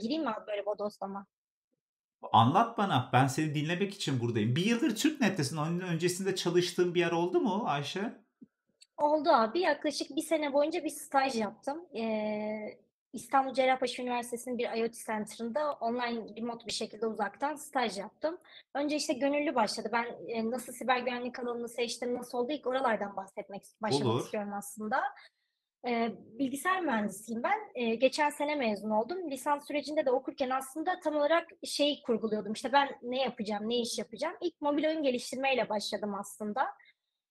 Gireyim mi abi böyle bodoslama? Anlat bana. Ben seni dinlemek için buradayım. Bir yıldır TürkNet'tesin. Onun öncesinde çalıştığın bir yer oldu mu Ayşe? Oldu abi. Yaklaşık bir sene boyunca bir staj yaptım. Ee, İstanbul Cerrahpaşa Üniversitesi'nin bir IoT Center'ında online remote bir şekilde uzaktan staj yaptım. Önce işte gönüllü başladı. Ben e, nasıl siber güvenlik alanını seçtim, nasıl oldu ilk oralardan bahsetmek, başlamak Olur. istiyorum aslında. Ee, bilgisayar mühendisiyim ben. Ee, geçen sene mezun oldum. Lisans sürecinde de okurken aslında tam olarak şeyi kurguluyordum. İşte ben ne yapacağım, ne iş yapacağım. İlk mobil oyun geliştirmeyle başladım aslında.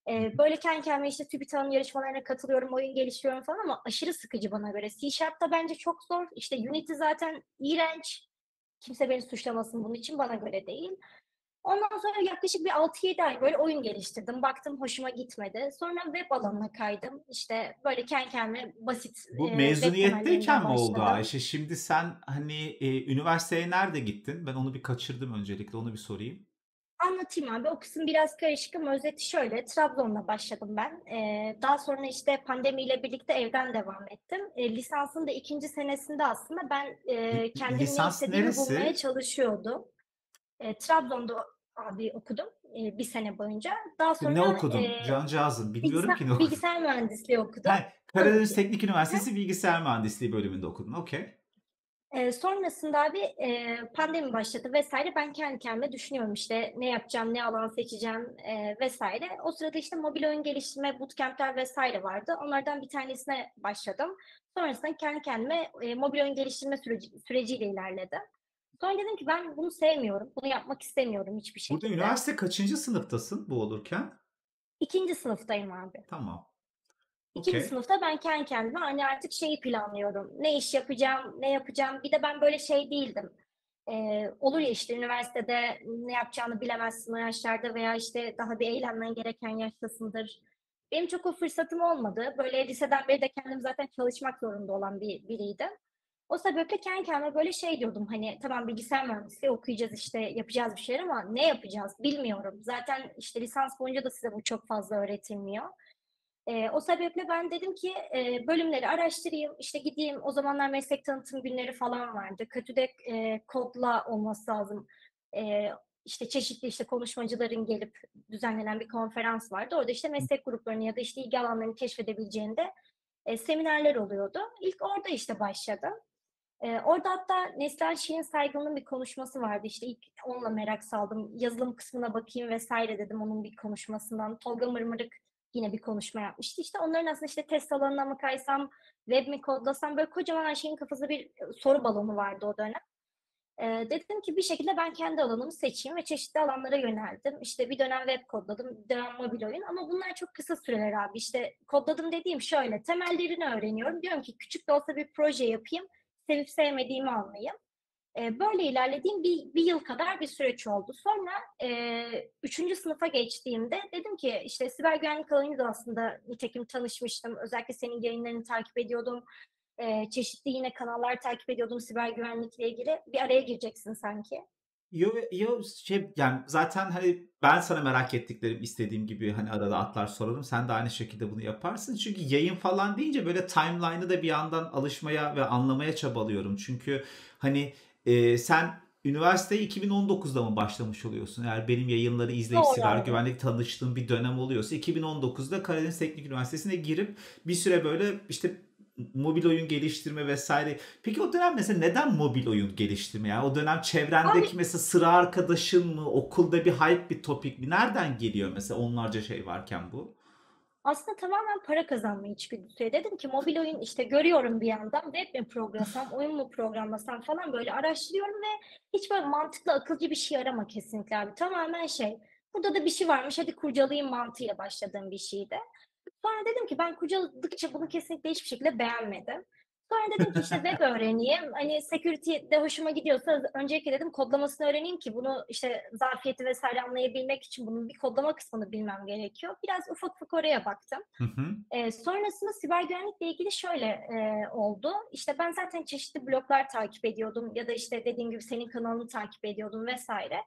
Ee, böyle kendi kendime işte TÜBİTAK'ın yarışmalarına katılıyorum, oyun geliştiriyorum falan ama aşırı sıkıcı bana göre. C Sharp da bence çok zor. İşte Unity zaten iğrenç. Kimse beni suçlamasın bunun için bana göre değil. Ondan sonra yaklaşık bir 6-7 ay böyle oyun geliştirdim. Baktım hoşuma gitmedi. Sonra web alanına kaydım. İşte böyle kendi kendime basit Bu e, mezuniyetteyken mi oldu. Ayşe? Şimdi sen hani e, üniversiteye nerede gittin? Ben onu bir kaçırdım öncelikle. Onu bir sorayım. Anlatayım abi. O kısım biraz karışık ama özeti şöyle. Trabzon'da başladım ben. Ee, daha sonra işte pandemiyle birlikte evden devam ettim. Ee, lisansın da ikinci senesinde aslında ben e, kendim ne lisans istediğimi bulmaya çalışıyordum. Ee, Trabzon'da abi okudum e, bir sene boyunca. Daha Ne sonra okudun? e, Cancağızım. Bilmiyorum bilgisayar, ki ne okudun. bilgisayar mühendisliği okudum. Ha, Karadeniz. Teknik Üniversitesi Bilgisayar Mühendisliği bölümünde okudun. Okey. Ee, sonrasında abi e, pandemi başladı vesaire. Ben kendi kendime düşünüyorum işte ne yapacağım, ne alan seçeceğim e, vesaire. O sırada işte mobil oyun geliştirme bootcamp'ler vesaire vardı. Onlardan bir tanesine başladım. Sonrasında kendi kendime e, mobil oyun geliştirme süreci, süreciyle ilerledim. Sonra dedim ki ben bunu sevmiyorum. Bunu yapmak istemiyorum hiçbir Burada şekilde. üniversite kaçıncı sınıftasın bu olurken? İkinci sınıftayım abi. Tamam. İkinci Okey. sınıfta ben kendi kendime hani artık şeyi planlıyorum. Ne iş yapacağım, ne yapacağım. Bir de ben böyle şey değildim. Ee, olur ya işte üniversitede ne yapacağını bilemezsin o yaşlarda veya işte daha bir eğlenmen gereken yaştasındır. Benim çok o fırsatım olmadı. Böyle liseden beri de kendim zaten çalışmak zorunda olan bir biriydim. O sebeple kendi kendime böyle şey diyordum hani tamam bilgisayar mühendisliği okuyacağız işte yapacağız bir şeyler ama ne yapacağız bilmiyorum. Zaten işte lisans boyunca da size bu çok fazla öğretilmiyor. Eee, o sebeple ben dedim ki eee, bölümleri araştırayım, işte gideyim. O zamanlar meslek tanıtım günleri falan vardı. Kötüde eee, kodla olması lazım. Eee, işte çeşitli işte konuşmacıların gelip düzenlenen bir konferans vardı. Orada işte meslek gruplarını ya da işte ilgi alanlarını keşfedebileceğinde e, seminerler oluyordu. İlk orada işte başladım. Ee, orada hatta Neslihan Şirin Saygın'ın bir konuşması vardı. İşte ilk onunla merak saldım. Yazılım kısmına bakayım vesaire dedim onun bir konuşmasından. Tolga Mırmırık yine bir konuşma yapmıştı. İşte onların aslında işte test alanına mı kaysam, web mi kodlasam böyle kocaman her şeyin kafasında bir soru balonu vardı o dönem. Ee, dedim ki bir şekilde ben kendi alanımı seçeyim ve çeşitli alanlara yöneldim. İşte bir dönem web kodladım, dönem mobil oyun ama bunlar çok kısa süreler abi. İşte kodladım dediğim şöyle, temellerini öğreniyorum. Diyorum ki küçük de olsa bir proje yapayım, sevip sevmediğimi anlayayım. Ee, böyle ilerlediğim bir, bir yıl kadar bir süreç oldu. Sonra e, üçüncü sınıfa geçtiğimde dedim ki işte siber güvenlik alanıyla da aslında nitekim tanışmıştım. Özellikle senin yayınlarını takip ediyordum. Ee, çeşitli yine kanallar takip ediyordum siber güvenlikle ilgili. Bir araya gireceksin sanki. Yo, yo şey yani zaten hani ben sana merak ettiklerim istediğim gibi hani arada atlar sorarım. Sen de aynı şekilde bunu yaparsın. Çünkü yayın falan deyince böyle timeline'ı da bir yandan alışmaya ve anlamaya çabalıyorum. Çünkü hani e, sen üniversiteye 2019'da mı başlamış oluyorsun? Eğer benim yayınları izleyip Doğru siber güvenlik tanıştığım bir dönem oluyorsa 2019'da Karadeniz Teknik Üniversitesi'ne girip bir süre böyle işte mobil oyun geliştirme vesaire Peki o dönem mesela neden mobil oyun geliştirme? Yani o dönem çevrendeki Abi mesela sıra arkadaşın mı, okulda bir hype bir topik mi? Nereden geliyor mesela onlarca şey varken bu? aslında tamamen para kazanma içgüdüsü. Dedim ki mobil oyun işte görüyorum bir yandan web mi programlasam, oyun mu programlasam falan böyle araştırıyorum ve hiç böyle mantıklı, akılcı bir şey arama kesinlikle abi. Tamamen şey, burada da bir şey varmış hadi kurcalayayım mantığıyla başladığım bir şeydi. Sonra dedim ki ben kurcaladıkça bunu kesinlikle hiçbir şekilde beğenmedim. Sonra dedim ki işte web öğreneyim. Hani security de hoşuma gidiyorsa öncelikle dedim kodlamasını öğreneyim ki bunu işte zafiyeti vesaire anlayabilmek için bunun bir kodlama kısmını bilmem gerekiyor. Biraz ufak ufak oraya baktım. Hı hı. Ee, sonrasında siber güvenlikle ilgili şöyle e, oldu. İşte ben zaten çeşitli bloglar takip ediyordum ya da işte dediğim gibi senin kanalını takip ediyordum vesaire.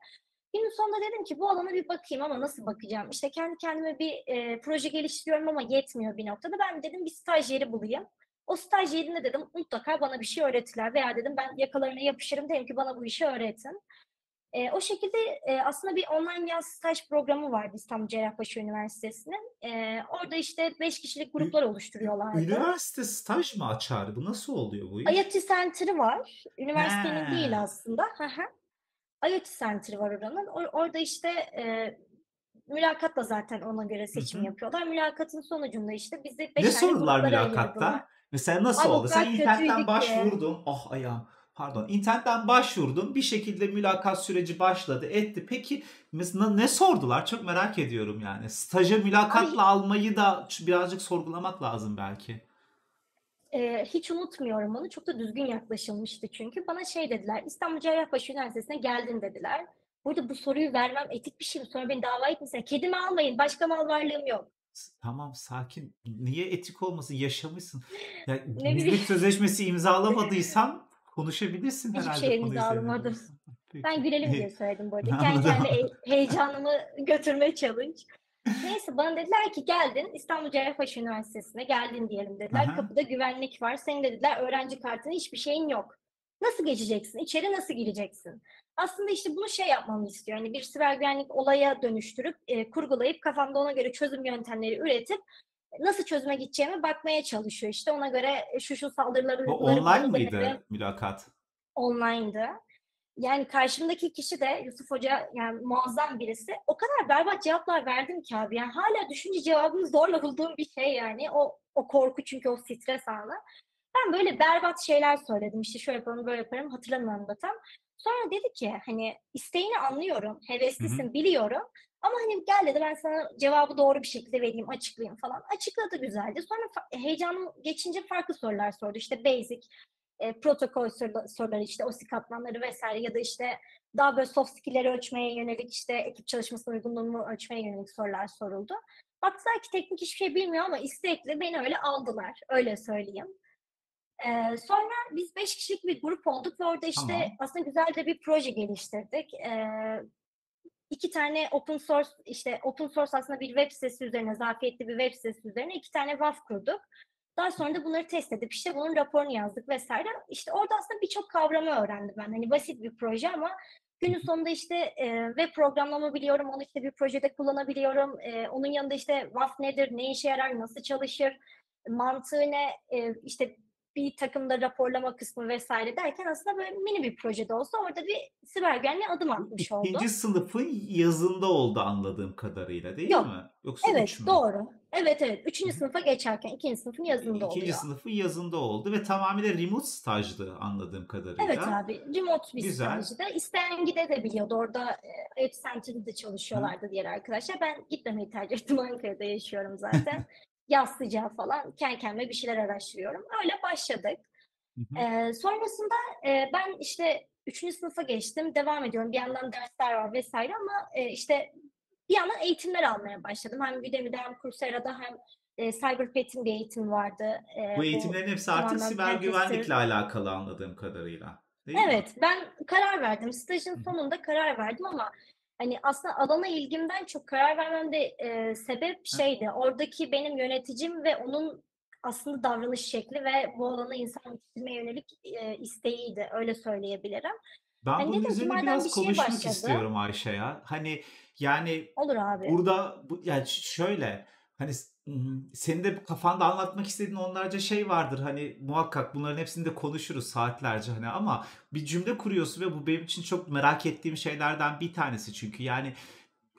Günün sonunda dedim ki bu alana bir bakayım ama nasıl bakacağım? İşte kendi kendime bir e, proje geliştiriyorum ama yetmiyor bir noktada. Ben dedim bir staj yeri bulayım. O staj yerinde dedim mutlaka bana bir şey öğretirler veya dedim ben yakalarına yapışırım dedim ki bana bu işi öğretin. E, o şekilde e, aslında bir online yaz staj programı vardı İstanbul Cerrahpaşa Üniversitesi'nin. E, orada işte 5 kişilik gruplar oluşturuyorlardı. Üniversite staj mı açar? Bu nasıl oluyor bu iş? IoT Center'ı var. Üniversitenin He. değil aslında. IoT Center'ı var oranın. Or- orada işte e, mülakatla zaten ona göre seçim hı. yapıyorlar. Mülakatın sonucunda işte bizi 5 Ne ayırdılar. mülakatta? Mesela nasıl Ay, oldu? Sen internetten başvurdun. Oh ayağım. Pardon. İnternetten başvurdun. Bir şekilde mülakat süreci başladı, etti. Peki mesela ne sordular? Çok merak ediyorum yani. Staja mülakatla almayı da birazcık sorgulamak lazım belki. Ee, hiç unutmuyorum onu. Çok da düzgün yaklaşılmıştı çünkü. Bana şey dediler, İstanbul Cerrahpaşa Üniversitesi'ne geldin dediler. Burada bu soruyu vermem etik bir şey mi? Sonra beni dava etmesin. Kedimi almayın, başka mal varlığım yok. Tamam sakin. Niye etik olmasın? Yaşamışsın. Ya, Ne bileyim. sözleşmesi imzalamadıysan konuşabilirsin Hiçbir herhalde. şey konu imzalamadım. Ben gülelim diye söyledim bu arada. Kendi kendime he- heyecanımı götürme challenge. Neyse bana dediler ki geldin İstanbul Cerrahpaşa Üniversitesi'ne geldin diyelim dediler. Aha. Kapıda güvenlik var. Senin dediler öğrenci kartının hiçbir şeyin yok. Nasıl geçeceksin? İçeri nasıl gireceksin? Aslında işte bunu şey yapmamı istiyor. Hani bir siber güvenlik olaya dönüştürüp, e, kurgulayıp kafamda ona göre çözüm yöntemleri üretip nasıl çözüme gideceğime bakmaya çalışıyor. İşte ona göre şu şu saldırıları Bu online mıydı mülakat? online'dı. Yani karşımdaki kişi de Yusuf Hoca yani muazzam birisi. O kadar berbat cevaplar verdim ki abi. Yani hala düşünce cevabını zorla bulduğum bir şey yani. O o korku çünkü o stres anı. Ben böyle berbat şeyler söyledim. İşte şöyle yaparım, böyle yaparım. Hatırlamıyorum da tam. Sonra dedi ki hani isteğini anlıyorum. Heveslisin biliyorum. Ama hani gel dedi ben sana cevabı doğru bir şekilde vereyim, açıklayayım falan. Açıkladı güzeldi. Sonra heyecanım geçince farklı sorular sordu. İşte basic, e, protokol soru- soruları işte OSI katmanları vesaire ya da işte daha böyle soft skill'leri ölçmeye yönelik işte ekip çalışmasının uygunluğunu ölçmeye yönelik sorular soruldu. Baktılar ki teknik hiçbir şey bilmiyor ama istekli beni öyle aldılar. Öyle söyleyeyim. Ee, sonra biz beş kişilik bir grup olduk ve orada işte Tamam. aslında güzel de bir proje geliştirdik. Ee, iki tane open source işte open source aslında bir web sitesi üzerine zafiyetli bir web sitesi üzerine iki tane WAF kurduk. Daha sonra da bunları test edip işte bunun raporunu yazdık vesaire. İşte orada aslında birçok kavramı öğrendim ben. Hani basit bir proje ama günün sonunda işte e, web programlama biliyorum. Onu işte bir projede kullanabiliyorum. E, onun yanında işte WAF nedir, ne işe yarar, nasıl çalışır, mantığı ne, e, işte bir takımda raporlama kısmı vesaire derken aslında böyle mini bir projede olsa orada bir siber güvenliğe adım atmış oldum. İkinci sınıfın yazında oldu anladığım kadarıyla değil Yok. mi? Yoksa Evet üç mü? doğru. Evet evet. Üçüncü Hı hı. sınıfa geçerken ikinci sınıfın yazında İkinci oluyor. sınıfın yazında oldu ve tamamıyla remote stajdı anladığım kadarıyla. Evet abi. Remote bir Güzel. stajda. İsteyen gidebiliyordu. Orada e, App Center'da çalışıyorlardı diğer arkadaşlar. Ben gitmemeyi tercih ettim. Ankara'da yaşıyorum zaten. Yaz sıcağı falan. Kendi kendime bir şeyler araştırıyorum. Öyle başladık. Hı hı. Ee, sonrasında e, ben işte üçüncü sınıfa geçtim. Devam ediyorum. Bir yandan dersler var vesaire ama e, işte bir yandan eğitimler almaya başladım. Hem Udemy'de hem Coursera'da hem e, CyberPet'in bir eğitimi vardı. E, Bu eğitimlerin hepsi artık siber güvenlikle alakalı anladığım kadarıyla. Değil mi? Evet, ben karar verdim. Stajın sonunda karar verdim ama hani aslında alana ilgimden çok karar vermemde e, sebep şeydi. Oradaki benim yöneticim ve onun aslında davranış şekli ve bu alana insan yetiştirmeye yönelik e, isteğiydi. Öyle söyleyebilirim. Ben Hani bunun dedim üzerine biraz bir şey konuşmak başladı- istiyorum Ayşe ya. Hani yani Olur abi. Burada bu, yani şöyle hani senin de kafanda anlatmak istediğin onlarca şey vardır. Hani muhakkak bunların hepsini de konuşuruz saatlerce hani ama bir cümle kuruyorsun ve bu benim için çok merak ettiğim şeylerden bir tanesi çünkü yani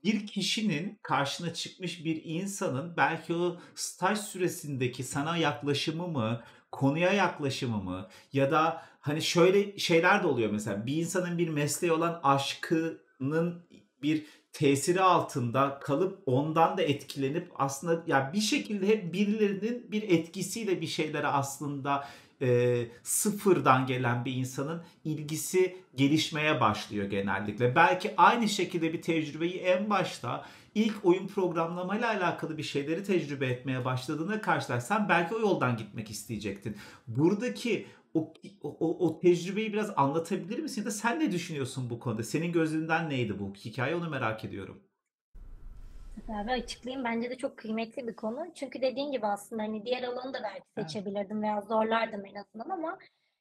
bir kişinin karşına çıkmış bir insanın belki o staj süresindeki sana yaklaşımı mı, konuya yaklaşımı mı ya da hani şöyle şeyler de oluyor mesela bir insanın bir mesleğe olan aşkının bir tesiri altında kalıp ondan da etkilenip aslında ya bir şekilde hep birilerinin bir etkisiyle bir şeylere aslında e, sıfırdan gelen bir insanın ilgisi gelişmeye başlıyor genellikle. Belki aynı şekilde bir tecrübeyi en başta ilk oyun programlamayla alakalı bir şeyleri tecrübe etmeye başladığında karşılaşsan belki o yoldan gitmek isteyecektin. Buradaki o, o, o tecrübeyi biraz anlatabilir misin? Ya da sen ne düşünüyorsun bu konuda? Senin gözünden neydi bu hikaye onu merak ediyorum. Ve açıklayayım bence de çok kıymetli bir konu. Çünkü dediğin gibi aslında hani diğer alanı da belki seçebilirdim veya zorlardım en azından ama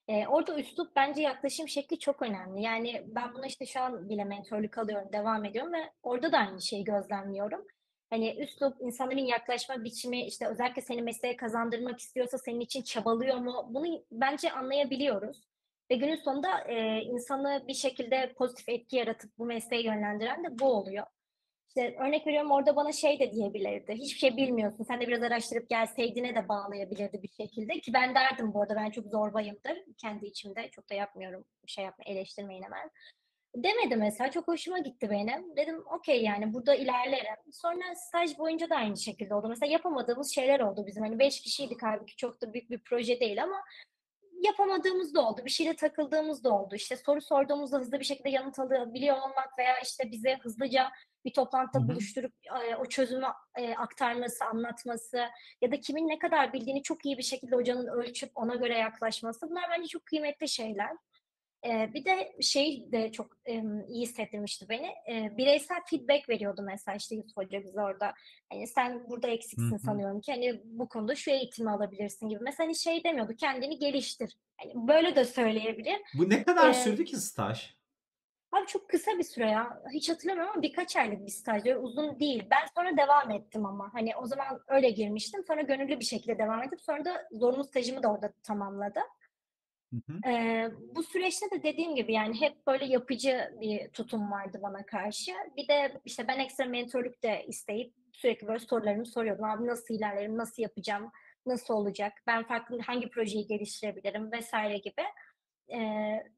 e, orada üslup bence yaklaşım şekli çok önemli. Yani ben buna işte şu an bile mentörlük alıyorum, devam ediyorum ve orada da aynı şeyi gözlemliyorum. Hani üslup, insanların yaklaşma biçimi, işte özellikle seni mesleğe kazandırmak istiyorsa senin için çabalıyor mu? Bunu bence anlayabiliyoruz. Ve günün sonunda e, insanı bir şekilde pozitif etki yaratıp bu mesleğe yönlendiren de bu oluyor. İşte örnek veriyorum orada bana şey de diyebilirdi. Hiçbir şey bilmiyorsun. Sen de biraz araştırıp gelseydine de bağlayabilirdi bir şekilde. Ki ben derdim bu arada ben çok zorbayımdır. Kendi içimde çok da yapmıyorum. Şey yapma eleştirmeyin hemen. Demedi mesela. Çok hoşuma gitti benim. Dedim okey yani burada ilerlerim. Sonra staj boyunca da aynı şekilde oldu. Mesela yapamadığımız şeyler oldu bizim. Hani beş kişiydik halbuki çok da büyük bir proje değil ama yapamadığımız da oldu. Bir şeyle takıldığımız da oldu. İşte soru sorduğumuzda hızlı bir şekilde yanıt alabiliyor olmak veya işte bize hızlıca bir toplantıda buluşturup e, o çözümü e, aktarması, anlatması ya da kimin ne kadar bildiğini çok iyi bir şekilde hocanın ölçüp ona göre yaklaşması. Bunlar bence çok kıymetli şeyler. E, bir de şey de çok e, iyi hissettirmişti beni. E, bireysel feedback veriyordu mesela işte Yusuf Hoca bize orada. Hani sen burada eksiksin hı. sanıyorum ki hani bu konuda şu eğitimi alabilirsin gibi. Mesela hani şey demiyordu kendini geliştir. Hani böyle de söyleyebilir. Bu ne kadar E, sürdü ki staj? Abi çok kısa bir süre ya. Hiç hatırlamıyorum ama birkaç aylık bir staj. Öyle uzun değil. Ben sonra devam ettim ama. Hani o zaman öyle girmiştim. Sonra gönüllü bir şekilde devam edip sonra da zorunlu stajımı da orada tamamladım. Hı hı. Ee, bu süreçte de dediğim gibi yani hep böyle yapıcı bir tutum vardı bana karşı. Bir de işte ben ekstra mentorluk da isteyip sürekli böyle sorularımı soruyordum. Abi nasıl ilerlerim, nasıl yapacağım, nasıl olacak, ben farklı hangi projeyi geliştirebilirim vesaire gibi e,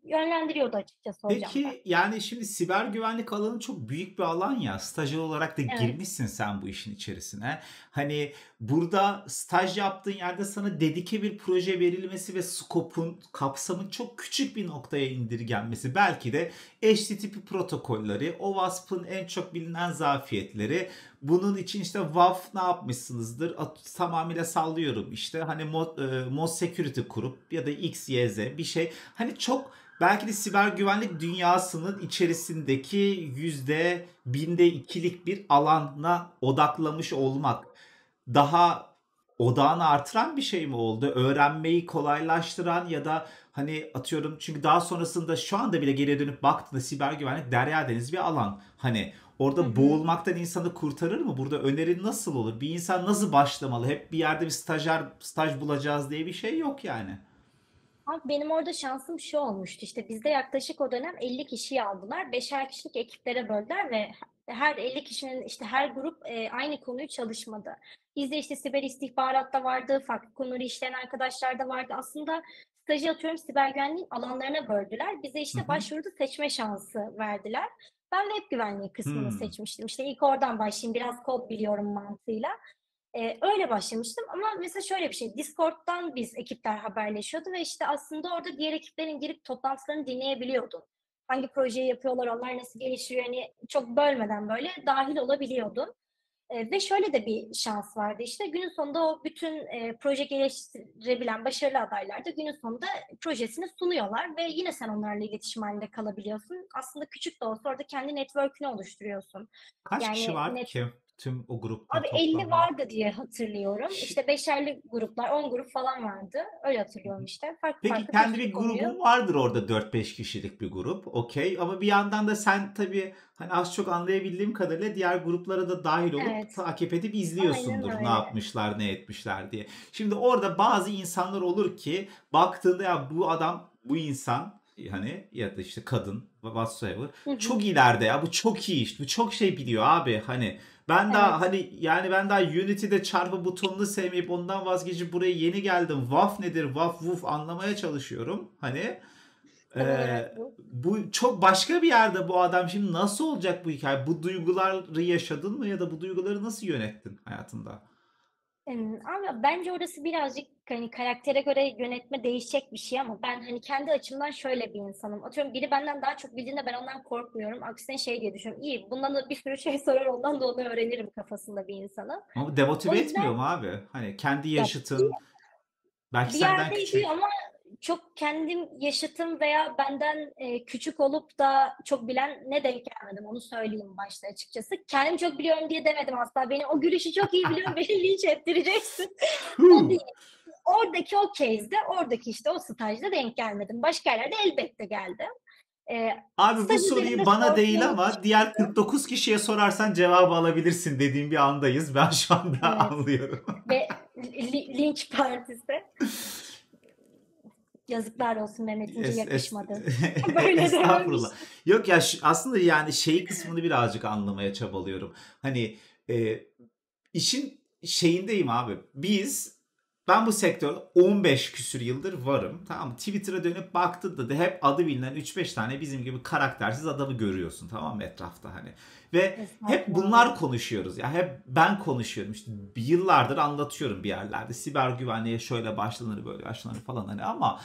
yönlendiriyordu açıkçası hocam da. Peki yani şimdi siber güvenlik alanı çok büyük bir alan ya. Stajyer olarak da Evet. girmişsin sen bu işin içerisine. Hani burada staj yaptığın yerde sana dedike bir proje verilmesi ve skopun, kapsamın çok küçük bir noktaya indirgenmesi. Belki de HTTP protokolleri, OWASP'ın en çok bilinen zafiyetleri. Bunun için işte WAF ne yapmışsınızdır? At- tamamıyla sallıyorum işte. Hani Mod, e, Mod Security kurup ya da XYZ bir şey. Hani çok belki de siber güvenlik dünyasının içerisindeki yüzde binde ikilik bir alana odaklamış olmak daha odağını artıran bir şey mi oldu? Öğrenmeyi kolaylaştıran ya da hani atıyorum çünkü daha sonrasında şu anda bile geriye dönüp baktığında siber güvenlik derya deniz bir alan. Hani orada hı. boğulmaktan insanı kurtarır mı? Burada önerin nasıl olur? Bir insan nasıl başlamalı? Hep bir yerde bir stajyer staj bulacağız diye bir şey yok yani. Abi benim orada şansım şu olmuştu işte bizde yaklaşık o dönem 50 kişiyi aldılar. Beşer kişilik ekiplere böldüler ve her 50 kişinin işte her grup e, aynı konuyu çalışmadı. Bizde işte siber istihbaratta vardı, farklı konuları işleyen arkadaşlar da vardı. Aslında stajı atıyorum siber güvenliğin alanlarına böldüler. Bize işte başvuruda seçme şansı verdiler. Ben web güvenliği kısmını Hmm. seçmiştim. İşte ilk oradan başlayayım, biraz kod biliyorum mantığıyla. Ee, öyle başlamıştım ama mesela şöyle bir şey, Discord'dan biz ekipler haberleşiyordu ve işte aslında orada diğer ekiplerin girip toplantılarını dinleyebiliyordun. Hangi projeyi yapıyorlar, onlar nasıl geliştiriyor, hani çok bölmeden böyle dahil olabiliyordun. Ee, ve şöyle de bir şans vardı işte günün sonunda o bütün e, proje geliştirebilen başarılı adaylar da günün sonunda projesini sunuyorlar ve yine sen onlarla iletişim halinde kalabiliyorsun. Aslında küçük de olsa orada kendi network'ünü oluşturuyorsun. Kaç kişi Yani var net ki tüm o grupta Abi 50 toplamda? vardı diye hatırlıyorum. İşte beşerli gruplar, 10 grup falan vardı. Öyle hatırlıyorum işte. Farklı Peki farklı kendi bir grubun vardır orada 4-5 kişilik bir grup. Okey. Ama bir yandan da sen tabii hani az çok anlayabildiğim kadarıyla diğer gruplara da dahil olup Evet. takip edip izliyorsundur ne yapmışlar, ne etmişler diye. Şimdi orada bazı insanlar olur ki baktığında ya bu adam, bu insan hani ya da işte kadın whatsoever çok ileride ya bu çok iyi iş bu çok şey biliyor abi hani ben daha Evet. hani yani ben daha Unity'de çarpı butonunu sevmeyip ondan vazgeçip buraya yeni geldim. WAF nedir? WAF WUF anlamaya çalışıyorum. Hani ee, bu çok başka bir yerde bu adam. Şimdi nasıl olacak bu hikaye? Bu duyguları yaşadın mı ya da bu duyguları nasıl yönettin hayatında? Ama bence orası birazcık hani karaktere göre yönetme değişecek bir şey ama ben hani kendi açımdan şöyle bir insanım. Atıyorum biri benden daha çok bildiğinde ben ondan korkmuyorum. Aksine şey diye düşünüyorum. İyi bundan da bir sürü şey sorar ondan da onu öğrenirim kafasında bir insanım. Ama bu O demotive yüzden etmiyor mu abi? Hani kendi ya yaşıtın belki bir senden küçük. ama çok kendim yaşıtım veya benden e, küçük olup da çok bilen ne denk gelmedim onu söyleyeyim başta açıkçası. Kendim çok biliyorum diye demedim asla. Beni o gülüşü çok iyi biliyorum. Beni linç ettireceksin. o değil. Oradaki o case'de, oradaki işte o stajda denk gelmedim. Başka yerlerde elbette geldim. Ee, Abi bu soruyu bana değil ama diğer 49 kişiye sorarsan cevabı alabilirsin dediğim bir andayız. Ben şu anda Evet. anlıyorum. ve li- linç partisi. Yazıklar olsun Mehmet İnce Es- es- yakışmadı. Böyle Estağfurullah. dememiş. Yok ya şu- aslında yani şey kısmını birazcık anlamaya çabalıyorum. Hani e, işin şeyindeyim abi. Biz ben bu sektörde 15 küsür yıldır varım. Tamam mı? Twitter'a dönüp baktığında da hep adı bilinen 3-5 tane bizim gibi karaktersiz adamı görüyorsun tamam mı etrafta hani. Ve hep bunlar konuşuyoruz ya. Hep ben konuşuyorum. İşte yıllardır anlatıyorum bir yerlerde. Siber güvenliğe şöyle başlanır böyle başlanır falan hani ama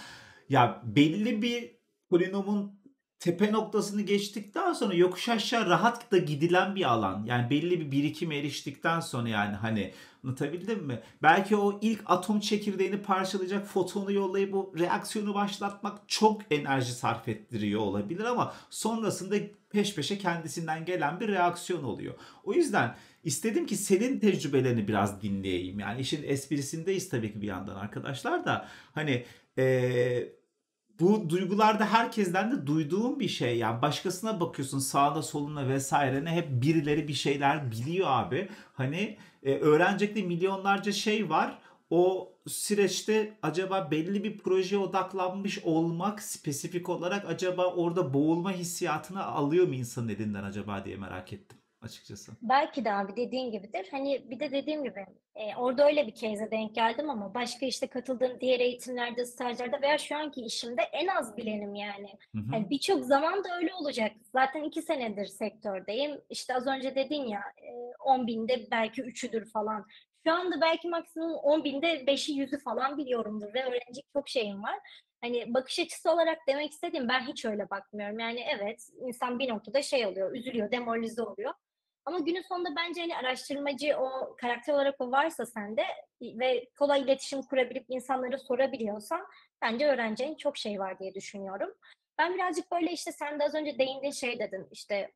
ya belli bir polinomun tepe noktasını geçtikten sonra yokuş aşağı rahat da gidilen bir alan. Yani belli bir birikime eriştikten sonra yani hani anlatabildim mi? Belki o ilk atom çekirdeğini parçalayacak fotonu yollayıp bu reaksiyonu başlatmak çok enerji sarf ettiriyor olabilir ama sonrasında peş peşe kendisinden gelen bir reaksiyon oluyor. O yüzden istedim ki senin tecrübelerini biraz dinleyeyim. Yani işin esprisindeyiz tabii ki bir yandan arkadaşlar da hani eee bu duygularda herkesten de duyduğum bir şey. Yani başkasına bakıyorsun sağına soluna vesaire ne hep birileri bir şeyler biliyor abi. Hani e, öğrenecek de milyonlarca şey var. O süreçte acaba belli bir projeye odaklanmış olmak spesifik olarak acaba orada boğulma hissiyatını alıyor mu insanın elinden acaba diye merak ettim açıkçası. Belki de abi dediğin gibidir. Hani bir de dediğim gibi e, orada öyle bir case'e denk geldim ama başka işte katıldığım diğer eğitimlerde, stajlarda veya şu anki işimde en az bilenim yani. Hı hı. Yani birçok zaman da öyle olacak. Zaten iki senedir sektördeyim. İşte az önce dedin ya e, 10 binde belki 3'üdür falan. Şu anda belki maksimum 10 binde 5'i 100'ü falan biliyorumdur ve öğrenecek çok şeyim var. Hani bakış açısı olarak demek istediğim ben hiç öyle bakmıyorum. Yani evet insan bir noktada şey oluyor, üzülüyor, demoralize oluyor. Ama günün sonunda bence hani araştırmacı o karakter olarak o varsa sende ve kolay iletişim kurabilip insanlara sorabiliyorsan bence öğreneceğin çok şey var diye düşünüyorum. Ben birazcık böyle işte sen de az önce değindiğin şey dedin işte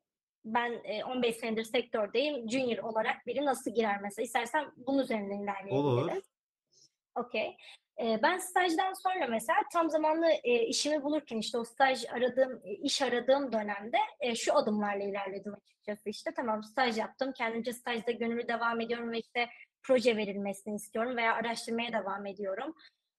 ben e, 15 senedir sektördeyim. Junior olarak biri nasıl girer mesela? İstersen bunun üzerinden Olur. ilerleyebiliriz. Okey. E, ben stajdan sonra mesela tam zamanlı e, işimi bulurken işte o staj aradığım, e, iş aradığım dönemde e, şu adımlarla ilerledim açıkçası. İşte tamam staj yaptım. Kendimce stajda gönüllü devam ediyorum ve işte proje verilmesini istiyorum veya araştırmaya devam ediyorum.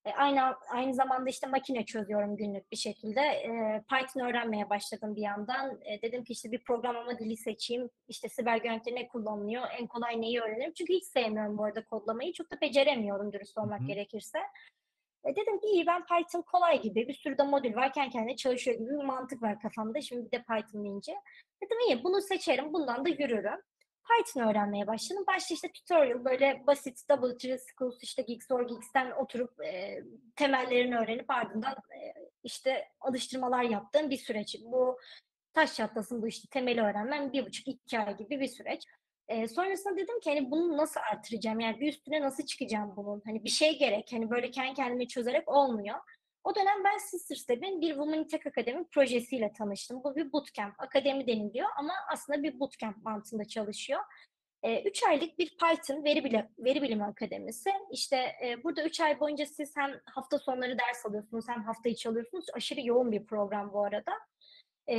E, aynı aynı zamanda işte makine çözüyorum günlük bir şekilde. E, Python öğrenmeye başladım bir yandan. E, dedim ki işte bir programlama dili seçeyim. İşte siber güvenlikte ne kullanılıyor? En kolay neyi öğrenirim? Çünkü hiç sevmiyorum bu arada kodlamayı. Çok da beceremiyorum dürüst olmak Hı gerekirse. E, dedim ki iyi ben Python kolay gibi bir sürü de modül var kendi kendine çalışıyor gibi bir mantık var kafamda. Şimdi bir de Python deyince. Dedim iyi bunu seçerim bundan da yürürüm. Python öğrenmeye başladım. Başta işte tutorial böyle basit Double Tree Schools işte Geeks or oturup e, temellerini öğrenip ardından e, işte alıştırmalar yaptığım bir süreç. Bu taş çatlasın bu işte temeli öğrenmem bir buçuk iki ay gibi bir süreç. E, sonrasında dedim ki hani bunu nasıl artıracağım? Yani bir üstüne nasıl çıkacağım bunun? Hani bir şey gerek. Hani böyle kendi kendime çözerek olmuyor. O dönem ben Sister Step'in bir Women Tech Akademi projesiyle tanıştım. Bu bir bootcamp, akademi deniliyor ama aslında bir bootcamp mantığında çalışıyor. 3 aylık bir Python veri, bile, veri bilimi akademisi. İşte e, burada 3 ay boyunca siz hem hafta sonları ders alıyorsunuz hem hafta içi alıyorsunuz. Aşırı yoğun bir program bu arada. E,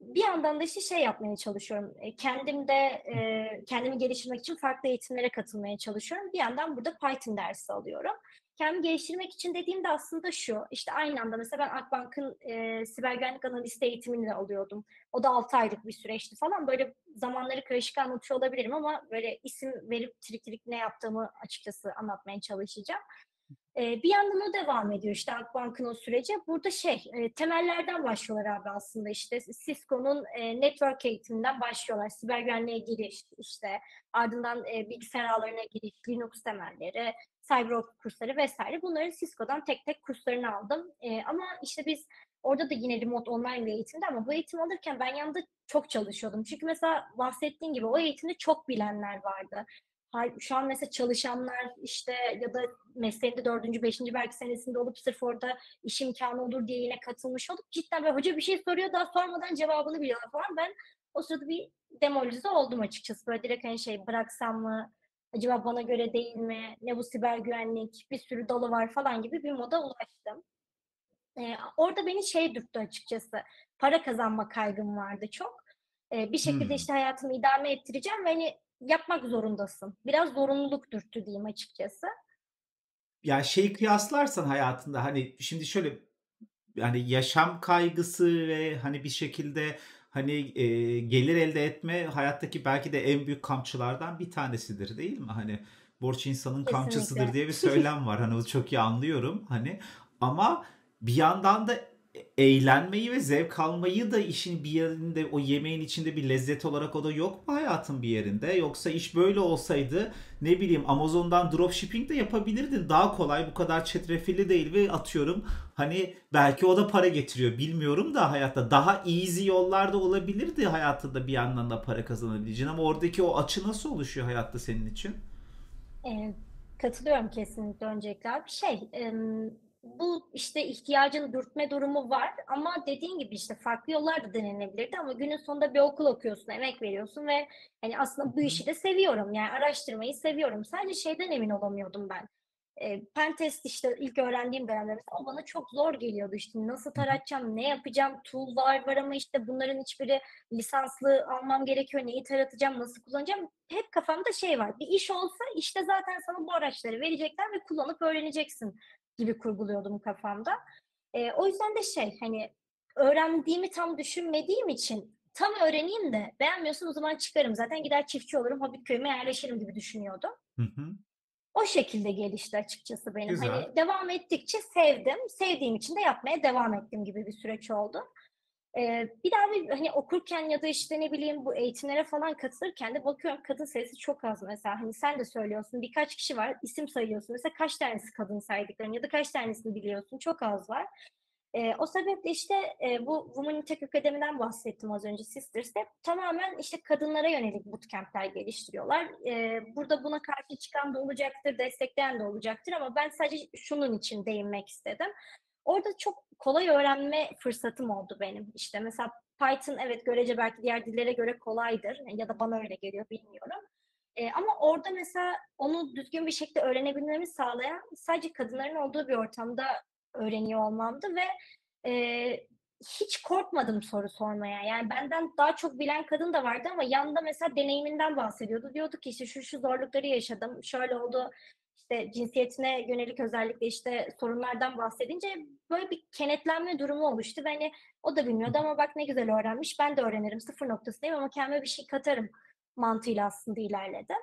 bir yandan da işte şey yapmaya çalışıyorum. E, kendim de e, kendimi geliştirmek için farklı eğitimlere katılmaya çalışıyorum. Bir yandan burada Python dersi alıyorum kendimi geliştirmek için dediğim de aslında şu. İşte aynı anda mesela ben Akbank'ın e, siber güvenlik analisti eğitimini de alıyordum. O da 6 aylık bir süreçti falan. Böyle zamanları karışık anlatıyor olabilirim ama böyle isim verip trik trik ne yaptığımı açıkçası anlatmaya çalışacağım. E, bir yandan o devam ediyor işte Akbank'ın o süreci. Burada şey e, temellerden başlıyorlar abi aslında işte Cisco'nun e, network eğitiminden başlıyorlar. Siber güvenliğe giriş işte ardından e, bilgisayar ağlarına giriş, Linux temelleri, CyberOps kursları vesaire. Bunların Cisco'dan tek tek kurslarını aldım. E, ama işte biz orada da yine remote online bir eğitimde ama bu eğitim alırken ben yanında çok çalışıyordum. Çünkü mesela bahsettiğin gibi o eğitimde çok bilenler vardı. şu an mesela çalışanlar işte ya da mesleğinde dördüncü, beşinci belki senesinde olup sırf orada iş imkanı olur diye yine katılmış olup cidden böyle hoca bir şey soruyor daha sormadan cevabını biliyorlar falan. Ben o sırada bir demoralize oldum açıkçası. Böyle direkt hani şey bıraksam mı? Acaba bana göre değil mi? Ne bu siber güvenlik? Bir sürü dalı var falan gibi bir moda ulaştım. Ee, orada beni şey dürttü açıkçası. Para kazanma kaygım vardı çok. Ee, bir şekilde hmm. işte hayatımı idame ettireceğim ve hani yapmak zorundasın. Biraz zorunluluk dürttü diyeyim açıkçası. Ya şey kıyaslarsan hayatında hani şimdi şöyle yani yaşam kaygısı ve hani bir şekilde hani e, gelir elde etme hayattaki belki de en büyük kamçılardan bir tanesidir değil mi? Hani borç insanın Kesinlikle. kamçısıdır diye bir söylem var. Hani onu çok iyi anlıyorum. Hani ama bir yandan da eğlenmeyi ve zevk almayı da işin bir yerinde o yemeğin içinde bir lezzet olarak o da yok mu hayatın bir yerinde? Yoksa iş böyle olsaydı ne bileyim Amazon'dan dropshipping de yapabilirdin. Daha kolay bu kadar çetrefilli değil ve atıyorum hani belki o da para getiriyor bilmiyorum da hayatta daha easy yollarda olabilirdi hayatında bir yandan da para kazanabileceğin ama oradaki o açı nasıl oluşuyor hayatta senin için? Evet, katılıyorum kesinlikle öncelikle. Şey, bu işte ihtiyacın dürtme durumu var ama dediğin gibi işte farklı yollar da denenebilirdi ama günün sonunda bir okul okuyorsun, emek veriyorsun ve hani aslında bu işi de seviyorum. Yani araştırmayı seviyorum. Sadece şeyden emin olamıyordum ben. E, Pentest işte ilk öğrendiğim dönemde mesela o bana çok zor geliyordu işte nasıl taratacağım, ne yapacağım, tool'lar var ama işte bunların hiçbiri lisanslı almam gerekiyor, neyi taratacağım, nasıl kullanacağım. Hep kafamda şey var, bir iş olsa işte zaten sana bu araçları verecekler ve kullanıp öğreneceksin gibi kurguluyordum kafamda. E, o yüzden de şey hani öğrendiğimi tam düşünmediğim için tam öğreneyim de beğenmiyorsam o zaman çıkarım. Zaten gider çiftçi olurum, Hobbit köyüme yerleşirim gibi düşünüyordum. Hı hı. O şekilde gelişti açıkçası benim. Güzel. Hani devam ettikçe sevdim. Sevdiğim için de yapmaya devam ettim gibi bir süreç oldu. Ee, bir daha bir hani okurken ya da işte ne bileyim bu eğitimlere falan katılırken de bakıyorum kadın sayısı çok az mesela. Hani sen de söylüyorsun birkaç kişi var isim sayıyorsun. Mesela kaç tanesi kadın saydıkların ya da kaç tanesini biliyorsun çok az var. E, o sebeple işte e, bu Women Tech Akademi'den bahsettim az önce Sisters'te. Tamamen işte kadınlara yönelik bootcamp'ler geliştiriyorlar. E, burada buna karşı çıkan da olacaktır, destekleyen de olacaktır ama ben sadece şunun için değinmek istedim. Orada çok kolay öğrenme fırsatım oldu benim. İşte mesela Python evet görece belki diğer dillere göre kolaydır ya da bana öyle geliyor bilmiyorum. E, ama orada mesela onu düzgün bir şekilde öğrenebilmemi sağlayan sadece kadınların olduğu bir ortamda öğreniyor olmamdı ve e, hiç korkmadım soru sormaya. Yani benden daha çok bilen kadın da vardı ama yanında mesela deneyiminden bahsediyordu. Diyordu ki işte şu şu zorlukları yaşadım, şöyle oldu, işte cinsiyetine yönelik özellikle işte sorunlardan bahsedince böyle bir kenetlenme durumu oluştu ve hani o da bilmiyordu ama bak ne güzel öğrenmiş ben de öğrenirim sıfır noktasındayım ama kendime bir şey katarım mantığıyla aslında ilerledi.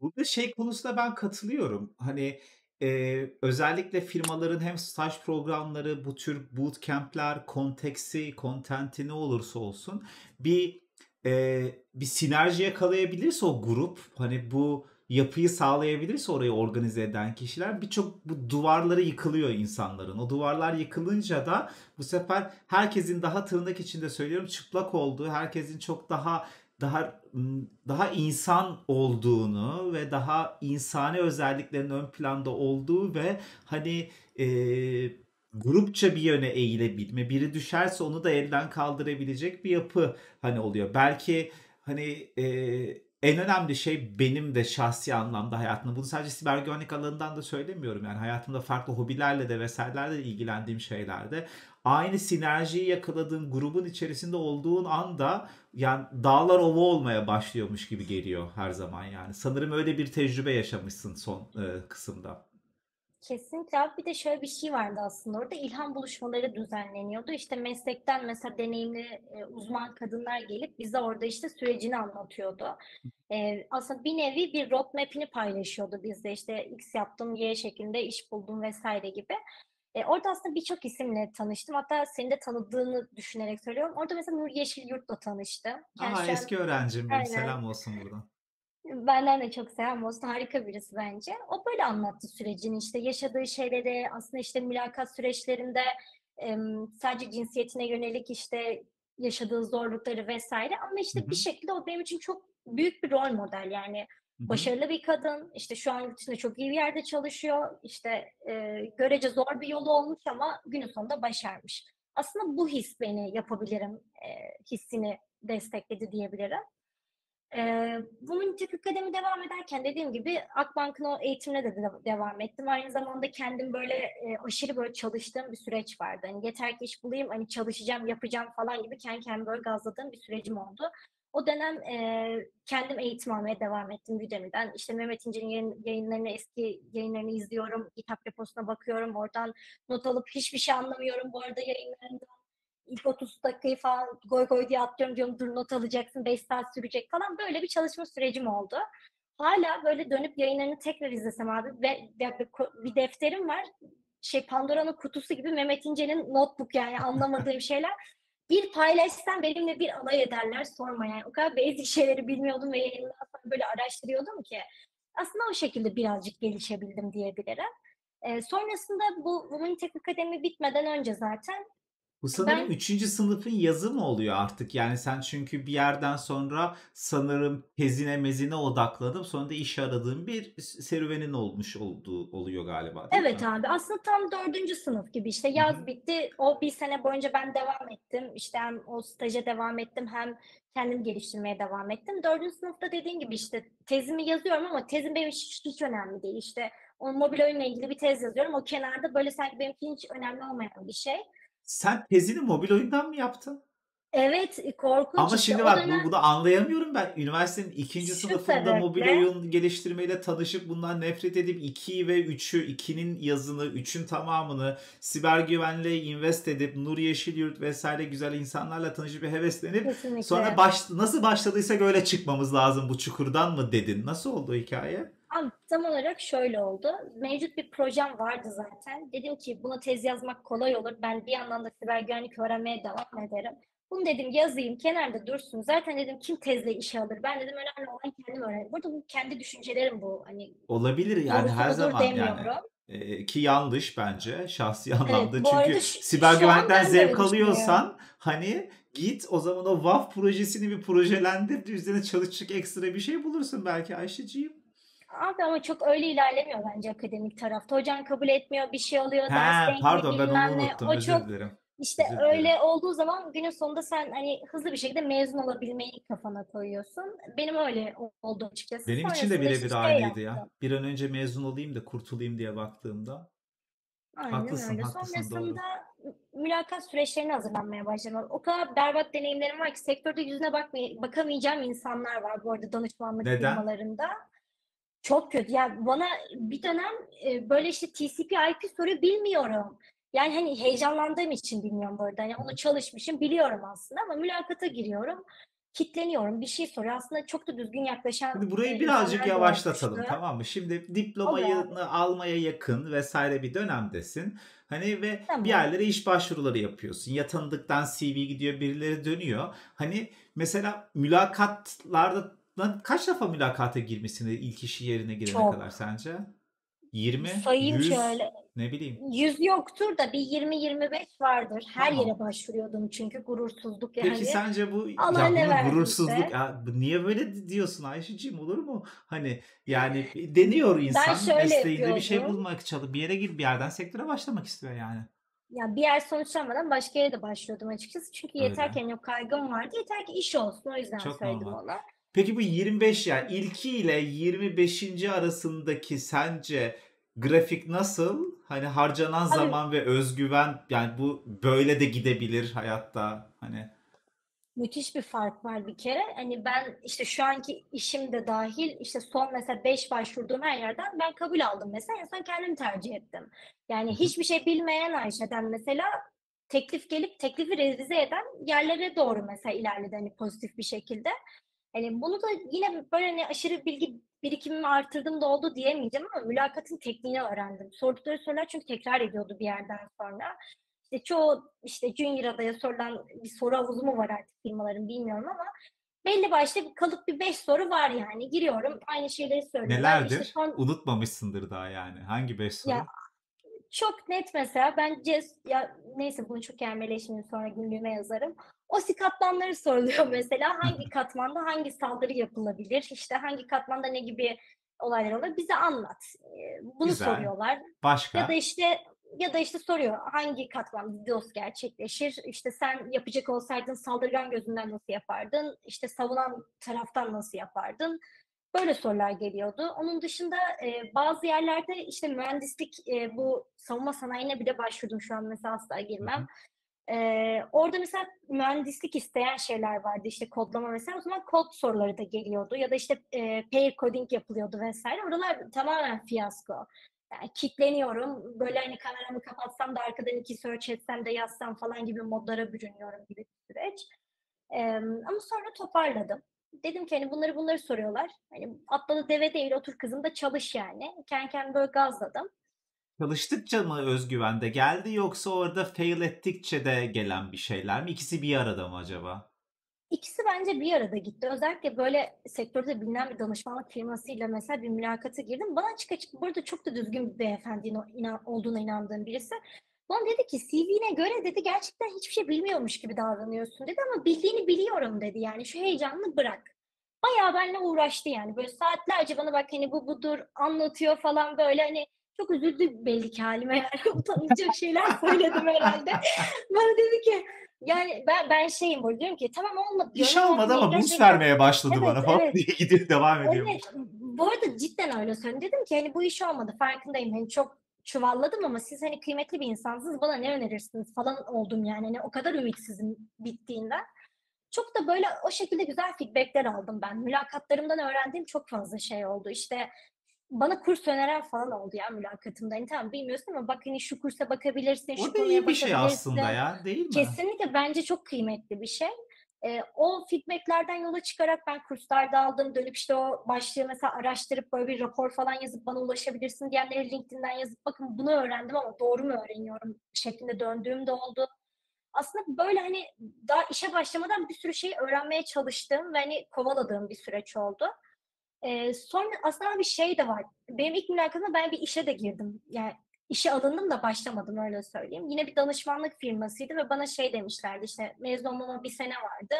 Burada şey konusunda ben katılıyorum. Hani e, özellikle firmaların hem staj programları, bu tür bootcamp'ler, konteksi, kontenti ne olursa olsun bir e, bir sinerji yakalayabilirse o grup hani bu yapıyı sağlayabilirse orayı organize eden kişiler birçok bu duvarları yıkılıyor insanların. O duvarlar yıkılınca da bu sefer herkesin daha tırnak içinde söylüyorum çıplak olduğu, herkesin çok daha daha daha insan olduğunu ve daha insani özelliklerin ön planda olduğu ve hani e, grupça bir yöne eğilebilme, biri düşerse onu da elden kaldırabilecek bir yapı hani oluyor. Belki hani e, en önemli şey benim de şahsi anlamda hayatımda bunu sadece siber güvenlik alanından da söylemiyorum yani hayatımda farklı hobilerle de vesairelerle ilgilendiğim şeylerde aynı sinerjiyi yakaladığın grubun içerisinde olduğun anda yani dağlar ova olmaya başlıyormuş gibi geliyor her zaman yani. Sanırım öyle bir tecrübe yaşamışsın son e, kısımda. Kesinlikle abi bir de şöyle bir şey vardı aslında orada ilham buluşmaları düzenleniyordu. İşte meslekten mesela deneyimli e, uzman kadınlar gelip bize orada işte sürecini anlatıyordu. E, aslında bir nevi bir roadmap'ini paylaşıyordu bizde işte X yaptım, Y şeklinde iş buldum vesaire gibi. E, orada aslında birçok isimle tanıştım. Hatta seni de tanıdığını düşünerek söylüyorum. Orada mesela Nur Yeşil Yurt'la tanıştım. Aha, eski öğrencim benim. Selam olsun buradan. Benden de çok selam olsun. Harika birisi bence. O böyle anlattı sürecini işte yaşadığı şeyleri aslında işte mülakat süreçlerinde sadece cinsiyetine yönelik işte yaşadığı zorlukları vesaire ama işte Hı-hı. bir şekilde o benim için çok büyük bir rol model yani hı. Başarılı bir kadın. İşte şu an yurt dışında çok iyi bir yerde çalışıyor. İşte e, görece zor bir yolu olmuş ama günün sonunda başarmış. Aslında bu his beni yapabilirim e, hissini destekledi diyebilirim. Ee, bunun tek akademi devam ederken dediğim gibi Akbank'ın o eğitimine de, de devam ettim. Aynı zamanda kendim böyle e, aşırı böyle çalıştığım bir süreç vardı. Hani yeter ki iş bulayım, hani çalışacağım, yapacağım falan gibi kendi kendime böyle gazladığım bir sürecim oldu. O dönem e, kendim eğitim almaya devam ettim Udemy'den. İşte Mehmet İnce'nin yayın, yayınlarını, eski yayınlarını izliyorum. GitHub reposuna bakıyorum. Oradan not alıp hiçbir şey anlamıyorum bu arada yayınlarından ilk 30 dakikayı falan goy goy diye atlıyorum diyorum dur not alacaksın 5 saat sürecek falan böyle bir çalışma sürecim oldu. Hala böyle dönüp yayınlarını tekrar izlesem abi ve bir defterim var şey Pandora'nın kutusu gibi Mehmet İnce'nin notebook yani anlamadığım şeyler. Bir paylaşsam benimle bir alay ederler sorma yani. O kadar basic şeyleri bilmiyordum ve yayından sonra böyle araştırıyordum ki. Aslında o şekilde birazcık gelişebildim diyebilirim. E, sonrasında bu Women Tech Akademi bitmeden önce zaten bu sanırım Ben- 3. sınıfın yazı mı oluyor artık? Yani sen çünkü bir yerden sonra sanırım tezine mezine odaklanıp sonra da iş aradığın bir serüvenin olmuş olduğu oluyor galiba Evet mi? abi aslında tam dördüncü sınıf gibi işte yaz hı. bitti o bir sene boyunca ben devam ettim işte hem o staja devam ettim hem kendim geliştirmeye devam ettim. Dördüncü sınıfta dediğim gibi işte tezimi yazıyorum ama tezim benim hiç, hiç önemli değil işte o mobil oyunla ilgili bir tez yazıyorum o kenarda böyle sanki benim için hiç önemli olmayan bir şey. Sen tezini mobil oyundan mı yaptın? Evet korkunç Ama işte şimdi bak dönem bu, bunu anlayamıyorum ben. Üniversitenin ikinci Şu sınıfında mobil sebeple- oyun geliştirmeyle tanışıp bundan nefret edip 2 ve 3'ü, 2'nin yazını, 3'ün tamamını siber güvenliğe invest edip Nur Yeşilyurt vesaire güzel insanlarla tanışıp ve heveslenip kesinlikle. sonra baş, nasıl başladıysak öyle çıkmamız lazım bu çukurdan mı dedin? Nasıl oldu hikaye? Abi, tam olarak şöyle oldu. Mevcut bir projem vardı zaten. Dedim ki buna tez yazmak kolay olur. Ben bir yandan da siber güvenlik öğrenmeye devam ederim. Bunu dedim yazayım, kenarda dursun. Zaten dedim kim tezle işe alır? Ben dedim önemli olan kendim öğrenirim. Burada bu kendi düşüncelerim bu. Hani Olabilir yani her zaman yani. demiyorum. Ee, ki yanlış bence şahsi anlamda. bu arada Çünkü şu- siber şu an güvenlikten ben de öyle zevk alıyorsan hani git o zaman o WAF projesini bir projelendir. Üzerine çalışacak ekstra bir şey bulursun belki Ayşeciğim. Abi ama çok öyle ilerlemiyor bence akademik tarafta. Hocan kabul etmiyor, bir şey oluyor, ders He denk pardon ben onu unuttum O özür çok dilerim. İşte Özür dilerim. öyle olduğu zaman günün sonunda sen hani hızlı bir şekilde mezun olabilmeyi kafana koyuyorsun. Benim öyle oldu açıkçası. Benim için de işte birebir şey aynıydı ya. yaptım. Bir an önce mezun olayım da kurtulayım diye baktığımda. Aynen Haklısın, öyle. haklısın, doğru. Sonrasında mülakat süreçlerine hazırlanmaya başladım. O kadar berbat deneyimlerim var ki sektörde yüzüne bakmay bakamayacağım insanlar var bu arada danışmanlık Neden? firmalarında. Çok kötü. Yani bana bir dönem e, böyle işte TCP/IP soruyu bilmiyorum. Yani hani heyecanlandığım için bilmiyorum bu arada. Hani onu çalışmışım biliyorum aslında ama mülakata giriyorum. Kitleniyorum. Bir şey soruyor. Aslında çok da düzgün yaklaşan Şimdi e, burayı birazcık insanlar da yavaşlatalım olmuştu. tamam mı? Şimdi diplomayı almaya yakın vesaire bir dönemdesin. Hani ve Tamam. bir yerlere iş başvuruları yapıyorsun. Ya tanıdıktan CV gidiyor birileri dönüyor. Hani mesela mülakatlarda kaç defa mülakata girmişsin ilk işi yerine girene Çok. kadar sence? 20, Sayayım 100, şöyle. ne bileyim. Yüz yoktur da bir 20-25 vardır. Her Tamam. yere başvuruyordum çünkü gurursuzluk Peki yani. sence bu Allah ya ne bunun verdiyse. gurursuzluk ya bu niye böyle di- diyorsun Ayşeciğim olur mu? Hani yani deniyor insan şöyle mesleğinde bir şey yapıyordum. bulmak çalıp bir yere gir bir yerden sektöre başlamak istiyor yani. Ya bir yer sonuçlanmadan başka yere de başvuruyordum açıkçası. Çünkü yeter Öyle. ki hani o kaygım vardı. Yeter ki iş olsun. O yüzden Çok söyledim normal. ona. Peki bu 25 yani ilki ile 25. arasındaki sence grafik nasıl? Hani harcanan Abi- zaman ve özgüven yani bu böyle de gidebilir hayatta hani. Müthiş bir fark var bir kere. Hani ben işte şu anki işim de dahil işte son mesela 5 başvurduğum her yerden ben kabul aldım mesela. En son kendim tercih ettim. Yani hiçbir şey bilmeyen Ayşe'den mesela teklif gelip teklifi revize eden yerlere doğru mesela ilerledi hani pozitif bir şekilde. Hani bunu da yine böyle hani aşırı bilgi birikimimi artırdım da oldu diyemeyeceğim ama mülakatın tekniğini öğrendim. Sordukları sorular çünkü tekrar ediyordu bir yerden sonra. İşte çoğu işte Junior adaya sorulan bir soru havuzu mu var artık firmaların bilmiyorum ama belli başlı bir kalıp bir beş soru var yani. Giriyorum aynı şeyleri söylüyorlar. İşte Nelerdir? son Unutmamışsındır daha yani. Hangi 5 soru? Ya, çok net mesela bence ya neyse bunu çok ermeleşmeyeyim sonra günlüğüme yazarım. O si katmanları soruluyor mesela. Hangi katmanda hangi saldırı yapılabilir? İşte hangi katmanda ne gibi olaylar olur? Bize anlat. Ee, Bunu Güzel. soruyorlar. Ya da Başka? işte ya da işte soruyor hangi katman DDoS gerçekleşir? İşte sen yapacak olsaydın saldırgan gözünden nasıl yapardın? İşte savunan taraftan nasıl yapardın? Böyle sorular geliyordu. Onun dışında e, bazı yerlerde işte mühendislik e, bu savunma sanayine bile başvurdum şu an mesela asla girmem. Ee, orada mesela mühendislik isteyen şeyler vardı işte kodlama mesela o zaman kod soruları da geliyordu ya da işte e, pair coding yapılıyordu vesaire oralar tamamen fiyasko. Yani kickleniyorum böyle hani kameramı kapatsam da arkadan iki search etsem de yazsam falan gibi modlara bürünüyorum gibi bir süreç. Ee, ama sonra toparladım. Dedim ki hani bunları bunları soruyorlar. Hani atladı deve değil otur kızım da çalış yani. Kendi kendime böyle gazladım. Çalıştıkça mı özgüven de geldi yoksa orada fail ettikçe de gelen bir şeyler mi? İkisi bir arada mı acaba? İkisi bence bir arada gitti. Özellikle böyle sektörde bilinen bir danışmanlık firmasıyla mesela bir mülakata girdim. Bana açık açık burada çok da düzgün bir beyefendinin o- inan- olduğuna inandığım birisi. Bana dedi ki CV'ne göre dedi gerçekten hiçbir şey bilmiyormuş gibi davranıyorsun dedi ama bildiğini biliyorum dedi. Yani şu heyecanını bırak. Bayağı benimle uğraştı yani. Böyle saatlerce bana bak hani bu budur anlatıyor falan böyle hani çok üzüldü belli ki halime yani utanacak şeyler söyledim herhalde. Bana dedi ki yani ben ben şeyim böyle diyorum ki tamam olmadı İş diyorum almadı ama burs vermeye başladı Evet, bana falan evet. diye gidiyor devam ediyor. Evet, bu arada cidden öyle söyledim. Dedim ki hani bu iş olmadı farkındayım. Hani çok çuvalladım ama siz hani kıymetli bir insansınız. Bana ne önerirsiniz falan oldum yani. Hani o kadar ümitsizim bittiğinden. Çok da böyle o şekilde güzel feedbackler aldım ben. Mülakatlarımdan öğrendiğim çok fazla şey oldu. İşte bana kurs öneren falan oldu ya mülakatımda. Hani tamam bilmiyorsun ama bak hani şu kursa bakabilirsin, şu O da konuya iyi bir şey aslında ya değil mi? Kesinlikle bence çok kıymetli bir şey. Ee, o feedbacklerden yola çıkarak ben kurslarda aldım. Dönüp işte o başlığı mesela araştırıp böyle bir rapor falan yazıp bana ulaşabilirsin diyenleri LinkedIn'den yazıp bakın bunu öğrendim ama doğru mu öğreniyorum şeklinde döndüğüm de oldu. Aslında böyle hani daha işe başlamadan bir sürü şey öğrenmeye çalıştığım ve hani kovaladığım bir süreç oldu. Ee, sonra aslında bir şey de var. Benim ilk mülakatımda ben bir işe de girdim. Yani işe alındım da başlamadım öyle söyleyeyim. Yine bir danışmanlık firmasıydı ve bana şey demişlerdi işte mezun olmama bir sene vardı.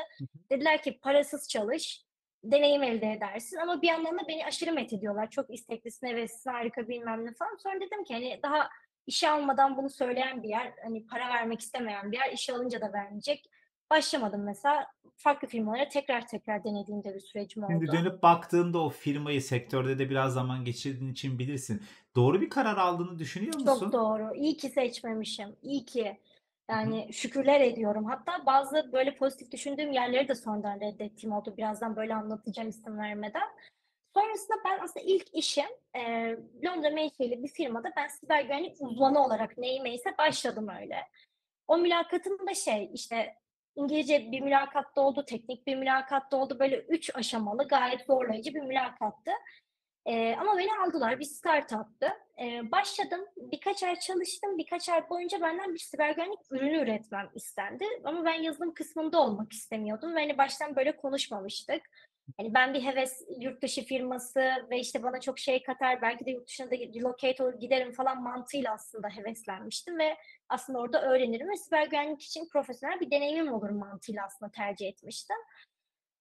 Dediler ki parasız çalış, deneyim elde edersin ama bir yandan da beni aşırı met ediyorlar. Çok isteklisin, heveslisin, harika bilmem ne falan. Sonra dedim ki hani daha işe almadan bunu söyleyen bir yer, hani para vermek istemeyen bir yer, işe alınca da vermeyecek. Başlamadım mesela. Farklı firmalara tekrar tekrar denediğimde bir sürecim oldu. Şimdi dönüp baktığında o firmayı sektörde de biraz zaman geçirdiğin için bilirsin. Doğru bir karar aldığını düşünüyor musun? Çok doğru. İyi ki seçmemişim. İyi ki. Yani şükürler ediyorum. Hatta bazı böyle pozitif düşündüğüm yerleri de sonradan reddettiğim oldu. Birazdan böyle anlatacağım isim vermeden. Sonrasında ben aslında ilk işim e, Londra menşeli bir firmada ben siber güvenlik uzmanı olarak neyimeyse başladım öyle. O mülakatım da şey işte İngilizce bir mülakatta oldu, teknik bir mülakatta oldu. Böyle üç aşamalı gayet zorlayıcı bir mülakattı. Ee, ama beni aldılar. Bir startup'tı. Ee, başladım. Birkaç ay çalıştım. Birkaç ay boyunca benden bir siber güvenlik ürünü üretmem istendi. Ama ben yazılım kısmında olmak istemiyordum. Ve hani baştan böyle konuşmamıştık. Hani ben bir heves yurt dışı firması ve işte bana çok şey katar. Belki de yurt dışına da relocate olur giderim falan mantığıyla aslında heveslenmiştim. Ve aslında orada öğrenirim ve siber güvenlik için profesyonel bir deneyimim olur mantığıyla aslında tercih etmiştim.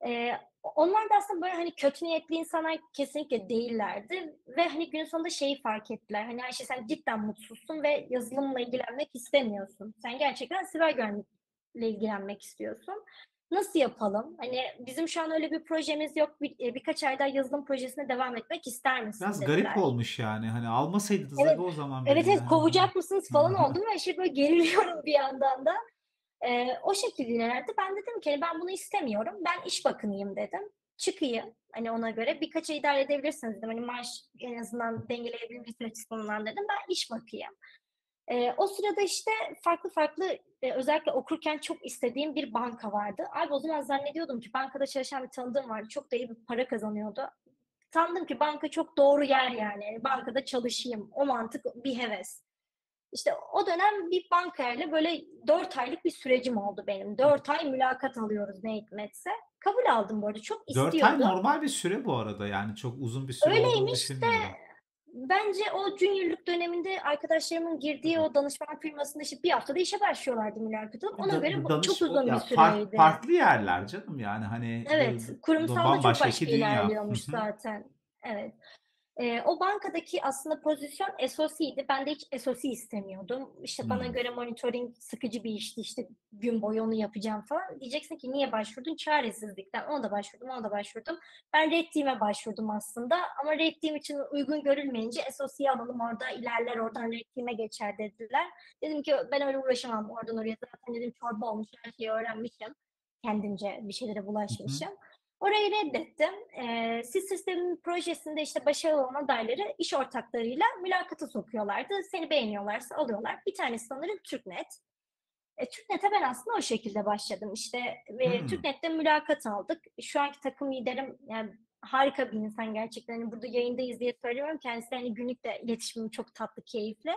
Ee, onlar da aslında böyle hani kötü niyetli insanlar kesinlikle değillerdi ve hani gün sonunda şeyi fark ettiler. Hani Ayşe sen cidden mutsuzsun ve yazılımla ilgilenmek istemiyorsun. Sen gerçekten siber güvenlikle ilgilenmek istiyorsun. Nasıl yapalım? Hani bizim şu an öyle bir projemiz yok. Bir, e, birkaç ay daha yazılım projesine devam etmek ister misin Biraz dediler. garip olmuş yani. Hani almasaydınız Evet, o zaman Evet evet ya. kovacak mısınız falan oldum ve şey böyle geriliyorum bir yandan da. Ee, o şekilde ilerledi. Ben dedim ki hani ben bunu istemiyorum. Ben iş bakınıyım dedim. Çıkayım hani ona göre. Birkaç ay idare edebilirsiniz dedim. Hani maaş en azından dengeleyebilmesi açısından dedim. Ben iş bakayım. Ee, o sırada işte farklı farklı e, özellikle okurken çok istediğim bir banka vardı. Abi o zaman zannediyordum ki bankada çalışan bir tanıdığım vardı. Çok da iyi bir para kazanıyordu. Sandım ki banka çok doğru yer yani. Yani bankada çalışayım. O mantık bir heves. İşte o dönem bir bankayla böyle 4 aylık bir sürecim oldu benim. 4 ay mülakat alıyoruz ne hikmetse. Kabul aldım bu arada. Çok 4 ay istiyordum. normal bir süre bu arada yani çok uzun bir süre olduğunu Öyleymiş de düşünmüyorum. Bence o juniorluk döneminde arkadaşlarımın girdiği o danışman firmasında işte bir haftada işe başlıyorlardı mülakata. Ona Da- göre danış- çok uzun ya bir fark- süreydi. farklı yerler canım yani hani Evet, kurumsal da çok başka ilerliyormuş zaten. Evet. Ee, o bankadaki aslında pozisyon SOC'ydi. Ben de hiç SOC istemiyordum. İşte bana Hmm. göre monitoring sıkıcı bir işti. İşte gün boyu onu yapacağım falan. Diyeceksin ki niye başvurdun? Çaresizlikten. Ona da başvurdum, ona da başvurdum. Ben Red Team'e başvurdum aslında. Ama Red Team için uygun görülmeyince SOC'yi alalım orada ilerler oradan Red Team'e geçer dediler. Dedim ki ben öyle uğraşamam oradan oraya. Zaten dedim çorba olmuş her şeyi öğrenmişim. Kendimce bir şeylere bulaşmışım. Orayı reddettim. Ee, SIS sistemin projesinde işte başarılı olan adayları iş ortaklarıyla mülakata sokuyorlardı. Seni beğeniyorlarsa alıyorlar. Bir tanesi sanırım TürkNet. E, TürkNet'e ben aslında o şekilde başladım. İşte e, Hmm. TürkNet'te mülakat aldık. Şu anki takım liderim yani harika bir insan gerçekten. Hani burada yayındayız diye söylüyorum. Kendisi hani günlük de iletişimim çok tatlı, keyifli.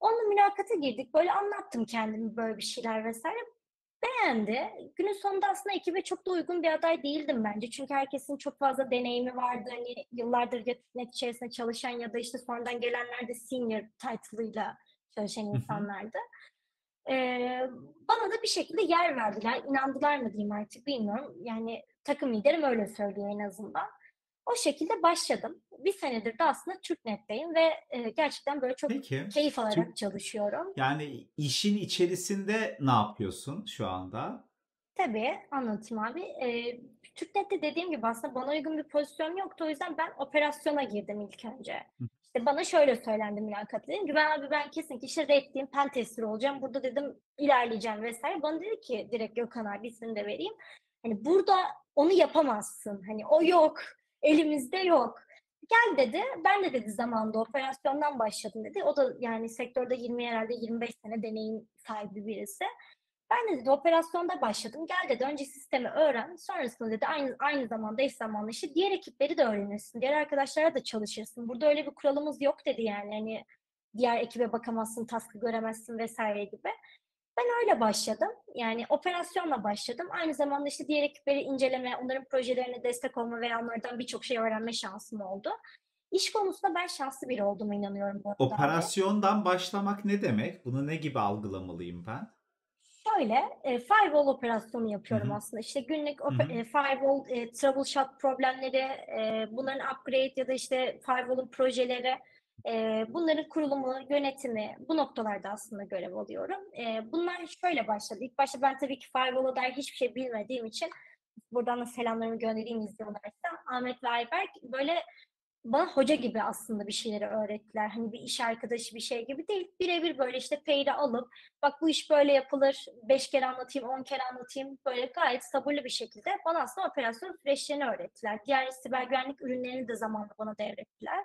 Onunla mülakata girdik. Böyle anlattım kendimi böyle bir şeyler vesaire beğendi. Günün sonunda aslında ekibe çok da uygun bir aday değildim bence. Çünkü herkesin çok fazla deneyimi vardı. Hani yıllardır net içerisinde çalışan ya da işte sonradan gelenler de senior title'ıyla çalışan insanlardı. Ee, bana da bir şekilde yer verdiler. İnandılar mı diyeyim artık bilmiyorum. Yani takım liderim öyle söylüyor en azından. O şekilde başladım. Bir senedir de aslında TürkNet'teyim ve e, gerçekten böyle çok Peki. keyif alarak Türk- çalışıyorum. Yani işin içerisinde ne yapıyorsun şu anda? Tabii anlatayım abi. Ee, TürkNet'te dediğim gibi aslında bana uygun bir pozisyon yoktu. O yüzden ben operasyona girdim ilk önce. Hı. İşte bana şöyle söylendi mülakatta. Dedim ki ben abi ben kesin ki işte red team, pen tester olacağım. Burada dedim ilerleyeceğim vesaire. Bana dedi ki direkt Gökhan abi ismini de vereyim. Hani burada onu yapamazsın. Hani o yok. Elimizde yok. Gel dedi. Ben de dedi zamanında operasyondan başladım dedi. O da yani sektörde 20 herhalde 25 sene deneyim sahibi birisi. Ben de dedi operasyonda başladım. Gel dedi önce sistemi öğren. Sonrasında dedi aynı aynı zamanda eş zamanlı işte diğer ekipleri de öğrenirsin. Diğer arkadaşlara da çalışırsın. Burada öyle bir kuralımız yok dedi yani. Hani diğer ekibe bakamazsın, taskı göremezsin vesaire gibi. Ben öyle başladım. Yani operasyonla başladım. Aynı zamanda işte diğer ekipleri inceleme, onların projelerine destek olma ve onlardan birçok şey öğrenme şansım oldu. İş konusunda ben şanslı biri olduğuma inanıyorum bu. Operasyondan başlamak ne demek? Bunu ne gibi algılamalıyım ben? Şöyle, e, firewall operasyonu yapıyorum Hı hı. aslında. İşte günlük hı. e, firewall e, troubleshoot problemleri, e, bunların upgrade ya da işte firewall'un projeleri, e, bunların kurulumu, yönetimi bu noktalarda aslında görev alıyorum. E, bunlar şöyle başladı. İlk başta ben tabii ki firewall'a dair hiçbir şey bilmediğim için buradan da selamlarımı göndereyim izliyorlarsa. Ahmet ve Ayberk böyle bana hoca gibi aslında bir şeyleri öğrettiler. Hani bir iş arkadaşı bir şey gibi değil. Birebir böyle işte peyre alıp bak bu iş böyle yapılır. Beş kere anlatayım, on kere anlatayım. Böyle gayet sabırlı bir şekilde bana aslında operasyon süreçlerini öğrettiler. Diğer siber güvenlik ürünlerini de zamanla bana devrettiler.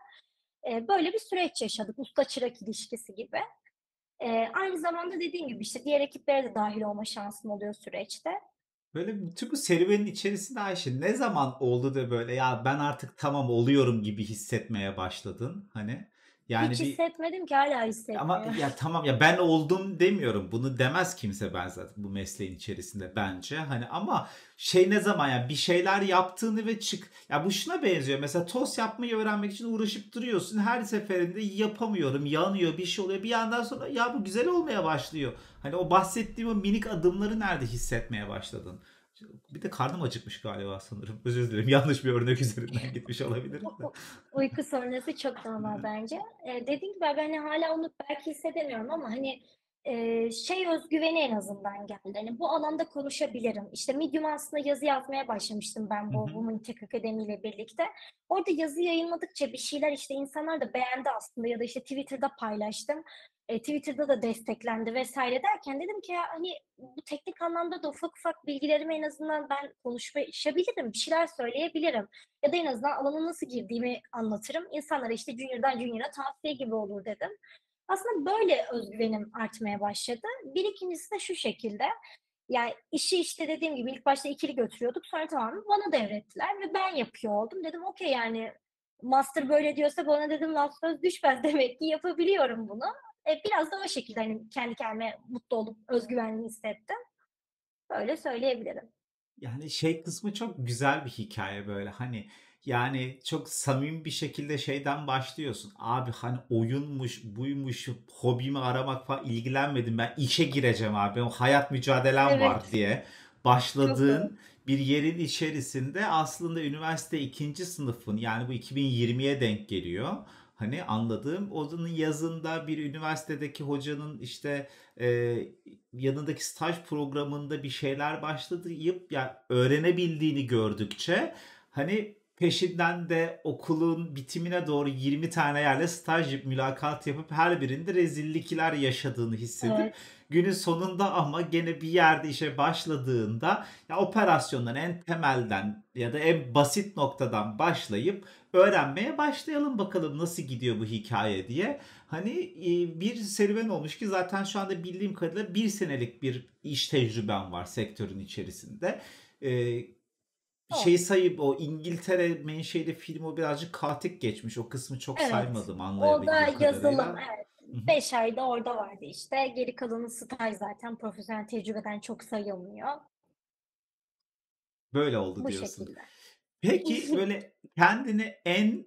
Böyle bir süreç yaşadık. Usta çırak ilişkisi gibi. Ee, aynı zamanda dediğim gibi işte diğer ekiplere de dahil olma şansım oluyor süreçte. Böyle bütün bu serüvenin içerisinde Ayşe ne zaman oldu da böyle ya ben artık tamam oluyorum gibi hissetmeye başladın hani? Yani Hiç bir hissetmedim ki hala hissetmiyorum. ama ya tamam ya ben oldum demiyorum. Bunu demez kimse ben zaten bu mesleğin içerisinde bence. Hani ama şey ne zaman ya bir şeyler yaptığını ve çık ya bu şuna benziyor. Mesela tost yapmayı öğrenmek için uğraşıp duruyorsun. Her seferinde yapamıyorum, yanıyor, bir şey oluyor. Bir yandan sonra ya bu güzel olmaya başlıyor. Hani o bahsettiğim o minik adımları nerede hissetmeye başladın? Bir de karnım acıkmış galiba sanırım. Özür dilerim. Yanlış bir örnek üzerinden gitmiş olabilirim de. Uyku sonrası çok normal bence. Ee, dediğim gibi ben hani hala onu belki hissedemiyorum ama hani e, şey özgüveni en azından geldi. Hani bu alanda konuşabilirim. İşte Medium aslında yazı yazmaya başlamıştım ben bu. Women Tech Akademi ile birlikte. Orada yazı yayınladıkça bir şeyler işte insanlar da beğendi aslında ya da işte Twitter'da paylaştım. E, Twitter'da da desteklendi vesaire derken dedim ki ya hani bu teknik anlamda da ufak ufak bilgilerimi en azından ben konuşabilirim, bir şeyler söyleyebilirim. Ya da en azından alana nasıl girdiğimi anlatırım. İnsanlara işte junior'dan junior'a tavsiye gibi olur dedim. Aslında böyle özgüvenim artmaya başladı. Bir ikincisi de şu şekilde. Yani işi işte dediğim gibi ilk başta ikili götürüyorduk. Sonra tamamen bana devrettiler ve ben yapıyor oldum. Dedim okey yani master böyle diyorsa bana dedim laf söz düşmez demek ki yapabiliyorum bunu. E, biraz da o şekilde hani kendi kendime mutlu olup özgüvenli hissettim. Böyle söyleyebilirim. Yani şey kısmı çok güzel bir hikaye böyle hani yani çok samimi bir şekilde şeyden başlıyorsun. Abi hani oyunmuş, buymuş, hobimi aramak falan ilgilenmedim. Ben işe gireceğim abi. Benim hayat mücadelem Evet. var diye başladığın bir yerin içerisinde aslında üniversite ikinci sınıfın yani bu 2020'ye denk geliyor. Hani anladığım onun yazında bir üniversitedeki hocanın işte e, yanındaki staj programında bir şeyler başlayıp yani öğrenebildiğini gördükçe hani peşinden de okulun bitimine doğru 20 tane yerle staj mülakat yapıp her birinde rezillikler yaşadığını hissedip Evet. günün sonunda ama gene bir yerde işe başladığında ya operasyondan en temelden ya da en basit noktadan başlayıp öğrenmeye başlayalım bakalım nasıl gidiyor bu hikaye diye. Hani e, bir serüven olmuş ki zaten şu anda bildiğim kadarıyla bir senelik bir iş tecrüben var sektörün içerisinde. E, Evet. şey sayıp o İngiltere menşeli film o birazcık kaotik geçmiş. O kısmı çok Evet. saymadım anlayabildiğim yazılım. kadarıyla. Evet. Hı hı. 5 ayda orada vardı işte. Geri kalanı staj zaten profesyonel tecrübeden çok sayılmıyor. Böyle oldu Bu diyorsun. şekilde. Peki böyle kendini en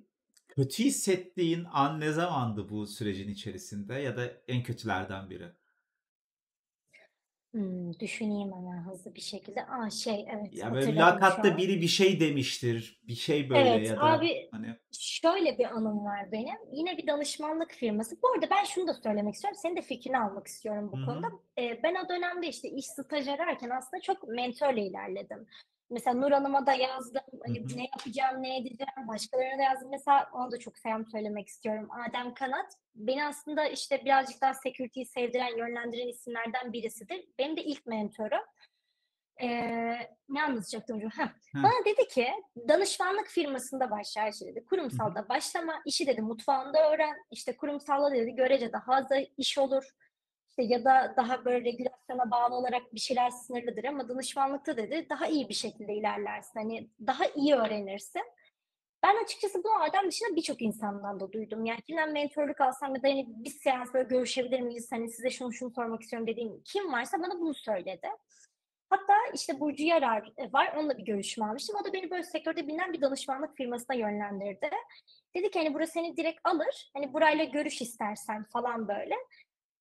kötü hissettiğin an ne zamandı bu sürecin içerisinde ya da en kötülerden biri? Hmm, düşüneyim hemen hızlı bir şekilde. Aa şey evet Ya böyle hatırladım şu mülakatta an. biri bir şey demiştir, bir şey böyle Evet ya da abi hani şöyle bir anım var benim. Yine bir danışmanlık firması. Bu arada ben şunu da söylemek istiyorum. Senin de fikrini almak istiyorum hı bu hı, konuda. Ee, ben o dönemde işte iş staj ararken aslında çok mentörle ilerledim. Mesela Nur Hanım'a da yazdım. hı Hani hı, ne yapacağım, ne edeceğim. Başkalarına da yazdım. Mesela onu da çok selam söylemek istiyorum. Adem Kanat. Beni aslında işte birazcık daha security'yi sevdiren, yönlendiren isimlerden birisidir. Benim de ilk mentorum. Ee, ne anlatacaktım hocam? Heh. heh, Bana dedi ki danışmanlık firmasında başla her şey dedi. hı hı, Kurumsalda başlama. işi dedi mutfağında öğren. İşte kurumsalda dedi görece daha az iş olur. İşte ya da daha böyle regülasyona bağlı olarak bir şeyler sınırlıdır ama danışmanlıkta dedi daha iyi bir şekilde ilerlersin. Hani daha iyi öğrenirsin. Ben açıkçası bu adam dışında birçok insandan da duydum. Yani kimden mentorluk alsam ya da hani bir seans böyle görüşebilir miyiz? Hani size şunu şunu sormak istiyorum dediğim kim varsa bana bunu söyledi. Hatta işte Burcu Yarar e, var. Onunla bir görüşme almıştım. O da beni böyle sektörde bilinen bir danışmanlık firmasına yönlendirdi. Dedi ki hani burası seni direkt alır. Hani burayla görüş istersen falan böyle.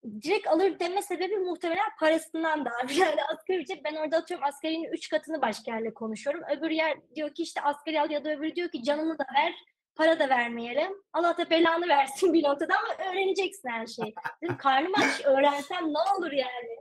Direkt alır deme sebebi muhtemelen parasından da abi. Yani asgari ücret ben orada atıyorum asgarinin 3 katını başka yerle konuşuyorum. Öbür yer diyor ki işte asgari al ya da öbürü diyor ki canını da ver. Para da vermeyelim. Allah da belanı versin bir noktada ama öğreneceksin her şeyi. Dedim karnım aç öğrensem ne olur yani.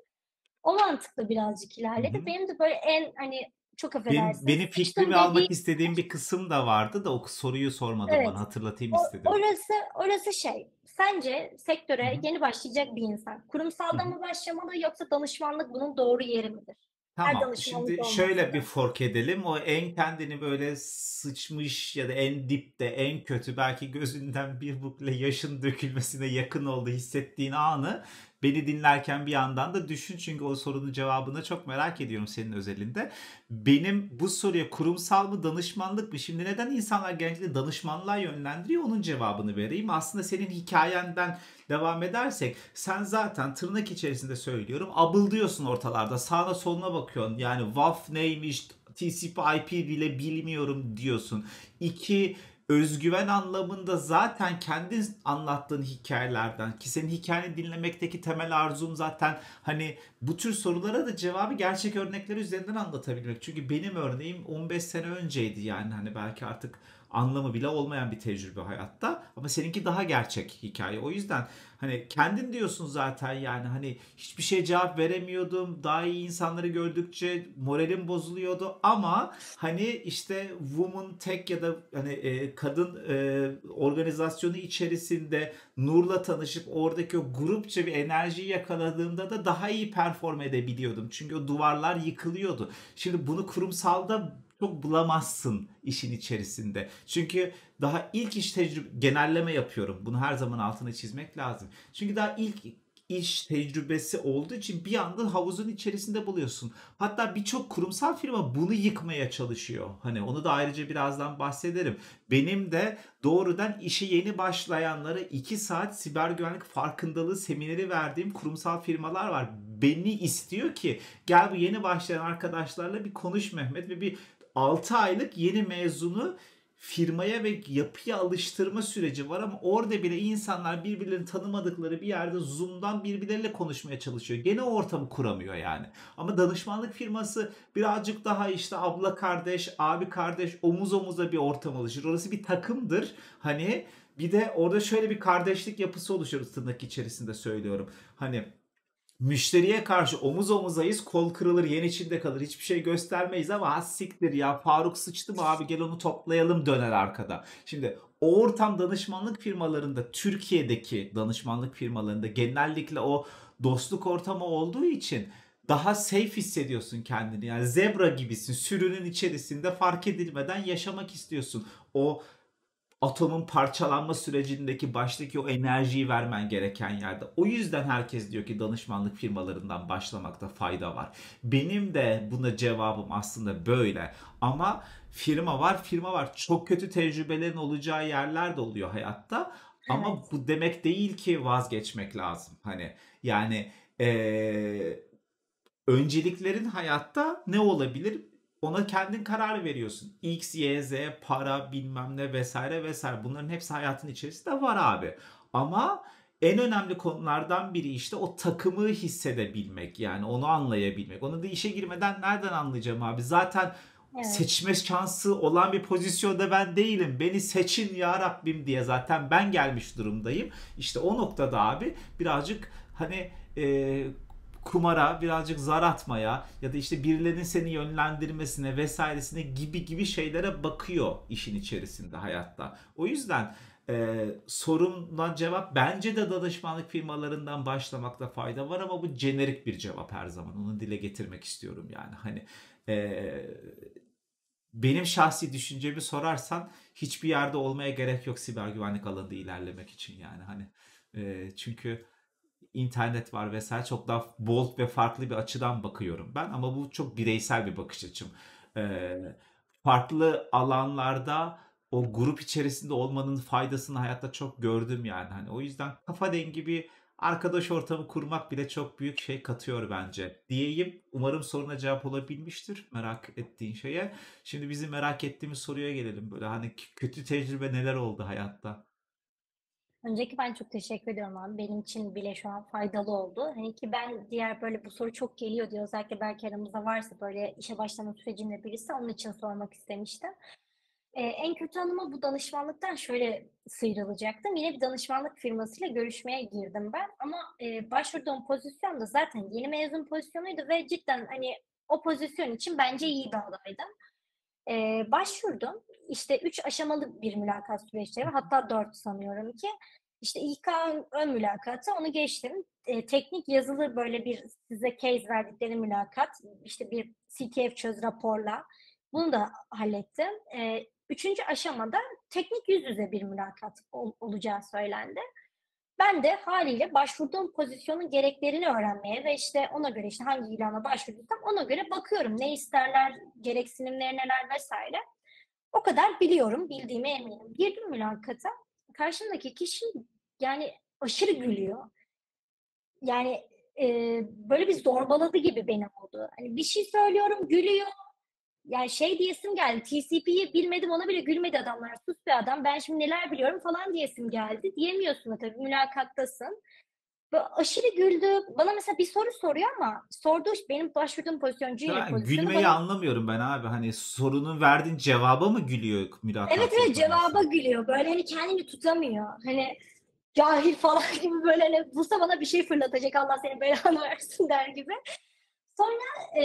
O mantıkla birazcık ilerledi. hı. Benim de böyle en hani çok Benim, affedersiniz benim sıçtım fikrimi almak dediğim istediğim bir kısım da vardı da o soruyu sormadım evet bana hatırlatayım o, istedim. orası orası şey. Sence sektöre yeni başlayacak bir insan hı kurumsalda hı. mı başlamalı yoksa danışmanlık bunun doğru yeri midir? Tamam. Şimdi şöyle bir fork edelim. O en kendini böyle sıçmış ya da en dipte, en kötü belki gözünden bir bukle yaşın dökülmesine yakın olduğu hissettiğin anı beni dinlerken bir yandan da düşün. Çünkü o sorunun cevabını çok merak ediyorum senin özelinde. Benim bu soruya kurumsal mı danışmanlık mı? Şimdi neden insanlar genellikle danışmanlığa yönlendiriyor? Onun cevabını vereyim. Aslında senin hikayenden devam edersek sen zaten tırnak içerisinde söylüyorum abıldıyorsun ortalarda sağına soluna bakıyorsun yani WAF neymiş TCP IP bile bilmiyorum diyorsun. İki özgüven anlamında zaten kendin anlattığın hikayelerden ki senin hikayeni dinlemekteki temel arzum zaten hani bu tür sorulara da cevabı gerçek örnekler üzerinden anlatabilmek. Çünkü benim örneğim 15 sene önceydi yani hani belki artık anlamı bile olmayan bir tecrübe hayatta ama seninki daha gerçek hikaye. O yüzden hani kendin diyorsun zaten yani hani hiçbir şeye cevap veremiyordum. Daha iyi insanları gördükçe moralim bozuluyordu ama hani işte Woman Tech ya da hani e, kadın e, organizasyonu içerisinde Nur'la tanışıp oradaki o grupça bir enerjiyi yakaladığımda da daha iyi perform edebiliyordum. Çünkü o duvarlar yıkılıyordu. Şimdi bunu kurumsalda çok bulamazsın işin içerisinde. Çünkü daha ilk iş tecrübe genelleme yapıyorum. Bunu her zaman altına çizmek lazım. Çünkü daha ilk iş tecrübesi olduğu için bir anda havuzun içerisinde buluyorsun. Hatta birçok kurumsal firma bunu yıkmaya çalışıyor. Hani onu da ayrıca birazdan bahsederim. Benim de doğrudan işe yeni başlayanlara 2 saat siber güvenlik farkındalığı semineri verdiğim kurumsal firmalar var. Beni istiyor ki gel bu yeni başlayan arkadaşlarla bir konuş Mehmet ve bir 6 aylık yeni mezunu firmaya ve yapıya alıştırma süreci var ama orada bile insanlar birbirlerini tanımadıkları bir yerde Zoom'dan birbirleriyle konuşmaya çalışıyor. Gene o ortamı kuramıyor yani. Ama danışmanlık firması birazcık daha işte abla kardeş, abi kardeş omuz omuza bir ortam oluşur. Orası bir takımdır. Hani bir de orada şöyle bir kardeşlik yapısı oluşur tırnak içerisinde söylüyorum. Hani müşteriye karşı omuz omuzayız kol kırılır yen içinde kalır hiçbir şey göstermeyiz ama ha siktir ya Faruk sıçtı mı abi gel onu toplayalım döner arkada. Şimdi o ortam danışmanlık firmalarında Türkiye'deki danışmanlık firmalarında genellikle o dostluk ortamı olduğu için daha safe hissediyorsun kendini. Yani zebra gibisin. Sürünün içerisinde fark edilmeden yaşamak istiyorsun. O atomun parçalanma sürecindeki baştaki o enerjiyi vermen gereken yerde. O yüzden herkes diyor ki danışmanlık firmalarından başlamakta fayda var. Benim de buna cevabım aslında böyle. Ama firma var, firma var. Çok kötü tecrübelerin olacağı yerler de oluyor hayatta. Ama Evet. bu demek değil ki vazgeçmek lazım. Hani yani eee, önceliklerin hayatta ne olabilir? Ona kendin karar veriyorsun. X, Y, Z, para bilmem ne vesaire vesaire. Bunların hepsi hayatın içerisinde var abi. Ama en önemli konulardan biri işte o takımı hissedebilmek. Yani onu anlayabilmek. Onu da işe girmeden nereden anlayacağım abi? Zaten Evet. seçme şansı olan bir pozisyonda ben değilim. Beni seçin ya Rabbim diye zaten ben gelmiş durumdayım. İşte o noktada abi birazcık hani e, kumara, birazcık zar atmaya ya da işte birilerinin seni yönlendirmesine vesairesine gibi gibi şeylere bakıyor işin içerisinde hayatta. O yüzden e, soruna cevap bence de danışmanlık firmalarından başlamakta fayda var ama bu jenerik bir cevap her zaman. Onu dile getirmek istiyorum yani. Hani e, benim şahsi düşüncemi sorarsan hiçbir yerde olmaya gerek yok siber güvenlik alanında ilerlemek için yani hani e, çünkü internet var vesaire çok daha bold ve farklı bir açıdan bakıyorum ben ama bu çok bireysel bir bakış açım. E, farklı alanlarda o grup içerisinde olmanın faydasını hayatta çok gördüm yani hani o yüzden kafa dengi bir arkadaş ortamı kurmak bile çok büyük şey katıyor bence diyeyim. Umarım soruna cevap olabilmiştir merak ettiğin şeye. Şimdi bizim merak ettiğimiz soruya gelelim. Böyle hani kötü tecrübe neler oldu hayatta? Önceki ben çok teşekkür ediyorum abi. Benim için bile şu an faydalı oldu. Hani ki ben diğer böyle bu soru çok geliyor diyor. Özellikle belki aramızda varsa böyle işe başlama sürecinde birisi onun için sormak istemiştim. Ee, en kötü anıma bu danışmanlıktan şöyle sıyrılacaktım. Yine bir danışmanlık firmasıyla görüşmeye girdim ben. Ama e, başvurduğum pozisyon da zaten yeni mezun pozisyonuydu ve cidden hani o pozisyon için bence iyi bir adaydım. Ee, başvurdum. İşte üç aşamalı bir mülakat süreçleri var. Hatta dört sanıyorum ki. İşte İK ön, ön mülakatı onu geçtim. Ee, teknik yazılı böyle bir size case verdikleri mülakat. İşte bir CTF çöz raporla. Bunu da hallettim. Ee, üçüncü aşamada teknik yüz yüze bir mülakat ol- olacağı söylendi. Ben de haliyle başvurduğum pozisyonun gereklerini öğrenmeye ve işte ona göre işte hangi ilana başvurduysam ona göre bakıyorum. Ne isterler, gereksinimleri neler vesaire. O kadar biliyorum, bildiğime eminim. Girdim mülakata. Karşımdaki kişi yani aşırı gülüyor. Yani e, böyle bir zorbaladı gibi benim oldu. Hani bir şey söylüyorum, gülüyor. Yani şey diyesim geldi. TCP'yi bilmedim ona bile gülmedi adamlar. Sus bir adam. Ben şimdi neler biliyorum falan diyesim geldi. Diyemiyorsun tabii mülakattasın. Böyle aşırı güldü. Bana mesela bir soru soruyor ama sorduğu benim başvurduğum pozisyon junior pozisyonu gülmeyi bana anlamıyorum ben abi. Hani sorunun verdiğin cevaba mı gülüyor mülakat Evet evet cevaba gülüyor. Böyle hani kendini tutamıyor. Hani cahil falan gibi böyle hani bulsa bana bir şey fırlatacak Allah seni belanı versin der gibi. Sonra e,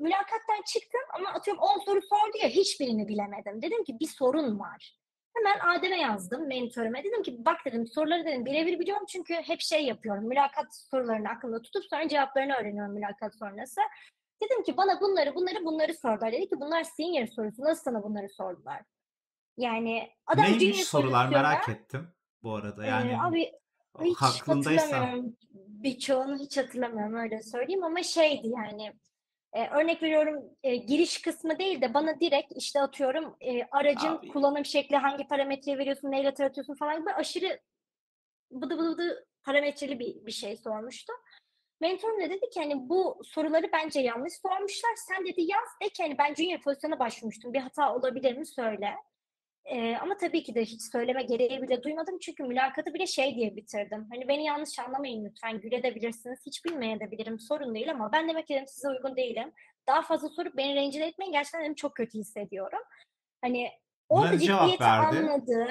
mülakattan çıktım ama atıyorum 10 soru sordu ya hiçbirini bilemedim. Dedim ki bir sorun var. Hemen Adem'e yazdım mentörüme. Dedim ki bak dedim soruları dedim birebir biliyorum çünkü hep şey yapıyorum. Mülakat sorularını aklımda tutup sonra cevaplarını öğreniyorum mülakat sonrası. Dedim ki bana bunları bunları bunları sordular. Dedi ki bunlar senior sorusu. Nasıl sana bunları sordular? Yani adam Neymiş sorular merak ettim bu arada. e, Yani abi hiç hatırlamıyorum. Birçoğunu hiç hatırlamıyorum öyle söyleyeyim ama şeydi yani e, örnek veriyorum e, giriş kısmı değil de bana direkt işte atıyorum e, aracın Abi kullanım şekli hangi parametreyi veriyorsun neyle taratıyorsun falan gibi aşırı bıdı bıdı bıdı parametreli bir, bir şey sormuştu. Mentorum da dedi ki hani bu soruları bence yanlış sormuşlar. Sen dedi yaz de ki hani ben junior pozisyona başvurmuştum. Bir hata olabilir mi söyle. Ee, ama tabii ki de hiç söyleme gereği bile duymadım. Çünkü mülakatı bile şey diye bitirdim. Hani beni yanlış anlamayın lütfen. Gülebilirsiniz. Hiç bilmeyebilirim. Sorun değil ama ben demek ki size uygun değilim. Daha fazla sorup beni rencide etmeyin. Gerçekten dedim çok kötü hissediyorum. Hani orada cevap ciddiyeti anladı.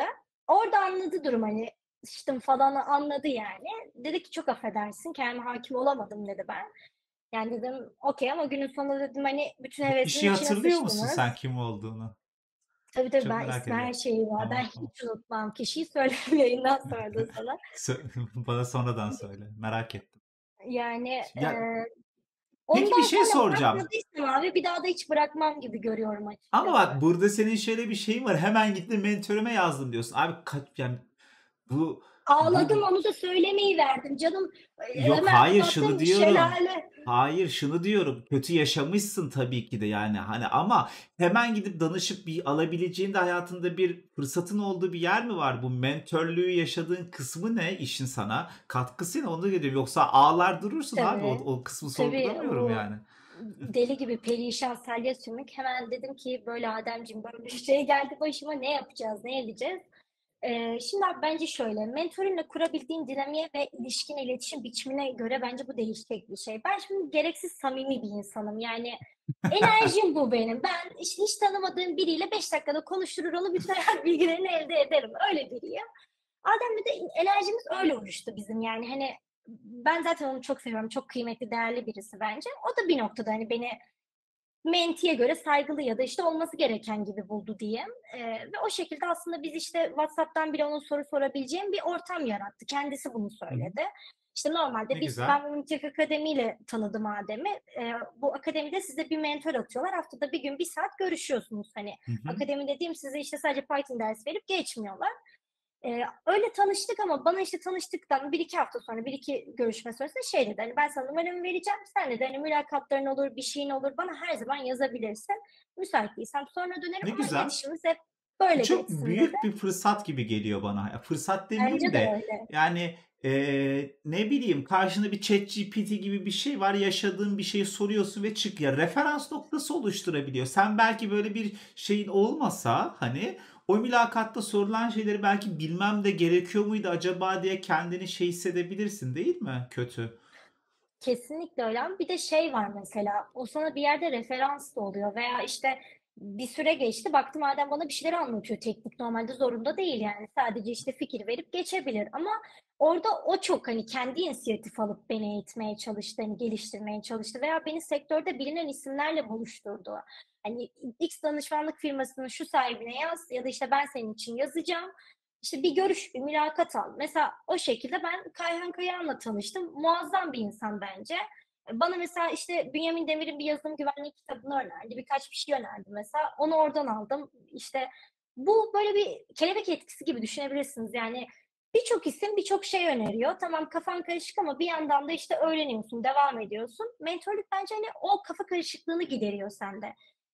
Orada anladı durum hani sıçtım falan anladı yani. Dedi ki çok affedersin kendime hakim olamadım dedi ben. Yani dedim okey ama günün sonunda dedim hani bütün hevesinin kişiyi içine hatırlıyor musun sen kim olduğunu? Tabii tabii Çok ben merak ismi her ediyorum. şeyi var. Ben Tamam tamam. hiç unutmam. Kişiyi söyleyeyim yayından sonra da sana. Sö- Bana sonradan söyle. Merak ettim. Yani Ya e, peki bir ondan şey sonra soracağım. bırakmadıysam abi bir daha da hiç bırakmam gibi görüyorum Ama açıkçası. bak burada senin şöyle bir şeyin var. Hemen gittim mentörüme yazdım diyorsun. Abi kaç yani bu Ağladım onu da söylemeyi verdim canım. Yok Hemen hayır şunu diyorum. şelale. Hayır şunu diyorum. Kötü yaşamışsın tabii ki de yani hani ama hemen gidip danışıp bir alabileceğin de hayatında bir fırsatın olduğu bir yer mi var? Bu mentörlüğü yaşadığın kısmı ne işin sana? Katkısı ne? Onu da görüyorum. Yoksa ağlar durursun abi. O, Tabii. o kısmı Tabii sorgulamıyorum o yani. deli gibi perişan salya sümük. Hemen dedim ki böyle Ademciğim böyle bir şey geldi başıma ne yapacağız, ne edeceğiz? Ee, şimdi abi bence şöyle, mentorunla kurabildiğin dinamiğe ve ilişkin iletişim biçimine göre bence bu değişecek bir şey. Ben şimdi gereksiz samimi bir insanım. Yani enerjim bu benim. Ben işte hiç tanımadığım biriyle 5 dakikada konuşturur onu bütün hayat bilgilerini elde ederim. Öyle biriyim. Adem'le de enerjimiz öyle uyuştu bizim yani hani ben zaten onu çok seviyorum. Çok kıymetli, değerli birisi bence. O da bir noktada hani beni mentiye göre saygılı ya da işte olması gereken gibi buldu diyeyim. Ee, ve o şekilde aslında biz işte WhatsApp'tan bile ona soru sorabileceğim bir ortam yarattı. Kendisi bunu söyledi. İşte normalde Ne biz güzel. ben Mimtik Akademi ile tanıdım Adem'i. Ee, bu akademide size bir mentor atıyorlar. Haftada bir gün bir saat görüşüyorsunuz. Hani Hı hı. akademi dediğim size işte sadece Python dersi verip geçmiyorlar. Ee, öyle tanıştık ama bana işte tanıştıktan bir iki hafta sonra, bir iki görüşme sonrasında şey dedi. Hani ben sana numaramı vereceğim. Sen de hani mülakatların olur, bir şeyin olur. Bana her zaman yazabilirsin. Müsait değilsem sonra dönerim Ne ama güzel. iletişimimiz hep böyle çok geçsin dedi. büyük bir fırsat gibi geliyor bana. Ya fırsat demeyeyim Bence de de öyle. yani eee, ne bileyim karşında bir ChatGPT gibi bir şey var. Yaşadığın bir şeyi soruyorsun ve çıkıyor. Referans noktası oluşturabiliyor. Sen belki böyle bir şeyin olmasa hani o mülakatta sorulan şeyleri belki bilmem de gerekiyor muydu acaba diye kendini şey hissedebilirsin değil mi? Kötü. Kesinlikle öyle bir de şey var mesela o sana bir yerde referans da oluyor veya işte bir süre geçti baktım Adem bana bir şeyler anlatıyor teknik normalde zorunda değil yani sadece işte fikir verip geçebilir ama orada o çok hani kendi inisiyatif alıp beni eğitmeye çalıştı hani geliştirmeye çalıştı veya beni sektörde bilinen isimlerle buluşturdu. Hani X danışmanlık firmasının şu sahibine yaz ya da işte ben senin için yazacağım. İşte bir görüş, bir mülakat al. Mesela o şekilde ben Kayhan Kayahan'la tanıştım. Muazzam bir insan bence. Bana mesela işte Bünyamin Demir'in bir yazılım güvenliği kitabını önerdi. Birkaç bir şey önerdi mesela. Onu oradan aldım. İşte bu böyle bir kelebek etkisi gibi düşünebilirsiniz. Yani birçok isim birçok şey öneriyor. Tamam kafan karışık ama bir yandan da işte öğreniyorsun, devam ediyorsun. Mentorluk bence hani o kafa karışıklığını gideriyor sende.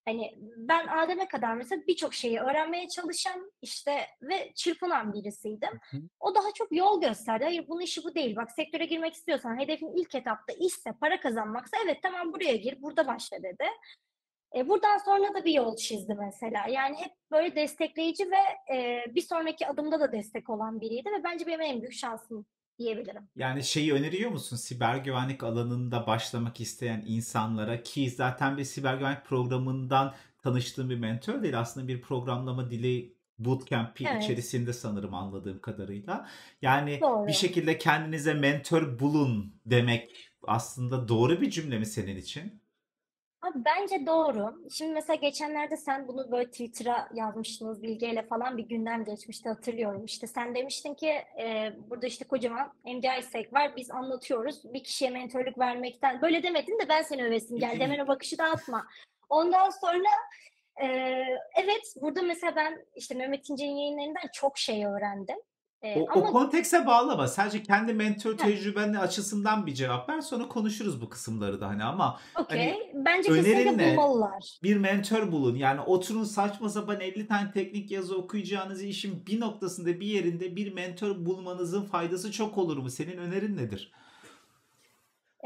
Hani ben Adem'e kadar mesela birçok şeyi öğrenmeye çalışan işte ve çırpınan birisiydim. Hı hı. O daha çok yol gösterdi. Hayır bunun işi bu değil. Bak sektöre girmek istiyorsan hedefin ilk etapta işse para kazanmaksa evet tamam buraya gir, burada başla dedi. E, buradan sonra da bir yol çizdi mesela. Yani hep böyle destekleyici ve e, bir sonraki adımda da destek olan biriydi ve bence benim en büyük şansım diyebilirim. Yani şeyi öneriyor musun? Siber güvenlik alanında başlamak isteyen insanlara ki zaten bir siber güvenlik programından tanıştığım bir mentor değil. Aslında bir programlama dili bootcamp'i Evet, içerisinde sanırım anladığım kadarıyla. Yani bir doğru. şekilde kendinize mentor bulun demek aslında doğru bir cümle mi senin için? Abi bence doğru. Şimdi mesela geçenlerde sen bunu böyle Twitter'a yazmıştınız Bilge'yle falan bir gündem geçmişti hatırlıyorum. İşte sen demiştin ki e, burada işte kocaman MCISEC var biz anlatıyoruz bir kişiye mentorluk vermekten. Böyle demedin de ben seni övesim geldi hemen o bakışı dağıtma. Ondan sonra e, evet burada mesela ben işte Mehmet İnce'nin yayınlarından çok şey öğrendim. E, O, o ama kontekse bağlama. Sadece kendi mentor heh, tecrüben açısından bir cevap ver. Sonra konuşuruz bu kısımları da hani ama hani okey bence kesinlikle önerin ne? bulmalılar. Bir mentor bulun. Yani oturun saçma sapan 50 tane teknik yazı okuyacağınız işin bir noktasında bir yerinde bir mentor bulmanızın faydası çok olur mu? Senin önerin nedir?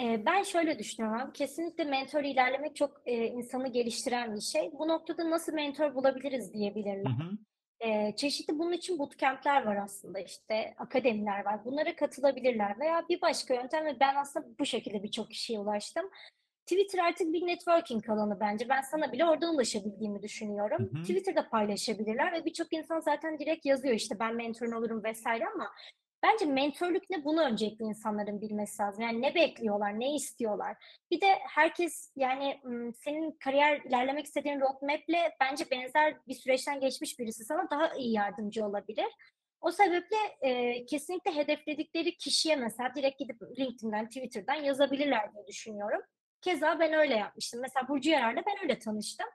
Ee, Ben şöyle düşünüyorum. Kesinlikle mentor ilerlemek çok e, insanı geliştiren bir şey. Bu noktada nasıl mentor bulabiliriz Hı diyebilirler. hı. Eee, çeşitli bunun için bootcamp'ler var aslında, işte, akademiler var. Bunlara katılabilirler veya bir başka yöntem ve ben aslında bu şekilde birçok kişiye ulaştım. Twitter artık bir networking alanı bence. Ben sana bile oradan ulaşabildiğimi Hı düşünüyorum. hı. Twitter'da paylaşabilirler ve birçok insan zaten direkt yazıyor, işte, ben mentörün olurum vs. ama bence mentörlük ne, bunu öncelikle insanların bilmesi lazım. Yani ne bekliyorlar, ne istiyorlar? Bir de herkes, yani, senin kariyer ilerlemek istediğin roadmap'le bence benzer bir süreçten geçmiş birisi sana daha iyi yardımcı olabilir. O sebeple, eee, kesinlikle hedefledikleri kişiye mesela direkt gidip LinkedIn'den, Twitter'dan yazabilirler diye düşünüyorum. Keza ben öyle yapmıştım. Mesela Burcu Yarar'la ben öyle tanıştım.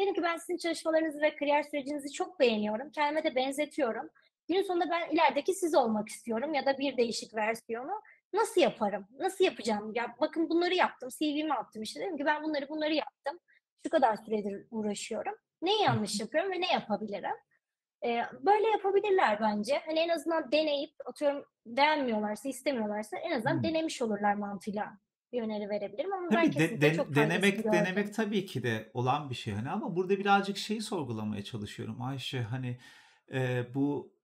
Dedim ki ben sizin çalışmalarınızı ve kariyer sürecinizi çok beğeniyorum. Kendime de benzetiyorum. Günün sonunda ben ilerideki siz olmak istiyorum ya da bir değişik versiyonu. Nasıl yaparım? Nasıl yapacağım? Ya bakın bunları yaptım. CV'mi attım işte. Dedim ki ben bunları bunları yaptım. Şu kadar süredir uğraşıyorum. Neyi Hı yanlış yapıyorum ve ne yapabilirim? Eee, böyle yapabilirler bence. Hani en azından deneyip atıyorum beğenmiyorlarsa, istemiyorlarsa en azından Hımm. denemiş olurlar mantığıyla bir öneri verebilirim ama ben Tabii de den çok denemek denemek gördüm. tabii ki de olan bir şey, hani, ama burada birazcık şeyi sorgulamaya çalışıyorum Ayşe, hani, eee, bu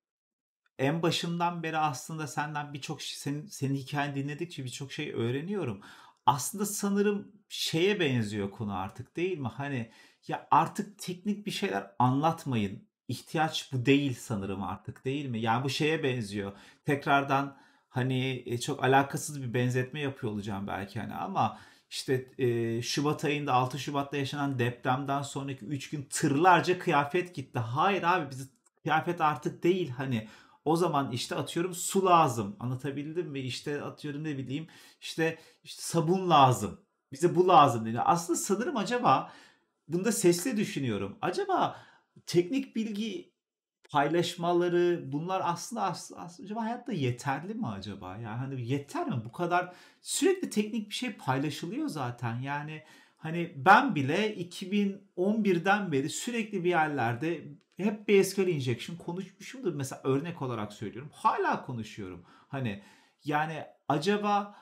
en başından beri aslında senden birçok ş senin senin hikâyeni dinledikçe birçok şey öğreniyorum. Aslında sanırım şeye benziyor konu artık değil mi? Hani, ya, artık teknik bir şeyler anlatmayın. İhtiyaç bu değil sanırım artık, değil mi? Yani bu şeye benziyor. Tekrardan, hani, eee, çok alakasız bir benzetme yapıyor olacağım belki, hani, ama, işte, eee, şubat ayında 6 Şubat'ta yaşanan depremden sonraki 3 gün tırlarca kıyafet gitti. Hayır abi, bize kıyafet artık değil, hani, o zaman, işte, atıyorum su lazım. Anlatabildim mi? İşte, atıyorum, ne bileyim, işte işte, sabun lazım. Bize bu lazım dedi. Aslında sanırım acaba bunu da sesli düşünüyorum. Acaba teknik bilgi paylaşmaları bunlar aslında as as acaba hayatta yeterli mi acaba? Yani, hani, yeter mi? Bu kadar sürekli teknik bir şey paylaşılıyor zaten. Yani, hani, ben bile 2011'den beri sürekli bir yerlerde hep bir SQL injection konuşmuşumdur. Mesela örnek olarak söylüyorum. Hâlâ konuşuyorum. Hani, yani, acaba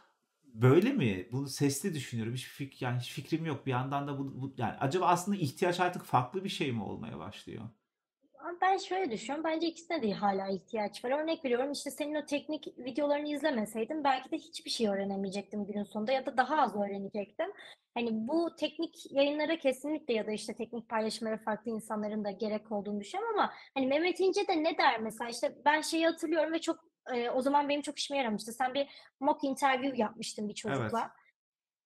böyle mi? Bunu sesli düşünüyorum. Hiçbir fik yani, hiç fikrim yok. Bir yandan da bu bu yani, acaba aslında ihtiyaç artık farklı bir şey mi olmaya başlıyor? Ben şöyle düşünüyorum, bence ikisine de hâlâ ihtiyaç var. Örnek veriyorum, işte, senin o teknik videolarını izlemeseydim belki de hiçbir şey öğrenemeyecektim günün sonunda ya da daha az öğrenecektim. Hani, bu teknik yayınlara kesinlikle ya da, işte, teknik paylaşımlara farklı insanların da gerek olduğunu düşünüyorum ama, hani, Mehmet İnce de ne der mesela, işte, ben şeyi hatırlıyorum ve çok, eee, o zaman benim çok işime yaramıştı. Sen bir mock interview yapmıştın bir Evet. çocukla.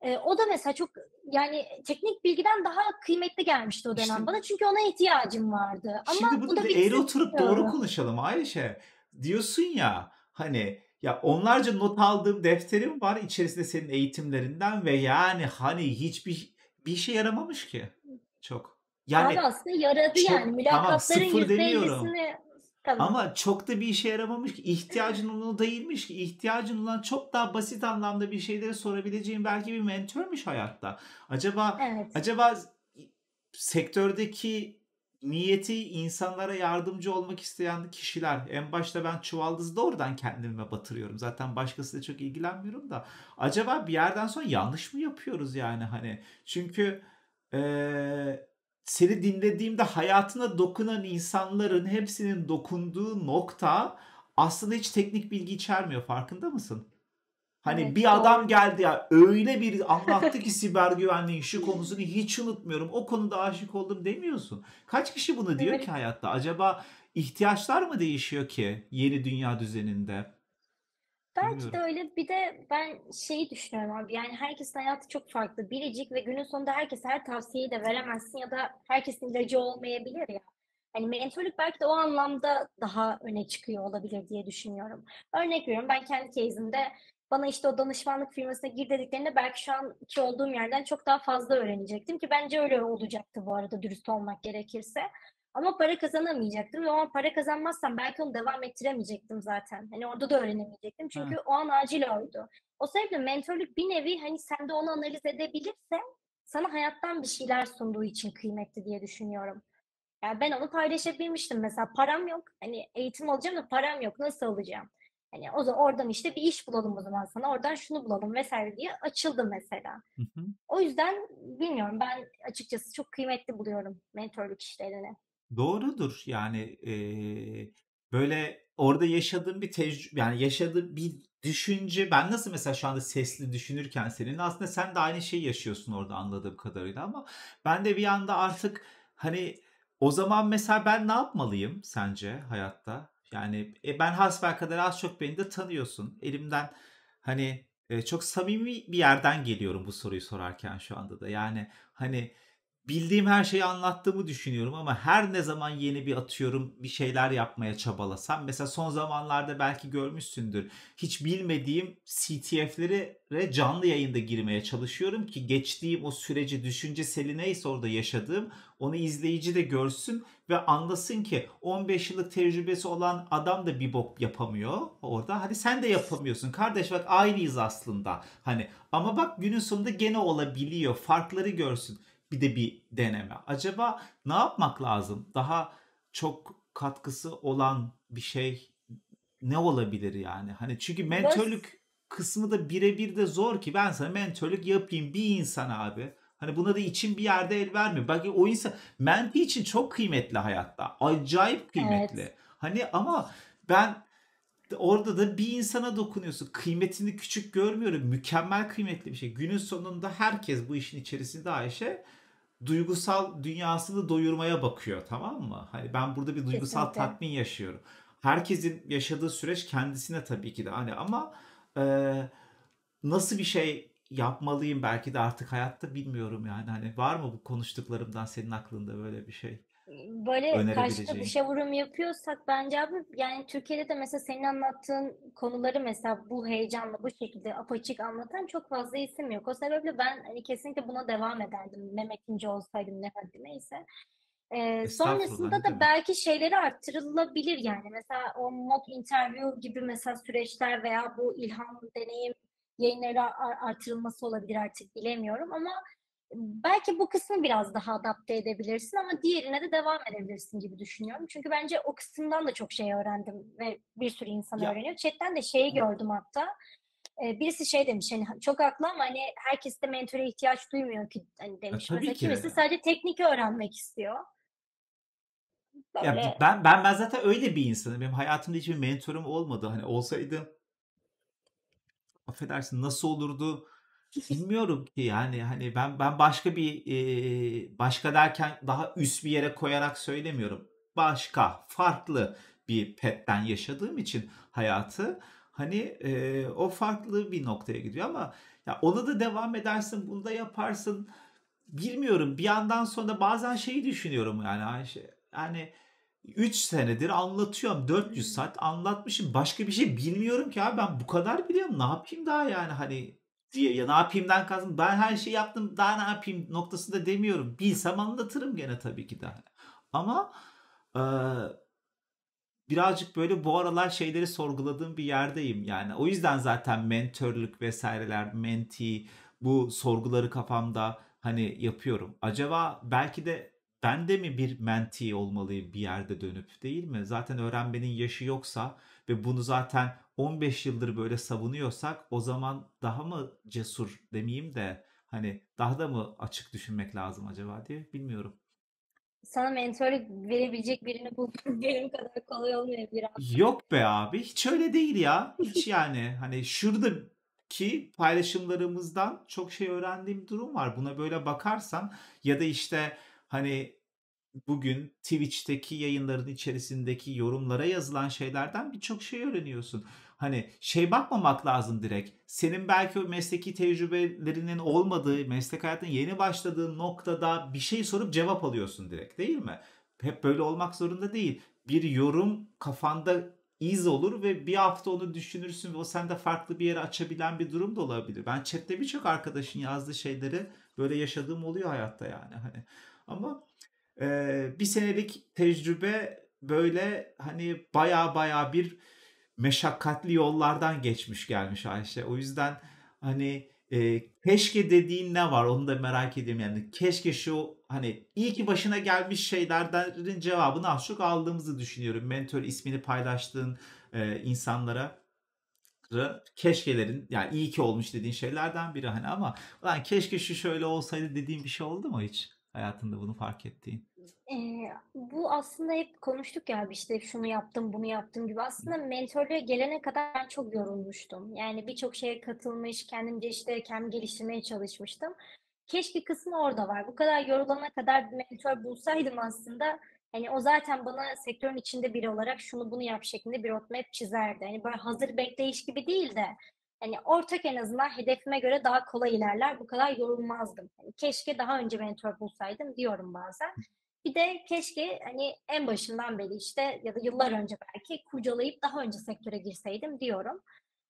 Eee, o da mesela çok, yani, teknik bilgiden daha kıymetli gelmişti o İşte dönem bana çünkü ona ihtiyacım vardı ama Şimdi bu burada da bir eğri oturup doğru konuşalım Ayşe. Diyorsun ya, hani, ya onlarca not aldığım defterim var içerisinde senin eğitimlerinden ve yani, hani, hiçbir bir işe yaramamış ki çok. Abi Yani aslında yaradı yani. çok tamam Mülakatların sıfır yüzde demiyorum ellisini Tamam. ama çok da bir işe yaramamış ki. İhtiyacın olan değilmiş ki. İhtiyacın olan çok daha basit anlamda bir şeyleri sorabileceğin belki bir mentörmüş hayatta. Acaba Evet. acaba sektördeki niyeti insanlara yardımcı olmak isteyen kişiler en başta ben çuvaldızda oradan kendime batırıyorum. Zaten başkasıyla çok ilgilenmiyorum da. Acaba bir yerden sonra yanlış mı yapıyoruz yani hani? Çünkü eee, seni dinlediğimde hayatına dokunan insanların hepsinin dokunduğu nokta aslında hiç teknik bilgi içermiyor. Farkında mısın? Hani Evet, bir adam doğru. geldi ya öyle bir anlattı ki siber güvenliğin şu konusunu hiç unutmuyorum. O konuda aşık oldum demiyorsun. Kaç kişi bunu diyor ki Evet. hayatta? Acaba ihtiyaçlar mı değişiyor ki yeni dünya düzeninde? Belki de Bilmiyorum. öyle. Bir de ben şeyi düşünüyorum abi, yani herkesin hayatı çok farklı, biricik ve günün sonunda herkese her tavsiyeyi de veremezsin ya da herkesin ilacı olmayabilir ya. Hani mentörlük belki de o anlamda daha öne çıkıyor olabilir diye düşünüyorum. Örnek veriyorum ben kendi case'imde bana işte o danışmanlık firmasına gir dediklerinde belki şu anki olduğum yerden çok daha fazla öğrenecektim ki bence öyle olacaktı bu arada dürüst olmak gerekirse. Ama para kazanamayacaktım ve o an para kazanmazsam belki onu devam ettiremeyecektim zaten. Hani orada da öğrenemeyecektim Ha, çünkü o an acil oydu. O sebeple mentörlük bir nevi hani sen de onu analiz edebilirsen sana hayattan bir şeyler sunduğu için kıymetli diye düşünüyorum. Yani ben onu paylaşabilmiştim mesela param yok. Hani eğitim alacağım da param yok. Nasıl alacağım? Hani o zaman oradan işte bir iş bulalım o zaman sana. Oradan şunu bulalım vesaire diye açıldı mesela. hı hı. O yüzden bilmiyorum ben açıkçası çok kıymetli buluyorum mentörlük işlerini. Doğrudur. Yani e, böyle orada yaşadığım bir tecrübe yani yaşadığım bir düşünce ben nasıl mesela şu anda sesli düşünürken senin aslında sen de aynı şeyi yaşıyorsun orada anladığım kadarıyla ama ben de bir anda artık hani o zaman mesela ben ne yapmalıyım sence hayatta? Yani e, ben hasbelkader az çok beni de tanıyorsun. Elimden hani e, çok samimi bir yerden geliyorum bu soruyu sorarken şu anda da. Yani hani bildiğim her şeyi anlattığımı düşünüyorum ama her ne zaman yeni bir atıyorum bir şeyler yapmaya çabalasam mesela son zamanlarda belki görmüşsündür hiç bilmediğim CTF'lere canlı yayında girmeye çalışıyorum ki geçtiğim o süreci düşünce seli neyse orada yaşadığım onu izleyici de görsün ve anlasın ki 15 yıllık tecrübesi olan adam da bir bok yapamıyor orada. Hadi sen de yapamıyorsun. Kardeş bak aynıyız aslında. Hani ama bak günün sonunda gene olabiliyor. Farkları görsün bir de bir deneme. Acaba ne yapmak lazım? Daha çok katkısı olan bir şey ne olabilir yani? Hani çünkü mentörlük kısmı da birebir de zor ki ben sana mentörlük yapayım bir insan abi. Hani buna da için bir yerde el vermiyor. Bak o insan menti için çok kıymetli hayatta. Acayip kıymetli. Evet. Hani ama ben orada da bir insana dokunuyorsun. Kıymetini küçük görmüyorum. Mükemmel kıymetli bir şey. Günün sonunda herkes bu işin içerisinde Ayşe duygusal dünyasını doyurmaya bakıyor tamam mı? Hani ben burada bir duygusal Kesinlikle. tatmin yaşıyorum. Herkesin yaşadığı süreç kendisine tabii ki de hani ama e, nasıl bir şey yapmalıyım belki de artık hayatta bilmiyorum yani. Hani var mı bu konuştuklarımdan senin aklında böyle bir şey? Böyle karşıda dışa vurum yapıyorsak bence abi yani Türkiye'de de mesela senin anlattığın konuları mesela bu heyecanla bu şekilde apaçık anlatan çok fazla isim yok. O sebeple ben hani kesinlikle buna devam ederdim. Mehmet İnce olsaydım ne haddi neyse. Ee, sonrasında da belki şeyleri arttırılabilir yani. Mesela o mock interview gibi mesela süreçler veya bu ilham deneyim yayınları artırılması olabilir artık bilemiyorum ama belki bu kısmı biraz daha adapte edebilirsin ama diğerine de devam edebilirsin gibi düşünüyorum. Çünkü bence o kısımdan da çok şey öğrendim ve bir sürü insan ya. öğreniyor. Chat'ten de şeyi gördüm hatta. birisi şey demiş hani çok haklı ama hani herkes de mentöre ihtiyaç duymuyor ki hani demiş. Ya, Mesela ki. kimisi sadece teknik öğrenmek istiyor. Böyle... Ya ben ben ben zaten öyle bir insanım. Benim hayatımda hiçbir mentorum olmadı. Hani olsaydı affedersin nasıl olurdu bilmiyorum ki yani hani ben ben başka bir e, başka derken daha üst bir yere koyarak söylemiyorum. Başka farklı bir petten yaşadığım için hayatı hani e, o farklı bir noktaya gidiyor ama ya ona da devam edersin bunu da yaparsın bilmiyorum bir yandan sonra bazen şeyi düşünüyorum yani Ayşe yani 3 senedir anlatıyorum. 400 saat anlatmışım. Başka bir şey bilmiyorum ki abi ben bu kadar biliyorum. Ne yapayım daha yani hani diye ya ne yapayımdan kastım ben her şeyi yaptım daha ne yapayım noktasında demiyorum. Bilsem anlatırım gene tabii ki de. Ama e, birazcık böyle bu aralar şeyleri sorguladığım bir yerdeyim. Yani o yüzden zaten mentörlük vesaireler, menti bu sorguları kafamda hani yapıyorum. Acaba belki de ben de mi bir menti olmalıyım bir yerde dönüp değil mi? Zaten öğrenmenin yaşı yoksa ve bunu zaten 15 yıldır böyle savunuyorsak o zaman daha mı cesur demeyeyim de hani daha da mı açık düşünmek lazım acaba diye bilmiyorum. Sana mentörlük verebilecek birini bulmak benim kadar kolay olmuyor biraz. Yok be abi hiç öyle değil ya. Hiç yani hani şuradaki paylaşımlarımızdan çok şey öğrendiğim durum var. Buna böyle bakarsan ya da işte hani bugün Twitch'teki yayınların içerisindeki yorumlara yazılan şeylerden birçok şey öğreniyorsun. Hani şey bakmamak lazım direkt. Senin belki mesleki tecrübelerinin olmadığı, meslek hayatının yeni başladığı noktada bir şey sorup cevap alıyorsun direkt değil mi? Hep böyle olmak zorunda değil. Bir yorum kafanda iz olur ve bir hafta onu düşünürsün ve o sende farklı bir yere açabilen bir durum da olabilir. Ben chatte birçok arkadaşın yazdığı şeyleri böyle yaşadığım oluyor hayatta yani. Hani ama e, bir senelik tecrübe böyle hani baya baya bir meşakkatli yollardan geçmiş gelmiş Ayşe. O yüzden hani e, keşke dediğin ne var onu da merak ediyorum yani. Keşke şu hani iyi ki başına gelmiş şeylerden cevabını az çok aldığımızı düşünüyorum. Mentor ismini paylaştığın e, insanlara keşkelerin yani iyi ki olmuş dediğin şeylerden biri hani ama lan keşke şu şöyle olsaydı dediğin bir şey oldu mu hiç? hayatında bunu fark ettiğin? Eee, bu aslında hep konuştuk ya işte şunu yaptım, bunu yaptım gibi. Aslında mentörlüğe gelene kadar ben çok yorulmuştum. Yani birçok şeye katılmış, kendimce işte kendimi geliştirmeye çalışmıştım. Keşke kısmı orada var. Bu kadar yorulana kadar bir mentor bulsaydım aslında hani o zaten bana sektörün içinde biri olarak şunu bunu yap şeklinde bir roadmap çizerdi. Hani böyle hazır bekleyiş gibi değil de hani ortak en azından hedefime göre daha kolay ilerler. Bu kadar yorulmazdım. Hani keşke daha önce mentor bulsaydım diyorum bazen. Bir de keşke hani en başından beri işte ya da yıllar önce belki kurcalayıp daha önce sektöre girseydim diyorum.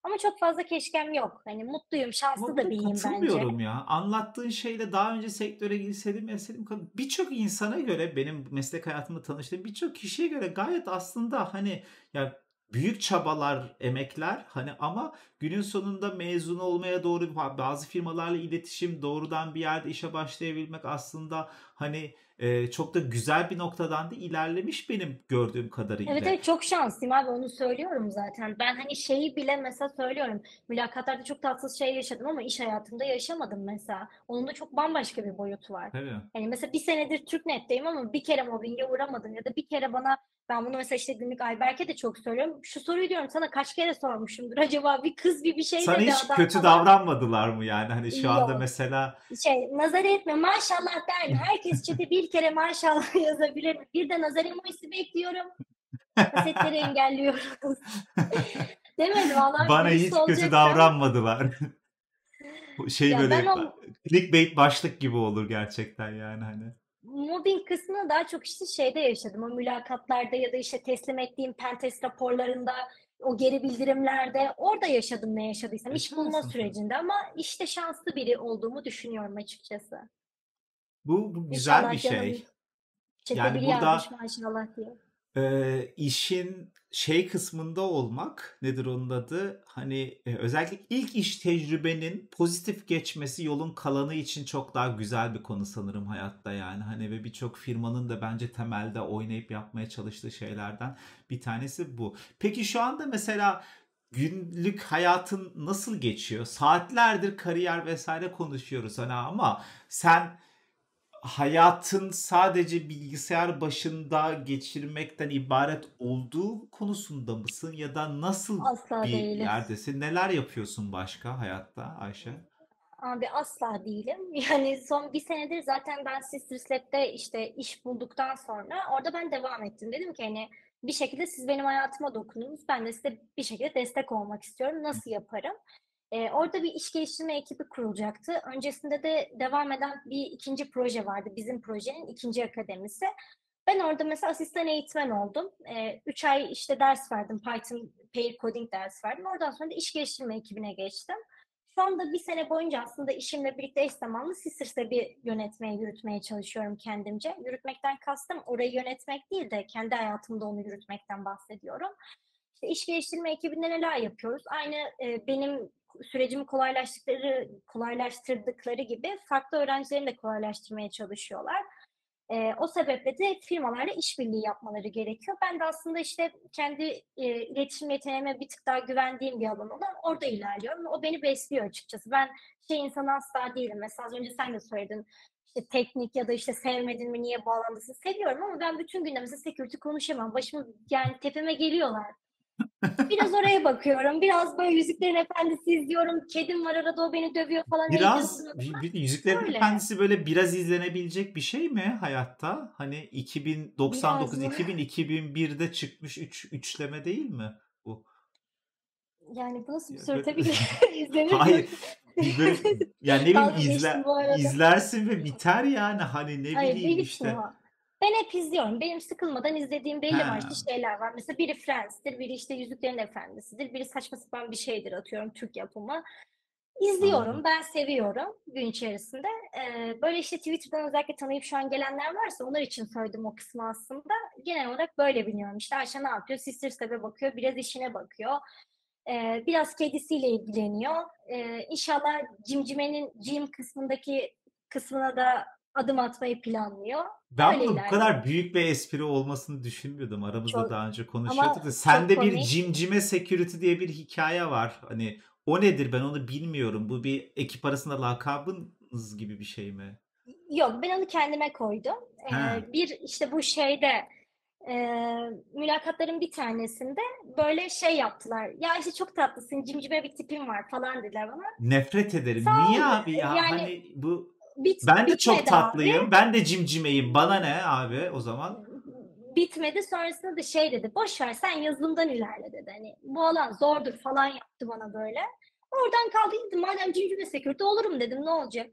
Ama çok fazla keşkem yok. Hani mutluyum, şanslı Ama da biriyim bence. katılmıyorum ya. Anlattığın şeyle daha önce sektöre girseydim, girseydim birçok insana göre benim meslek hayatımda tanıştığım birçok kişiye göre gayet aslında hani ya büyük çabalar, emekler hani ama günün sonunda mezun olmaya doğru bazı firmalarla iletişim, doğrudan bir yerde işe başlayabilmek aslında hani e, çok da güzel bir noktadan da ilerlemiş benim gördüğüm kadarıyla. Evet evet çok şanslıyım abi onu söylüyorum zaten. Ben hani şeyi bile mesela söylüyorum. Mülakatlarda çok tatsız şey yaşadım ama iş hayatımda yaşamadım mesela. Onun da çok bambaşka bir boyutu var. Tabii. Yani mesela bir senedir TürkNet'teyim ama bir kere mobbinge uğramadım ya da bir kere bana ben bunu mesela işte günlük Ayberk'e de çok söylüyorum. Şu soruyu diyorum sana kaç kere sormuşumdur acaba bir kız bir bir şey Sana hiç adam kötü falan. davranmadılar mı yani hani şu anda Yok. mesela Şey nazar etme maşallah der mi? Herkes çete bir kere maşallah yazabilir? Bir de nazar emojisi bekliyorum. Hasetleri engelliyoruz. Demedi valla bana hiç kötü olacaksam. davranmadılar. Şey Ya böyle o clickbait başlık gibi olur gerçekten yani hani. mobbing kısmını daha çok işte şeyde yaşadım. O mülakatlarda ya da işte teslim ettiğim pentest raporlarında, o geri bildirimlerde orada yaşadım ne yaşadıysam. İş bulma sürecinde ama işte şanslı biri olduğumu düşünüyorum açıkçası. Bu, bu güzel İnşallah bir şey. Yani burada maşallah diye. e, işin şey kısmında olmak nedir onun adı? Hani e, özellikle ilk iş tecrübenin pozitif geçmesi yolun kalanı için çok daha güzel bir konu sanırım hayatta yani. Hani ve birçok firmanın da bence temelde oynayıp yapmaya çalıştığı şeylerden bir tanesi bu. Peki şu anda mesela günlük hayatın nasıl geçiyor? Saatlerdir kariyer vesaire konuşuyoruz hani ama sen hayatın sadece bilgisayar başında geçirmekten ibaret olduğu konusunda mısın ya da nasıl Asla bir değilim. yerdesin? Neler yapıyorsun başka hayatta Ayşe? Abi asla değilim. Yani son bir senedir zaten ben Sisters Lab'de işte iş bulduktan sonra orada ben devam ettim. Dedim ki hani bir şekilde siz benim hayatıma dokundunuz. Ben de size bir şekilde destek olmak istiyorum. Nasıl yaparım? Ee, orada bir iş geliştirme ekibi kurulacaktı. Öncesinde de devam eden bir ikinci proje vardı. Bizim projenin ikinci akademisi. Ben orada mesela asistan eğitmen oldum. Ee, üç ay işte ders verdim. Python pair coding ders verdim. Oradan sonra da iş geliştirme ekibine geçtim. Şu anda bir sene boyunca aslında işimle birlikte eş zamanlı Sisters'te bir yönetmeye, yürütmeye çalışıyorum kendimce. Yürütmekten kastım orayı yönetmek değil de kendi hayatımda onu yürütmekten bahsediyorum. İşte iş geliştirme ekibinde neler yapıyoruz? Aynı e, benim sürecimi kolaylaştırdıkları, kolaylaştırdıkları gibi farklı öğrencilerin de kolaylaştırmaya çalışıyorlar. E, o sebeple de firmalarla işbirliği yapmaları gerekiyor. Ben de aslında işte kendi e, iletişim yeteneğime bir tık daha güvendiğim bir alan olan orada ilerliyorum. O beni besliyor açıkçası. Ben şey insan asla değilim. Mesela az önce sen de söyledin. İşte teknik ya da işte sevmedin mi niye bağlandısın seviyorum ama ben bütün günde mesela security konuşamam. Başımı yani tepeme geliyorlar. Biraz oraya bakıyorum. Biraz böyle Yüzüklerin Efendisi izliyorum. Kedim var arada o beni dövüyor falan. Biraz Yüzüklerin Öyle. Efendisi böyle biraz izlenebilecek bir şey mi hayatta? Hani 2099 Biraz mı? 2000 2001'de çıkmış 3 üçleme değil mi bu? Yani bu nasıl bir soru tabii ki izlenir. Hayır. Böyle, yani ne bileyim Dalga izle, geçtim bu arada. izlersin ve biter yani hani ne Hayır bileyim işte. sinema. Ben hep izliyorum. Benim sıkılmadan izlediğim belli Ha. başlı şeyler var. Mesela biri Friends'tir, biri işte Yüzüklerin Efendisi'dir, biri saçma sapan bir şeydir atıyorum Türk yapımı. İzliyorum, Anladım. ben seviyorum gün içerisinde. Ee, böyle işte Twitter'dan özellikle tanıyıp şu an gelenler varsa onlar için söyledim o kısmı aslında. Genel olarak böyle biliyorum. İşte Ayşe ne yapıyor? Sisters Lab'e bakıyor, biraz işine bakıyor. Ee, biraz kedisiyle ilgileniyor. Ee, inşallah Cimcime'nin Jim kısmındaki kısmına da adım atmayı planlıyor. Ben Öyle bunun bu kadar büyük bir espri olmasını düşünmüyordum. Aramızda Çok- daha önce konuşuyorduk da. Sende bir cimcime security diye bir hikaye var. Hani o nedir ben onu bilmiyorum. Bu bir ekip arasında lakabınız gibi bir şey mi? Yok ben onu kendime koydum. Ha. Ee, bir işte bu şeyde e, mülakatların bir tanesinde böyle şey yaptılar. Ya işte çok tatlısın, cimcime bir tipin var falan dediler bana. Nefret ederim. Sağ Niye abi ya? Yani Hani bu bit, ben de çok bitmedi abi. tatlıyım. Ben de cimcimeyim. Bana ne abi o zaman? Bitmedi. Sonrasında da şey dedi. Boş ver sen yazılımdan ilerle dedi. Hani bu alan zordur falan yaptı bana böyle. Oradan kaldı dedim. Madem cimcime security olurum dedim. Ne olacak?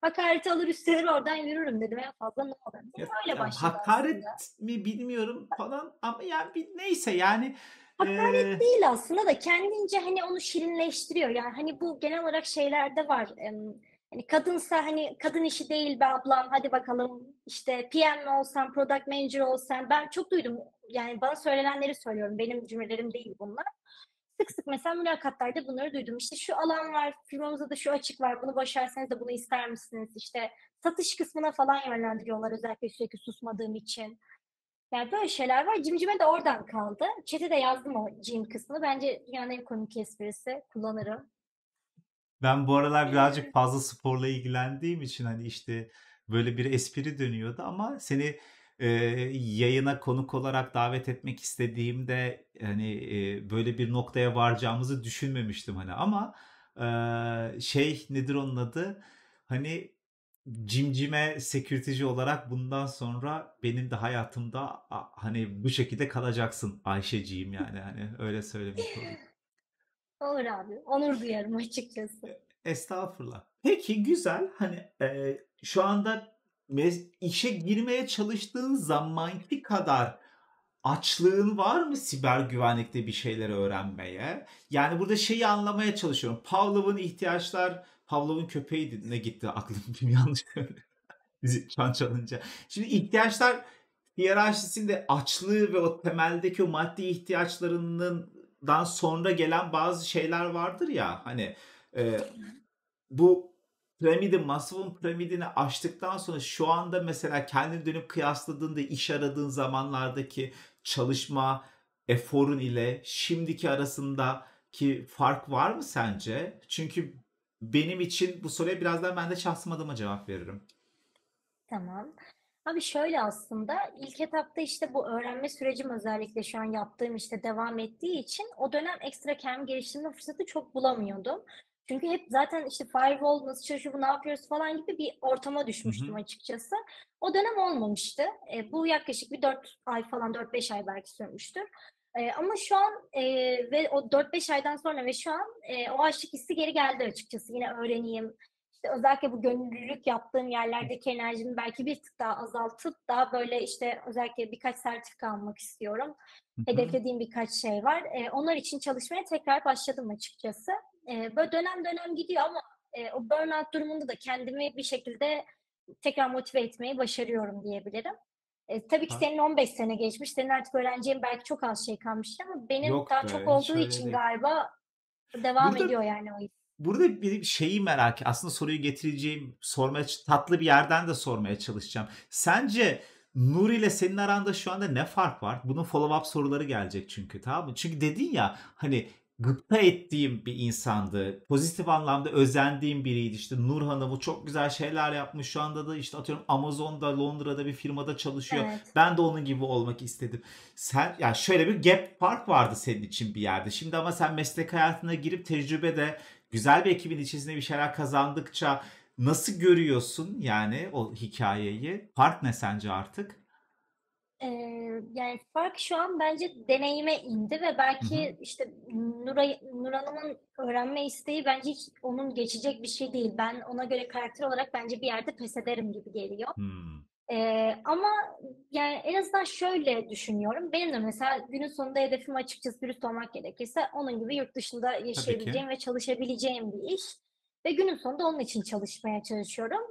Hakareti alır üstlenir oradan yürürüm dedim. En fazla ne olur? Ya, Öyle başladı hakaret aslında. mi bilmiyorum falan ama yani bir, neyse yani Hakaret e, değil aslında da kendince hani onu şirinleştiriyor. Yani hani bu genel olarak şeylerde var. Em, Hani kadınsa hani kadın işi değil be ablam hadi bakalım işte PM mi olsan, product manager olsan ben çok duydum. Yani bana söylenenleri söylüyorum. Benim cümlelerim değil bunlar. Sık sık mesela mülakatlarda bunları duydum. İşte şu alan var, firmamızda da şu açık var. Bunu başarsanız da bunu ister misiniz? İşte satış kısmına falan yönlendiriyorlar özellikle sürekli susmadığım için. Yani böyle şeyler var. Cimcime de oradan kaldı. Chat'e de yazdım o cim kısmını. Bence dünyanın en komik esprisi. Kullanırım. Ben bu aralar birazcık fazla sporla ilgilendiğim için hani işte böyle bir espri dönüyordu ama seni e, yayına konuk olarak davet etmek istediğimde hani e, böyle bir noktaya varacağımızı düşünmemiştim hani ama e, şey nedir onun adı hani cimcime sekürtücü olarak bundan sonra benim de hayatımda hani bu şekilde kalacaksın Ayşeciğim yani hani öyle söylemek olayım. Olur abi. Onur duyarım açıkçası. Estağfurullah. Peki güzel. Hani e, şu anda işe girmeye çalıştığın zamanki kadar açlığın var mı siber güvenlikte bir şeyler öğrenmeye? Yani burada şeyi anlamaya çalışıyorum. Pavlov'un ihtiyaçlar, Pavlov'un köpeği ne gitti aklım yanlış bizi çan çalınca. Şimdi ihtiyaçlar hiyerarşisinde açlığı ve o temeldeki o maddi ihtiyaçlarından sonra gelen bazı şeyler vardır ya hani e, bu piramidin, Maslow'un piramidini aştıktan sonra şu anda mesela kendini dönüp kıyasladığında iş aradığın zamanlardaki çalışma eforun ile şimdiki arasındaki fark var mı sence? Çünkü benim için bu soruya birazdan ben de şahsım adıma cevap veririm. Tamam. Abi şöyle aslında ilk etapta işte bu öğrenme sürecim özellikle şu an yaptığım işte devam ettiği için o dönem ekstra kendimi geliştirme fırsatı çok bulamıyordum. Çünkü hep zaten işte firewall nasıl çalışıyor, bu ne yapıyoruz falan gibi bir ortama Hı düşmüştüm hı. açıkçası. O dönem olmamıştı. E, bu yaklaşık bir 4 ay falan 4-5 ay belki sürmüştür. E, ama şu an e, ve o 4-5 aydan sonra ve şu an e, o açlık hissi geri geldi açıkçası. Yine öğreneyim. İşte özellikle bu gönüllülük yaptığım yerlerdeki enerjimi belki bir tık daha azaltıp daha böyle işte özellikle birkaç sertifika almak istiyorum. Hı hı. Hedeflediğim birkaç şey var. E, onlar için çalışmaya tekrar başladım açıkçası. E, böyle dönem dönem gidiyor ama e, o burnout durumunda da kendimi bir şekilde tekrar motive etmeyi başarıyorum diyebilirim. E, tabii ki Ha, senin 15 sene geçmiş. Senin artık öğreneceğin belki çok az şey kalmıştır ama benim Yok daha be çok olduğu için değil. galiba devam Burada ediyor yani o iş. Burada bir şeyi merak, aslında soruyu getireceğim, sormaya tatlı bir yerden de sormaya çalışacağım. Sence Nuri ile senin aranda şu anda ne fark var? Bunun follow-up soruları gelecek çünkü tamam mı? Çünkü dedin ya hani gıpta ettiğim bir insandı. Pozitif anlamda özendiğim biriydi. İşte Nur Hanım'ı çok güzel şeyler yapmış. Şu anda da işte atıyorum Amazon'da, Londra'da bir firmada çalışıyor. Evet. Ben de onun gibi olmak istedim. Sen ya şöyle bir gap fark vardı senin için bir yerde. Şimdi ama sen meslek hayatına girip tecrübe de güzel bir ekibin içerisinde bir şeyler kazandıkça nasıl görüyorsun yani o hikayeyi? Fark ne sence artık? Ee, yani fark şu an bence deneyime indi ve belki işte Nuray, Nur Hanım'ın öğrenme isteği bence hiç onun geçecek bir şey değil. Ben ona göre karakter olarak bence bir yerde pes ederim gibi geliyor. Hmm. Ee, ama yani en azından şöyle düşünüyorum. Benim de mesela günün sonunda hedefim açıkçası dürüst olmak gerekirse onun gibi yurt dışında yaşayabileceğim ve çalışabileceğim bir iş. Ve günün sonunda onun için çalışmaya çalışıyorum.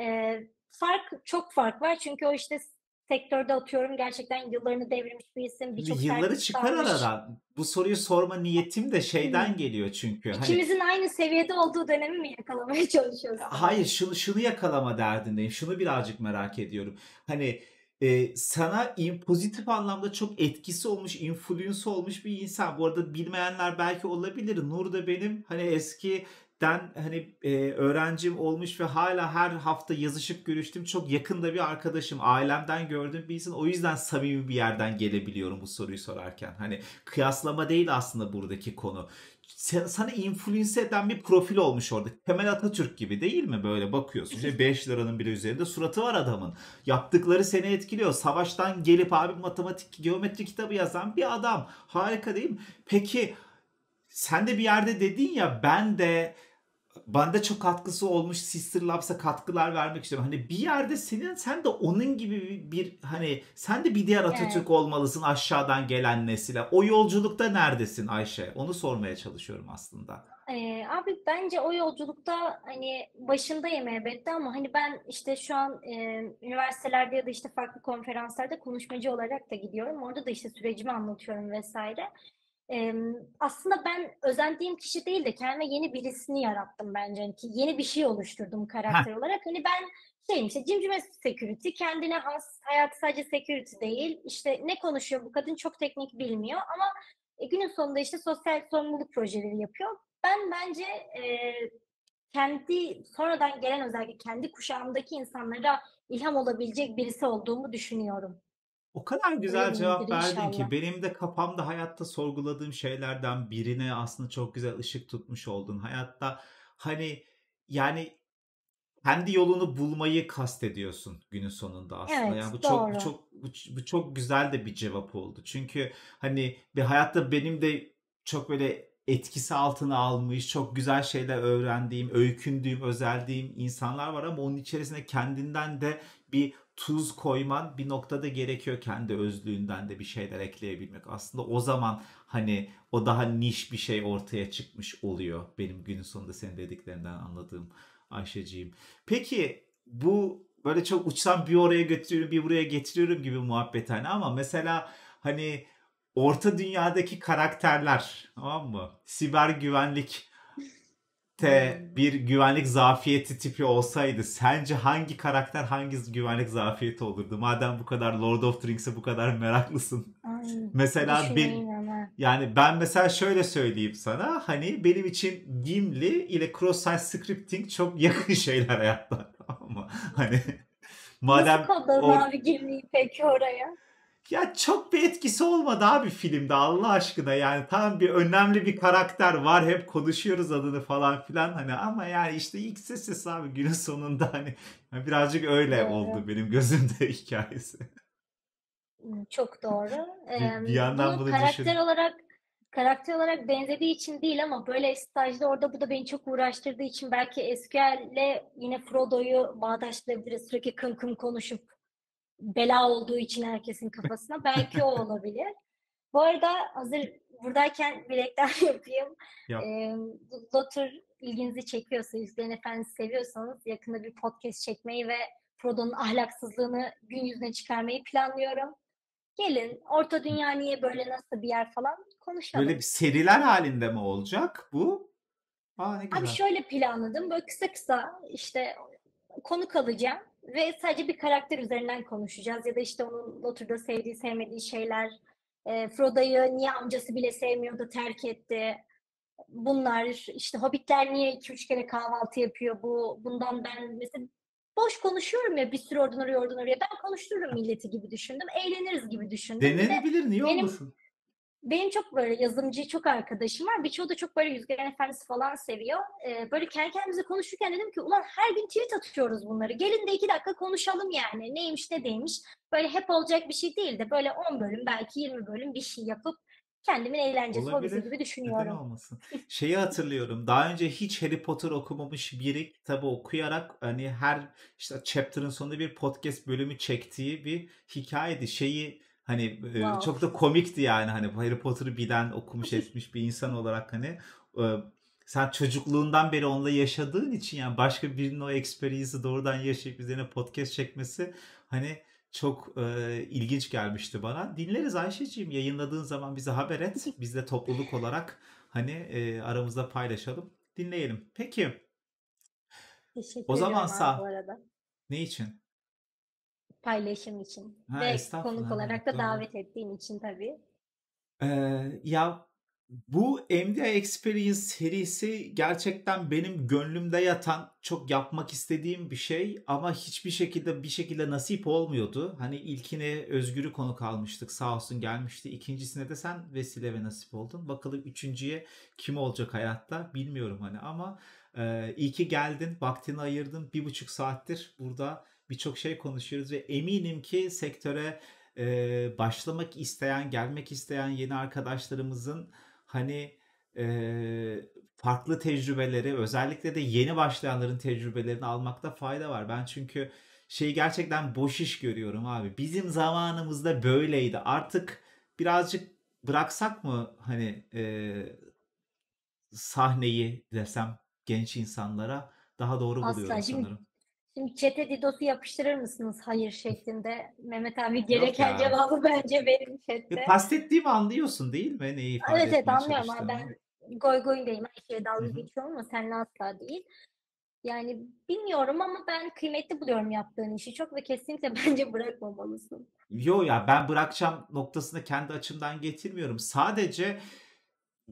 Ee, fark çok fark var çünkü o işte sektörde atıyorum gerçekten yıllarını devirmiş bir isim, Şimdi birçok yılları çıkar almış. aradan. Bu soruyu sorma niyetim de şeyden geliyor çünkü. Hani İkimizin aynı seviyede olduğu dönemi mi yakalamaya çalışıyoruz Hayır şunu şunu yakalama derdindeyim. Şunu birazcık merak ediyorum. Hani e, sana in, pozitif anlamda çok etkisi olmuş, influence olmuş bir insan. Bu arada bilmeyenler belki olabilir. Nur da benim hani eski den hani e, öğrencim olmuş ve hala her hafta yazışıp görüştüm. Çok yakında bir arkadaşım, ailemden gördüğüm bir insan. O yüzden samimi bir yerden gelebiliyorum bu soruyu sorarken. Hani kıyaslama değil aslında buradaki konu. Sana influence eden bir profil olmuş orada. Kemal Atatürk gibi değil mi böyle bakıyorsun. İşte 5 liranın bile üzerinde suratı var adamın. Yaptıkları seni etkiliyor. Savaştan gelip abi matematik, geometri kitabı yazan bir adam. Harika değil mi? Peki sen de bir yerde dedin ya ben de bende çok katkısı olmuş Sister Labs'a katkılar vermek istiyorum. Hani bir yerde senin sen de onun gibi bir, hani sen de bir diğer Atatürk evet. olmalısın aşağıdan gelen nesile. O yolculukta neredesin Ayşe? Onu sormaya çalışıyorum aslında. Ee, abi bence o yolculukta hani başındayım elbette ama hani ben işte şu an e, üniversitelerde ya da işte farklı konferanslarda konuşmacı olarak da gidiyorum. Orada da işte sürecimi anlatıyorum vesaire aslında ben özendiğim kişi değil de kendime yeni birisini yarattım bence. Hani ki yeni bir şey oluşturdum karakter Heh. olarak. Hani ben şeyim işte cimcime security, kendine has, hayatı sadece security değil. İşte ne konuşuyor bu kadın çok teknik bilmiyor ama e, günün sonunda işte sosyal sorumluluk projeleri yapıyor. Ben bence e, kendi sonradan gelen özellikle kendi kuşağımdaki insanlara ilham olabilecek birisi olduğumu düşünüyorum. O kadar güzel cevap verdin ki benim de kafamda hayatta sorguladığım şeylerden birine aslında çok güzel ışık tutmuş oldun. Hayatta hani yani kendi yolunu bulmayı kastediyorsun günün sonunda aslında. Evet, yani bu doğru. çok bu çok bu, bu çok güzel de bir cevap oldu. Çünkü hani bir hayatta benim de çok böyle etkisi altına almış, çok güzel şeyler öğrendiğim, öykündüğüm, özeldiğim insanlar var ama onun içerisinde kendinden de bir tuz koyman bir noktada gerekiyor kendi özlüğünden de bir şeyler ekleyebilmek. Aslında o zaman hani o daha niş bir şey ortaya çıkmış oluyor. Benim günün sonunda senin dediklerinden anladığım Ayşeciğim. Peki bu böyle çok uçsam bir oraya götürüyorum bir buraya getiriyorum gibi muhabbet hani ama mesela hani orta dünyadaki karakterler tamam mı? Siber güvenlik te bir güvenlik zafiyeti tipi olsaydı sence hangi karakter hangi güvenlik zafiyeti olurdu? Madem bu kadar Lord of the Rings'e bu kadar meraklısın. Ay, mesela ben yani ben mesela şöyle söyleyeyim sana hani benim için Gimli ile cross-site scripting çok yakın şeyler hayatta ama hani madem Nasıl or- abi Gimli'yi peki oraya? Ya çok bir etkisi olmadı abi filmde Allah aşkına yani tam bir önemli bir karakter var hep konuşuyoruz adını falan filan hani ama yani işte ilk ses ses abi günün sonunda hani birazcık öyle doğru. oldu benim gözümde hikayesi. Çok doğru. Ee, bir yandan bunu karakter düşün. olarak karakter olarak benzediği için değil ama böyle stajda orada bu da beni çok uğraştırdığı için belki SQL'le yine Frodo'yu bağdaştırabiliriz. Sürekli kım kım konuşup bela olduğu için herkesin kafasına. Belki o olabilir. Bu arada hazır buradayken bir reklam yapayım. Yap. E, Lotur ilginizi çekiyorsa, Yüzlerin Efendisi seviyorsanız yakında bir podcast çekmeyi ve Frodo'nun ahlaksızlığını gün yüzüne çıkarmayı planlıyorum. Gelin Orta Dünya niye böyle nasıl bir yer falan konuşalım. Böyle bir seriler halinde mi olacak bu? Aa, ne güzel. Abi şöyle planladım. Böyle kısa kısa işte konu kalacağım ve sadece bir karakter üzerinden konuşacağız ya da işte onun Lotur'da sevdiği sevmediği şeyler e, Frodo'yu niye amcası bile sevmiyordu terk etti bunlar işte hobbitler niye iki üç kere kahvaltı yapıyor bu bundan ben mesela boş konuşuyorum ya bir sürü oradan oraya oradan oraya ben konuştururum milleti gibi düşündüm eğleniriz gibi düşündüm. Denenebilir niye benim, olmasın? Benim çok böyle yazılımcı çok arkadaşım var. Birçoğu da çok böyle Yüzgen Efendisi falan seviyor. Ee, böyle kendi kendimize konuşurken dedim ki ulan her gün tweet atıyoruz bunları. Gelin de iki dakika konuşalım yani. Neymiş ne değilmiş. Böyle hep olacak bir şey değil de böyle 10 bölüm belki 20 bölüm bir şey yapıp kendimin eğlencesi, hobisi gibi düşünüyorum. Neden olmasın? Şeyi hatırlıyorum. Daha önce hiç Harry Potter okumamış biri kitabı okuyarak hani her işte chapter'ın sonunda bir podcast bölümü çektiği bir hikayeydi. Şeyi Hani wow. çok da komikti yani hani Harry Potter'ı bilen, okumuş etmiş bir insan olarak hani sen çocukluğundan beri onunla yaşadığın için yani başka birinin o experience'ı doğrudan yaşayıp üzerine podcast çekmesi hani çok e, ilginç gelmişti bana. Dinleriz Ayşe'ciğim yayınladığın zaman bize haber et. Biz de topluluk olarak hani e, aramızda paylaşalım. Dinleyelim. Peki. Teşekkür o zaman sağ. Ne için? Paylaşım için ha, ve konuk olarak da davet ettiğin için tabii. Ee, ya Bu MDI Experience serisi gerçekten benim gönlümde yatan çok yapmak istediğim bir şey ama hiçbir şekilde bir şekilde nasip olmuyordu. Hani ilkine Özgür'ü konuk almıştık sağ olsun gelmişti. İkincisine de sen vesile ve nasip oldun. Bakalım üçüncüye kim olacak hayatta bilmiyorum hani ama e, iyi ki geldin vaktini ayırdın. Bir buçuk saattir burada birçok şey konuşuyoruz ve eminim ki sektöre e, başlamak isteyen, gelmek isteyen yeni arkadaşlarımızın hani e, farklı tecrübeleri özellikle de yeni başlayanların tecrübelerini almakta fayda var. Ben çünkü şeyi gerçekten boş iş görüyorum abi. Bizim zamanımızda böyleydi. Artık birazcık bıraksak mı hani e, sahneyi desem genç insanlara daha doğru buluyorum. Şimdi, sanırım. Şimdi chat'e DDoS'u yapıştırır mısınız hayır şeklinde? Mehmet abi gereken cevabı bence E, chat'te. kastettiğimi anlıyorsun değil mi? Neyi ifade Evet evet anlıyorum abi ben goy goyundayım her şeye dalga geçiyorum ama seninle asla değil. Yani bilmiyorum ama ben kıymetli buluyorum yaptığın işi çok ve kesinlikle bence bırakmamalısın. Yo ya ben bırakacağım noktasını kendi açımdan getirmiyorum. Sadece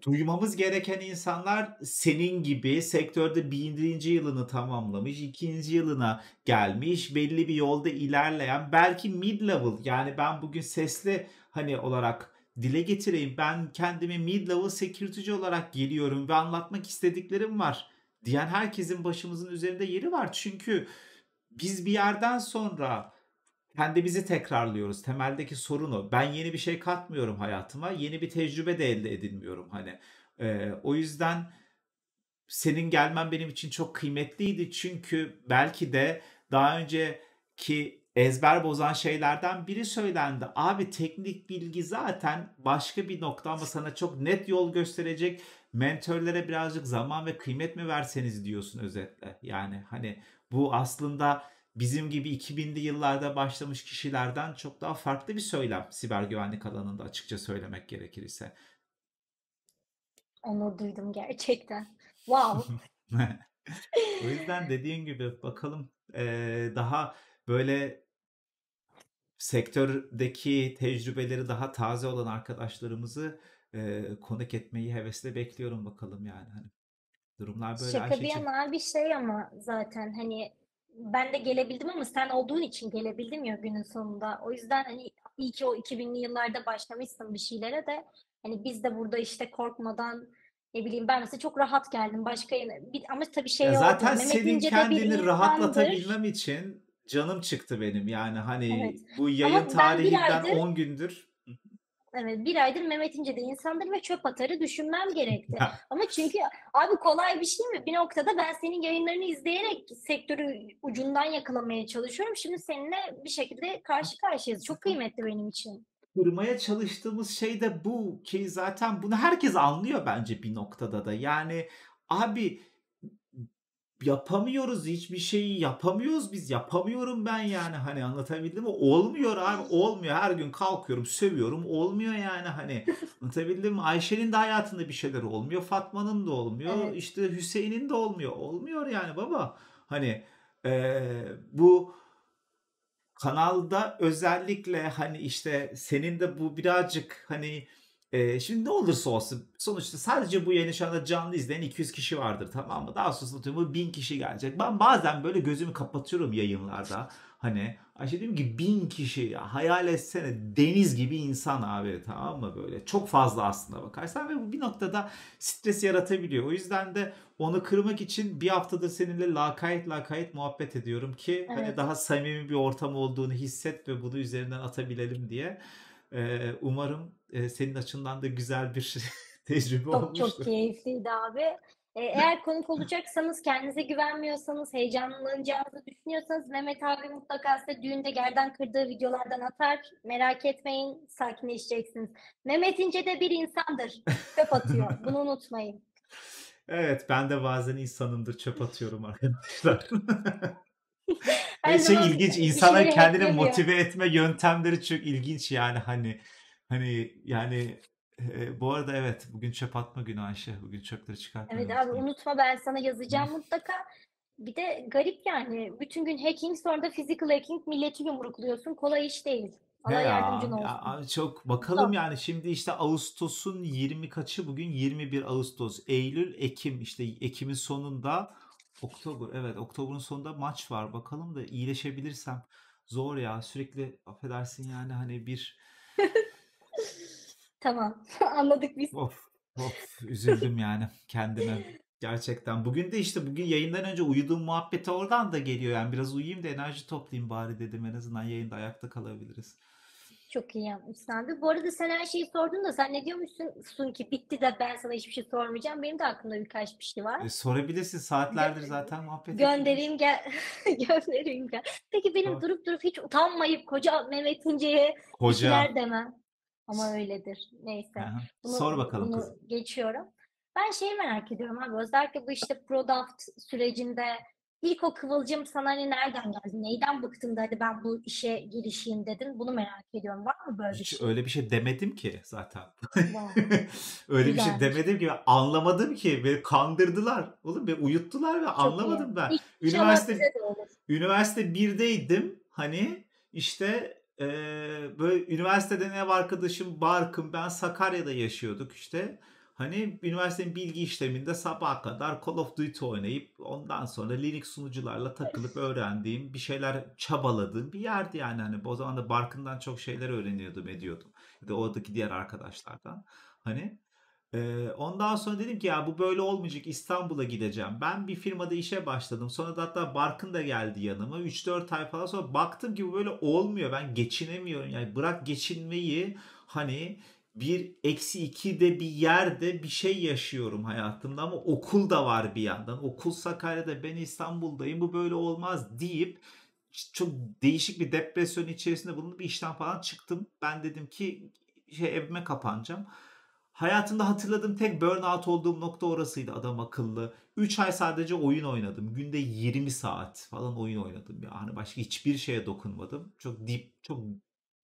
duymamız gereken insanlar senin gibi sektörde birinci yılını tamamlamış, ikinci yılına gelmiş, belli bir yolda ilerleyen, belki mid level yani ben bugün sesli hani olarak dile getireyim. Ben kendimi mid level security'ci olarak geliyorum ve anlatmak istediklerim var diyen herkesin başımızın üzerinde yeri var. Çünkü biz bir yerden sonra kendimizi tekrarlıyoruz. Temeldeki sorun o. Ben yeni bir şey katmıyorum hayatıma. Yeni bir tecrübe de elde edinmiyorum hani. Ee, o yüzden senin gelmen benim için çok kıymetliydi. Çünkü belki de daha önceki ezber bozan şeylerden biri söylendi. Abi teknik bilgi zaten başka bir nokta ama sana çok net yol gösterecek mentörlere birazcık zaman ve kıymet mi verseniz diyorsun özetle. Yani hani bu aslında bizim gibi 2000'li yıllarda başlamış kişilerden çok daha farklı bir söylem siber güvenlik alanında açıkça söylemek gerekirse. Onur duydum gerçekten. Wow. o yüzden dediğin gibi bakalım eee, daha böyle sektördeki tecrübeleri daha taze olan arkadaşlarımızı eee, konuk etmeyi hevesle bekliyorum bakalım yani. Hani durumlar böyle Şaka bir yana bir şey ama zaten hani ben de gelebildim ama sen olduğun için gelebildim ya günün sonunda. O yüzden hani iyi ki o 2000'li yıllarda başlamışsın bir şeylere de hani biz de burada işte korkmadan ne bileyim ben mesela çok rahat geldim başka yere. Bir, ama tabii Ya şey oldu. zaten Mehmet senin İnce kendini rahatlatabilmem için canım çıktı benim. Yani Evet. hani bu yayın Ama tarihinden aydır 10 gündür Evet, bir aydır Mehmet İnce de insandır ve çöp atarı düşünmem gerekti. Ama çünkü abi kolay bir şey mi? Bir noktada ben senin yayınlarını izleyerek sektörü ucundan yakalamaya çalışıyorum. Şimdi seninle bir şekilde karşı karşıyayız. Çok kıymetli benim için. kırmaya çalıştığımız şey de bu ki zaten bunu herkes anlıyor bence bir noktada da. Yani abi yapamıyoruz hiçbir şeyi yapamıyoruz biz yapamıyorum ben yani. Hani anlatabildim mi? Olmuyor abi olmuyor. Her gün kalkıyorum sövüyorum olmuyor yani hani. Anlatabildim mi? Ayşe'nin de hayatında bir şeyler olmuyor Fatma'nın da olmuyor Evet. işte Hüseyin'in de olmuyor. Olmuyor yani baba. Hani eee, bu kanalda özellikle hani işte senin de bu birazcık hani e, şimdi ne olursa olsun sonuçta sadece bu yayını şu anda canlı izleyen 200 kişi vardır tamam mı? Daha tüm bu 1000 kişi gelecek. Ben bazen böyle gözümü kapatıyorum yayınlarda. Hani Ayşe diyorum ki 1000 kişi ya hayal etsene deniz gibi insan abi tamam mı böyle çok fazla aslında bakarsan ve bu bir noktada stres yaratabiliyor. O yüzden de onu kırmak için bir haftadır seninle lakayt lakayt muhabbet ediyorum ki hani Evet. daha samimi bir ortam olduğunu hisset ve bunu üzerinden atabilelim diye. Ee, umarım e, senin açından da güzel bir tecrübe Çok çok olmuştur. keyifliydi abi. Ee, eğer konuk olacaksanız, kendinize güvenmiyorsanız, heyecanlanacağınızı düşünüyorsanız Mehmet abi mutlaka size düğünde gerdan kırdığı videolardan atar. Merak etmeyin, sakinleşeceksiniz. Mehmet İnce de bir insandır. Çöp atıyor. Bunu unutmayın. Evet, ben de bazen insanımdır, çöp atıyorum arkadaşlar. Her şey ilginç, insanları kendini motive etme yöntemleri çok ilginç yani hani hani yani e, bu arada evet bugün çöp atma günü Ayşe. Bugün çöpleri çıkartmayı Evet abi unutma ben sana yazacağım mutlaka. Bir de garip yani. Bütün gün hacking sonra da physical hacking milleti yumrukluyorsun. Kolay iş değil. Allah yardımcın ya, ya olsun. abi çok bakalım yani şimdi işte Ağustos'un 20 kaçı bugün 21 Ağustos Eylül Ekim işte Ekim'in sonunda Oktober evet Oktober'ın sonunda maç var bakalım da iyileşebilirsem zor ya sürekli affedersin yani hani bir Tamam. Anladık biz. of of üzüldüm yani kendime gerçekten bugün de işte bugün yayından önce uyuduğum muhabbeti oradan da geliyor yani biraz uyuyayım da enerji toplayayım bari dedim en azından yayında ayakta kalabiliriz. Çok iyi yapmışsın abi. Bu arada sen her şeyi sordun da sen ne diyormuşsun ki bitti de ben sana hiçbir şey sormayacağım. Benim de aklımda birkaç bir şey var. E, sorabilirsin saatlerdir zaten muhabbet. Göndereyim gel. Göndereyim gel. Peki benim Tamam. durup durup hiç utanmayıp koca Mehmet İnce'ye Koca. şeyler demem. Ama öyledir. Neyse. Aha. Bunu, Sor bakalım bunu kızım. geçiyorum. Ben şeyi merak ediyorum abi. Özellikle bu işte Product sürecinde ilk o kıvılcım sana hani nereden geldi? Neyden bıktın da hadi ben bu işe girişeyim dedin. Bunu merak ediyorum. Var mı böyle bir Hiç şey? öyle bir şey demedim ki zaten. Öyle bir şey demedim ki. Anlamadım ki. Beni kandırdılar. Oğlum beni uyuttular ve anlamadım ben. İnşallah Üniversite bize de üniversite 1'deydim. Hani işte eee, böyle üniversiteden ev arkadaşım Barkın ben Sakarya'da yaşıyorduk işte. Hani üniversitenin bilgi işleminde sabaha kadar Call of Duty oynayıp ondan sonra Linux sunucularla takılıp öğrendiğim bir şeyler çabaladığım bir yerdi yani. Hani o zaman da Barkın'dan çok şeyler öğreniyordum ediyordum. Ya da oradaki diğer arkadaşlardan. Hani ee, ondan sonra dedim ki ya bu böyle olmayacak İstanbul'a gideceğim. Ben bir firmada işe başladım. Sonra da hatta Barkın da geldi yanıma. 3-4 ay falan sonra baktım ki bu böyle olmuyor. Ben geçinemiyorum. Yani bırak geçinmeyi hani bir eksi ikide bir yerde bir şey yaşıyorum hayatımda ama okul da var bir yandan. Okul Sakarya'da ben İstanbul'dayım bu böyle olmaz deyip çok değişik bir depresyon içerisinde bulunup işten falan çıktım. Ben dedim ki şey evime kapanacağım. Hayatımda hatırladığım tek burnout olduğum nokta orasıydı adam akıllı. 3 ay sadece oyun oynadım. Günde 20 saat falan oyun oynadım. Yani başka hiçbir şeye dokunmadım. Çok deep, çok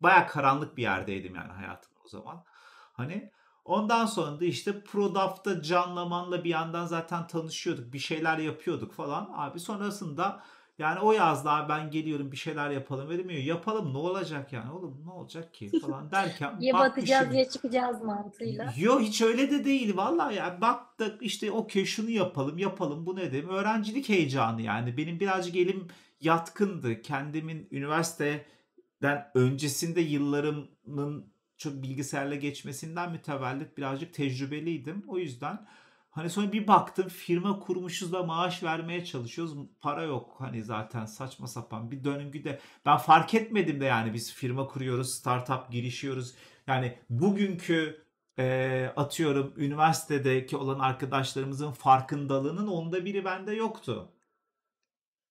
baya karanlık bir yerdeydim yani hayatım o zaman. Hani ondan sonra da işte Prodaf'ta Canlaman'la bir yandan zaten tanışıyorduk. Bir şeyler yapıyorduk falan. Abi sonrasında yani o yazdı abi ben geliyorum bir şeyler yapalım. Ve demiyor yapalım ne olacak yani oğlum ne olacak ki falan derken Ya batacağız ya çıkacağız mantığıyla. Yo hiç öyle de değil vallahi ya baktık işte okey şunu yapalım yapalım bu ne dedim öğrencilik heyecanı yani benim birazcık elim yatkındı kendimin üniversiteden öncesinde yıllarımın çok bilgisayarla geçmesinden mütevellit birazcık tecrübeliydim. O yüzden hani sonra bir baktım firma kurmuşuz da maaş vermeye çalışıyoruz. Para yok hani zaten saçma sapan. Bir döngüde ben fark etmedim de yani biz firma kuruyoruz startup girişiyoruz. Yani bugünkü e, atıyorum üniversitedeki olan arkadaşlarımızın farkındalığının onda biri bende yoktu.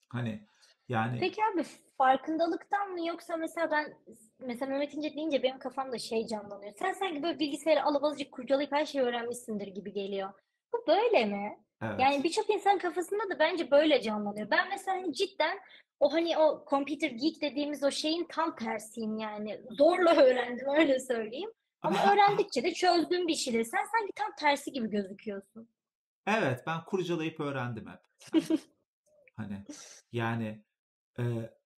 Hani yani Peki abi farkındalıktan mı yoksa mesela ben mesela Mehmet İnce deyince benim kafamda şey canlanıyor. Sen sanki böyle bilgisayarı alıp azıcık kurcalayıp her şeyi öğrenmişsindir gibi geliyor. Bu böyle mi? evet. Yani birçok insan kafasında da bence böyle canlanıyor. Ben mesela hani cidden o hani o computer geek dediğimiz o şeyin tam tersiyim yani. Zorla öğrendim öyle söyleyeyim. Ama öğrendikçe de çözdüğüm bir şeyleri. Sen sanki tam tersi gibi gözüküyorsun. evet ben kurcalayıp öğrendim hep. Hani yani e,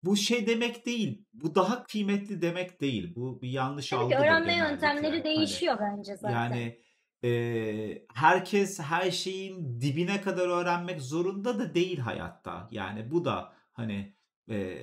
bu şey demek değil. Bu daha kıymetli demek değil. Bu bir yanlış Tabii ki algıdır öğrenme yöntemleri Hani değişiyor bence zaten. Yani e, herkes her şeyin dibine kadar öğrenmek zorunda da değil hayatta. Yani bu da hani e,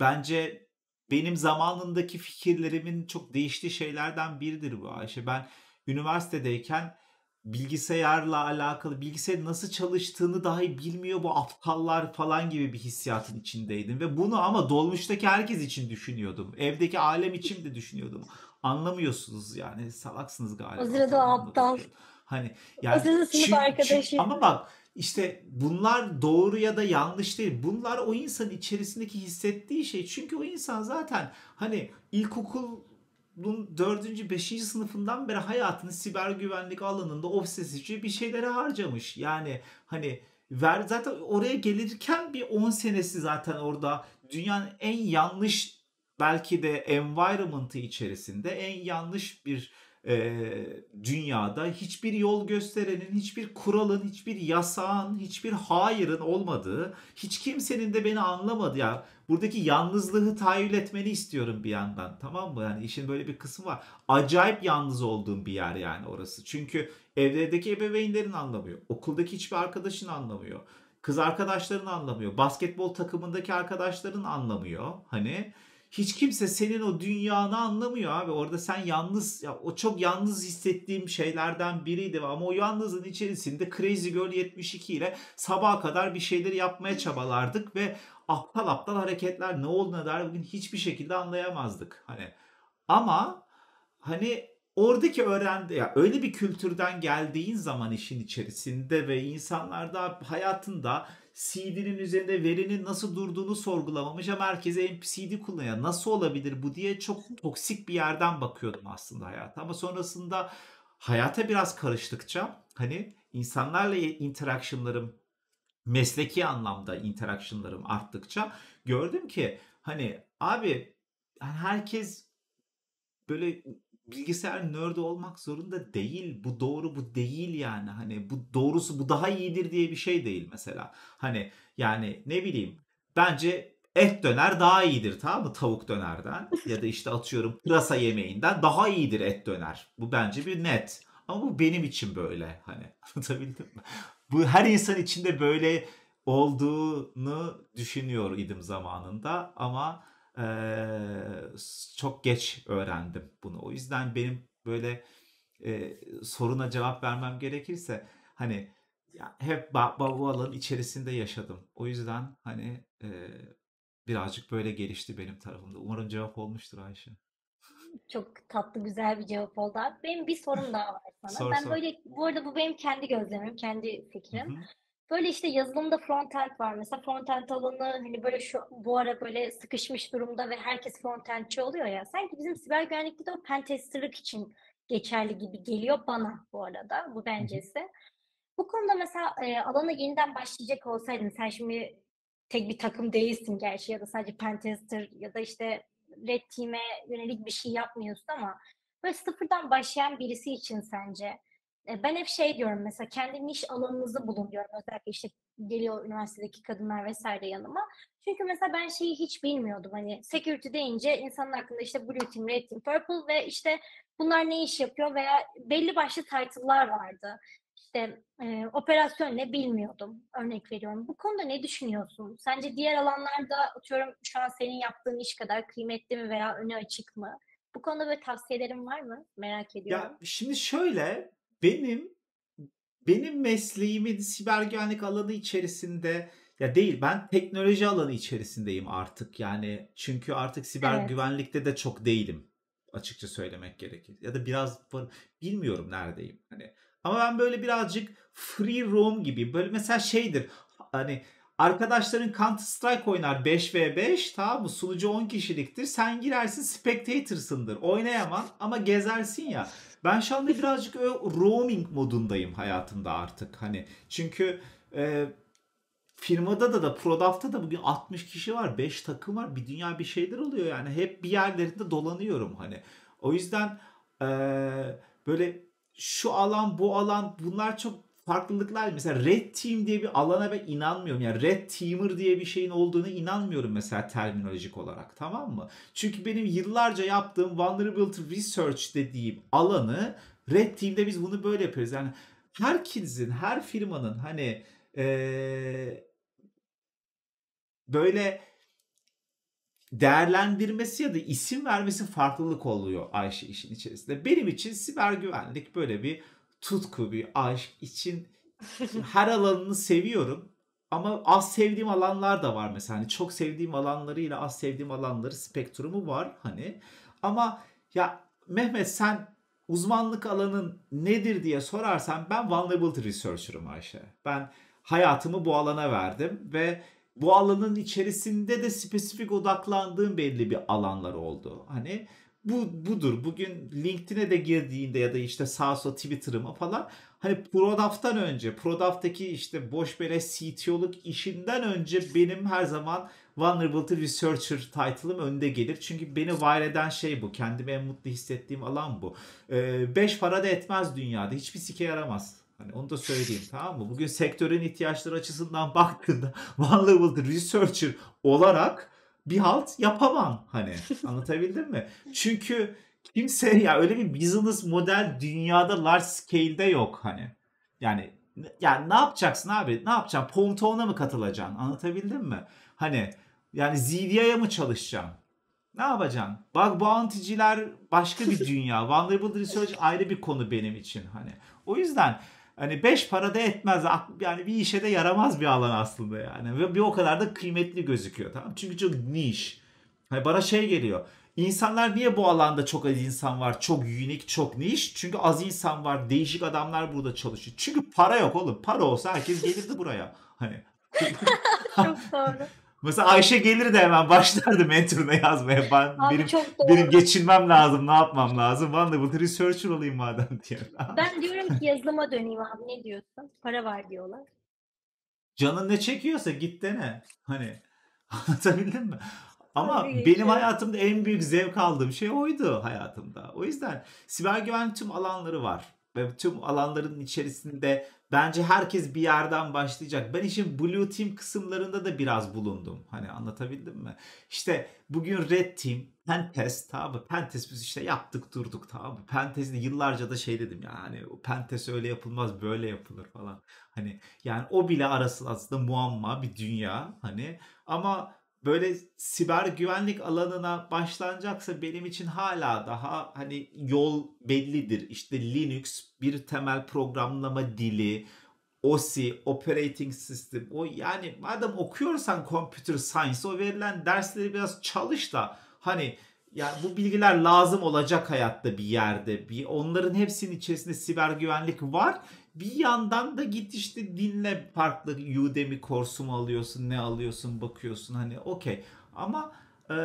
bence benim zamanındaki fikirlerimin çok değiştiği şeylerden biridir bu Ayşe. Ben üniversitedeyken bilgisayarla alakalı bilgisayarın nasıl çalıştığını dahi bilmiyor bu aptallar falan gibi bir hissiyatın içindeydim. Ve bunu ama dolmuştaki herkes için düşünüyordum. Evdeki alem için de düşünüyordum. Anlamıyorsunuz yani salaksınız galiba. O sırada o aptal. Hani O yani sırada sınıf çünkü- arkadaşı. çünkü- ama bak işte bunlar doğru ya da yanlış değil. Bunlar o insanın içerisindeki hissettiği şey. Çünkü o insan zaten hani ilkokulun 4. 5. sınıfından beri hayatını siber güvenlik alanında obsesifçe bir şeylere harcamış. Yani hani ver zaten oraya gelirken bir 10 senesi zaten orada dünyanın en yanlış belki de environment'ı içerisinde en yanlış bir e, dünyada hiçbir yol gösterenin, hiçbir kuralın, hiçbir yasağın, hiçbir hayırın olmadığı, hiç kimsenin de beni anlamadı ya. Buradaki yalnızlığı tahayyül etmeni istiyorum bir yandan. Tamam mı? Yani işin böyle bir kısmı var. Acayip yalnız olduğum bir yer yani orası. Çünkü evdeki ebeveynlerin anlamıyor. Okuldaki hiçbir arkadaşın anlamıyor. Kız arkadaşların anlamıyor. Basketbol takımındaki arkadaşların anlamıyor. Hani hiç kimse senin o dünyanı anlamıyor abi. Orada sen yalnız ya o çok yalnız hissettiğim şeylerden biriydi ama o yalnızlığın içerisinde Crazy Girl 72 ile sabaha kadar bir şeyleri yapmaya çabalardık ve aptal aptal hareketler ne oldu ne der bugün hiçbir şekilde anlayamazdık. Hani ama hani oradaki öğrendi ya öyle bir kültürden geldiğin zaman işin içerisinde ve insanlarda hayatında CD'nin üzerinde verinin nasıl durduğunu sorgulamamış ama herkese CD kullanıyor. Nasıl olabilir bu diye çok toksik bir yerden bakıyordum aslında hayata. Ama sonrasında hayata biraz karıştıkça hani insanlarla interactionlarım mesleki anlamda interactionlarım arttıkça gördüm ki hani abi herkes böyle bilgisayar nerd olmak zorunda değil. Bu doğru bu değil yani. Hani bu doğrusu bu daha iyidir diye bir şey değil mesela. Hani yani ne bileyim bence et döner daha iyidir tamam mı tavuk dönerden ya da işte atıyorum pırasa yemeğinden daha iyidir et döner. Bu bence bir net. Ama bu benim için böyle hani anlatabildim mi? Bu her insan içinde böyle olduğunu düşünüyor idim zamanında ama çok geç öğrendim bunu. O yüzden benim böyle e, soruna cevap vermem gerekirse hani ya hep ba- bu alanın içerisinde yaşadım. O yüzden hani e, birazcık böyle gelişti benim tarafımda. Umarım cevap olmuştur Ayşe. Çok tatlı güzel bir cevap oldu. Benim bir sorum daha var sana. Sor, ben sor. böyle bu arada bu benim kendi gözlemim, kendi fikrim. hı. Böyle işte yazılımda frontend var. Mesela frontend alanı hani böyle şu bu ara böyle sıkışmış durumda ve herkes frontendçi oluyor ya. Sanki bizim siber güvenlikte de o pentesterlık için geçerli gibi geliyor bana bu arada. Bu bencesi. Bu konuda mesela e, alana yeniden başlayacak olsaydın sen şimdi tek bir takım değilsin gerçi ya da sadece pentester ya da işte red team'e yönelik bir şey yapmıyorsun ama böyle sıfırdan başlayan birisi için sence ben hep şey diyorum mesela kendi niş alanınızı bulun diyorum. Özellikle işte geliyor üniversitedeki kadınlar vesaire yanıma. Çünkü mesela ben şeyi hiç bilmiyordum. Hani security deyince insanın aklında işte blue team, red team, purple ve işte bunlar ne iş yapıyor veya belli başlı title'lar vardı. İşte e, operasyon ne bilmiyordum. Örnek veriyorum. Bu konuda ne düşünüyorsun? Sence diğer alanlarda atıyorum şu an senin yaptığın iş kadar kıymetli mi veya öne açık mı? Bu konuda böyle tavsiyelerin var mı? Merak ediyorum. Ya şimdi şöyle benim benim mesleğimin siber güvenlik alanı içerisinde ya değil ben teknoloji alanı içerisindeyim artık yani. Çünkü artık siber Evet. güvenlikte de çok değilim açıkça söylemek gerekir. Ya da biraz bilmiyorum neredeyim hani. Ama ben böyle birazcık free roam gibi böyle mesela şeydir hani arkadaşların Counter Strike oynar 5v5 tamam mı? Sunucu 10 kişiliktir. Sen girersin spectator'sındır. Oynayamam ama gezersin ya ben şu anda birazcık o roaming modundayım hayatımda artık. Hani çünkü e, firmada da da Prodaf'ta da bugün 60 kişi var, 5 takım var. Bir dünya bir şeyler oluyor yani. Hep bir yerlerinde dolanıyorum hani. O yüzden e, böyle şu alan, bu alan bunlar çok farklılıklar. Mesela Red Team diye bir alana ben inanmıyorum. Yani Red Teamer diye bir şeyin olduğunu inanmıyorum mesela terminolojik olarak. Tamam mı? Çünkü benim yıllarca yaptığım Vulnerability Research dediğim alanı Red Team'de biz bunu böyle yapıyoruz. Yani herkesin, her firmanın hani eee, böyle değerlendirmesi ya da isim vermesi farklılık oluyor Ayşe işin içerisinde. Benim için siber güvenlik böyle bir tutku, bir aşk için her alanını seviyorum. Ama az sevdiğim alanlar da var mesela. Hani çok sevdiğim alanlarıyla az sevdiğim alanları spektrumu var hani. Ama ya Mehmet sen uzmanlık alanın nedir diye sorarsan ben vulnerability researcher'ım Ayşe. Ben hayatımı bu alana verdim ve bu alanın içerisinde de spesifik odaklandığım belli bir alanlar oldu. Hani bu budur. Bugün LinkedIn'e de girdiğinde ya da işte sağ sol Twitter'ıma falan hani Prodaf'tan önce, Prodaf'taki işte boş beleş CTO'luk işinden önce benim her zaman Vulnerability Researcher title'ım önde gelir. Çünkü beni var eden şey bu. Kendimi en mutlu hissettiğim alan bu. 5 para da etmez dünyada. Hiçbir sike yaramaz. Hani onu da söyleyeyim tamam mı? Bugün sektörün ihtiyaçları açısından baktığında Vulnerability Researcher olarak bir halt yapamam hani. Anlatabildim mi? Çünkü kimse ya öyle bir business model dünyada large scale'de yok hani. Yani yani ne yapacaksın abi? Ne yapacaksın? Ponton'a mı katılacaksın? Anlatabildim mi? Hani yani ZDI'ye mı çalışacaksın? Ne yapacaksın? Bak bounty'ciler başka bir dünya. Vulnerable Research ayrı bir konu benim için hani. O yüzden hani beş para da etmez. Yani bir işe de yaramaz bir alan aslında yani. Ve bir o kadar da kıymetli gözüküyor tamam Çünkü çok niş. Hani bana şey geliyor. İnsanlar niye bu alanda çok az insan var? Çok unik, çok niş. Çünkü az insan var. Değişik adamlar burada çalışıyor. Çünkü para yok oğlum. Para olsa herkes gelirdi buraya. Hani. çok doğru. Mesela Ayşe gelir de hemen başlardı mentoruna yazmaya. Ben, Abi benim, benim geçinmem lazım, ne yapmam lazım? Ben de bu researcher olayım madem diye. Ben diyorum ki yazılıma döneyim abi ne diyorsun? Para var diyorlar. Canın ne çekiyorsa git dene. Hani anlatabildim mi? Ama Tabii benim hayatımda en büyük zevk aldığım şey oydu hayatımda. O yüzden siber güvenlik tüm alanları var. Ve tüm alanların içerisinde bence herkes bir yerden başlayacak. Ben işin blue team kısımlarında da biraz bulundum. Hani anlatabildim mi? İşte bugün red team, pentest tamam mı? Pentest biz işte yaptık durduk tamam mı? Pentest'de yıllarca da şey dedim ya hani o pentest öyle yapılmaz böyle yapılır falan. Hani yani o bile arası aslında muamma bir dünya hani ama böyle siber güvenlik alanına başlanacaksa benim için hala daha hani yol bellidir. İşte Linux bir temel programlama dili, OSI, Operating System. O yani madem okuyorsan Computer Science o verilen dersleri biraz çalış da hani yani bu bilgiler lazım olacak hayatta bir yerde. Bir onların hepsinin içerisinde siber güvenlik var. Bir yandan da git işte dinle farklı Udemy kursu mu alıyorsun, ne alıyorsun, bakıyorsun hani okey. Ama e,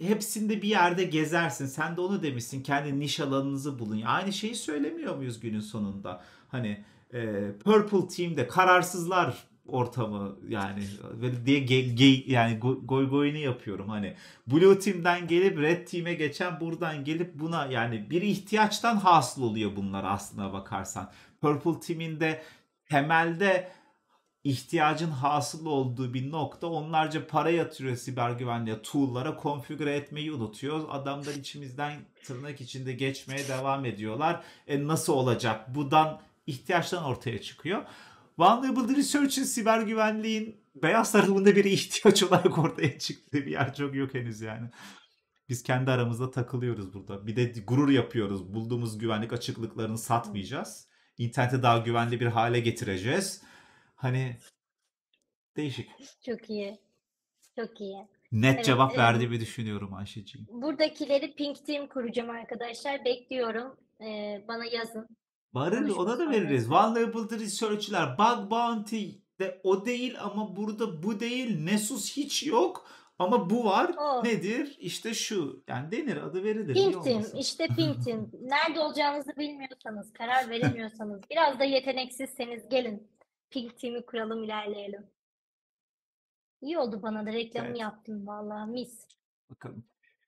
hepsinde bir yerde gezersin. Sen de onu demişsin. Kendi niş alanınızı bulun. Aynı şeyi söylemiyor muyuz günün sonunda? Hani e, Purple Team'de kararsızlar ortamı yani böyle diye ge- ge- yani go- goy goyunu yapıyorum hani Blue Team'den gelip Red Team'e geçen buradan gelip buna yani bir ihtiyaçtan hasıl oluyor bunlar aslına bakarsan. Purple Team'in de temelde ihtiyacın hasıl olduğu bir nokta onlarca para yatırıyor siber güvenliğe tool'lara konfigüre etmeyi unutuyor. Adamlar içimizden tırnak içinde geçmeye devam ediyorlar. E nasıl olacak? Buradan ihtiyaçtan ortaya çıkıyor. Vulnerable Research'in siber güvenliğin beyaz tarafında bir ihtiyaç olarak ortaya çıktığı bir yer çok yok henüz yani. Biz kendi aramızda takılıyoruz burada. Bir de gurur yapıyoruz. Bulduğumuz güvenlik açıklıklarını satmayacağız. İnterneti daha güvenli bir hale getireceğiz. Hani değişik. Çok iyi. Çok iyi. Net Evet, cevap e, verdiğimi düşünüyorum Ayşeciğim. Buradakileri Pink Team kuracağım arkadaşlar. Bekliyorum. Ee, bana yazın. Varır ona da veririz. Vulnerability Research'ler, Bug Bounty de o değil ama burada bu değil. Nessus hiç yok ama bu var. O. Nedir? İşte şu. Yani denir adı verilir. niye Pink Team, olmasın? işte Pink Team. Nerede olacağınızı bilmiyorsanız, karar veremiyorsanız, biraz da yeteneksizseniz gelin. Pink Team'i kuralım, ilerleyelim. İyi oldu bana da reklamını Evet. yaptım vallahi mis. Bakalım.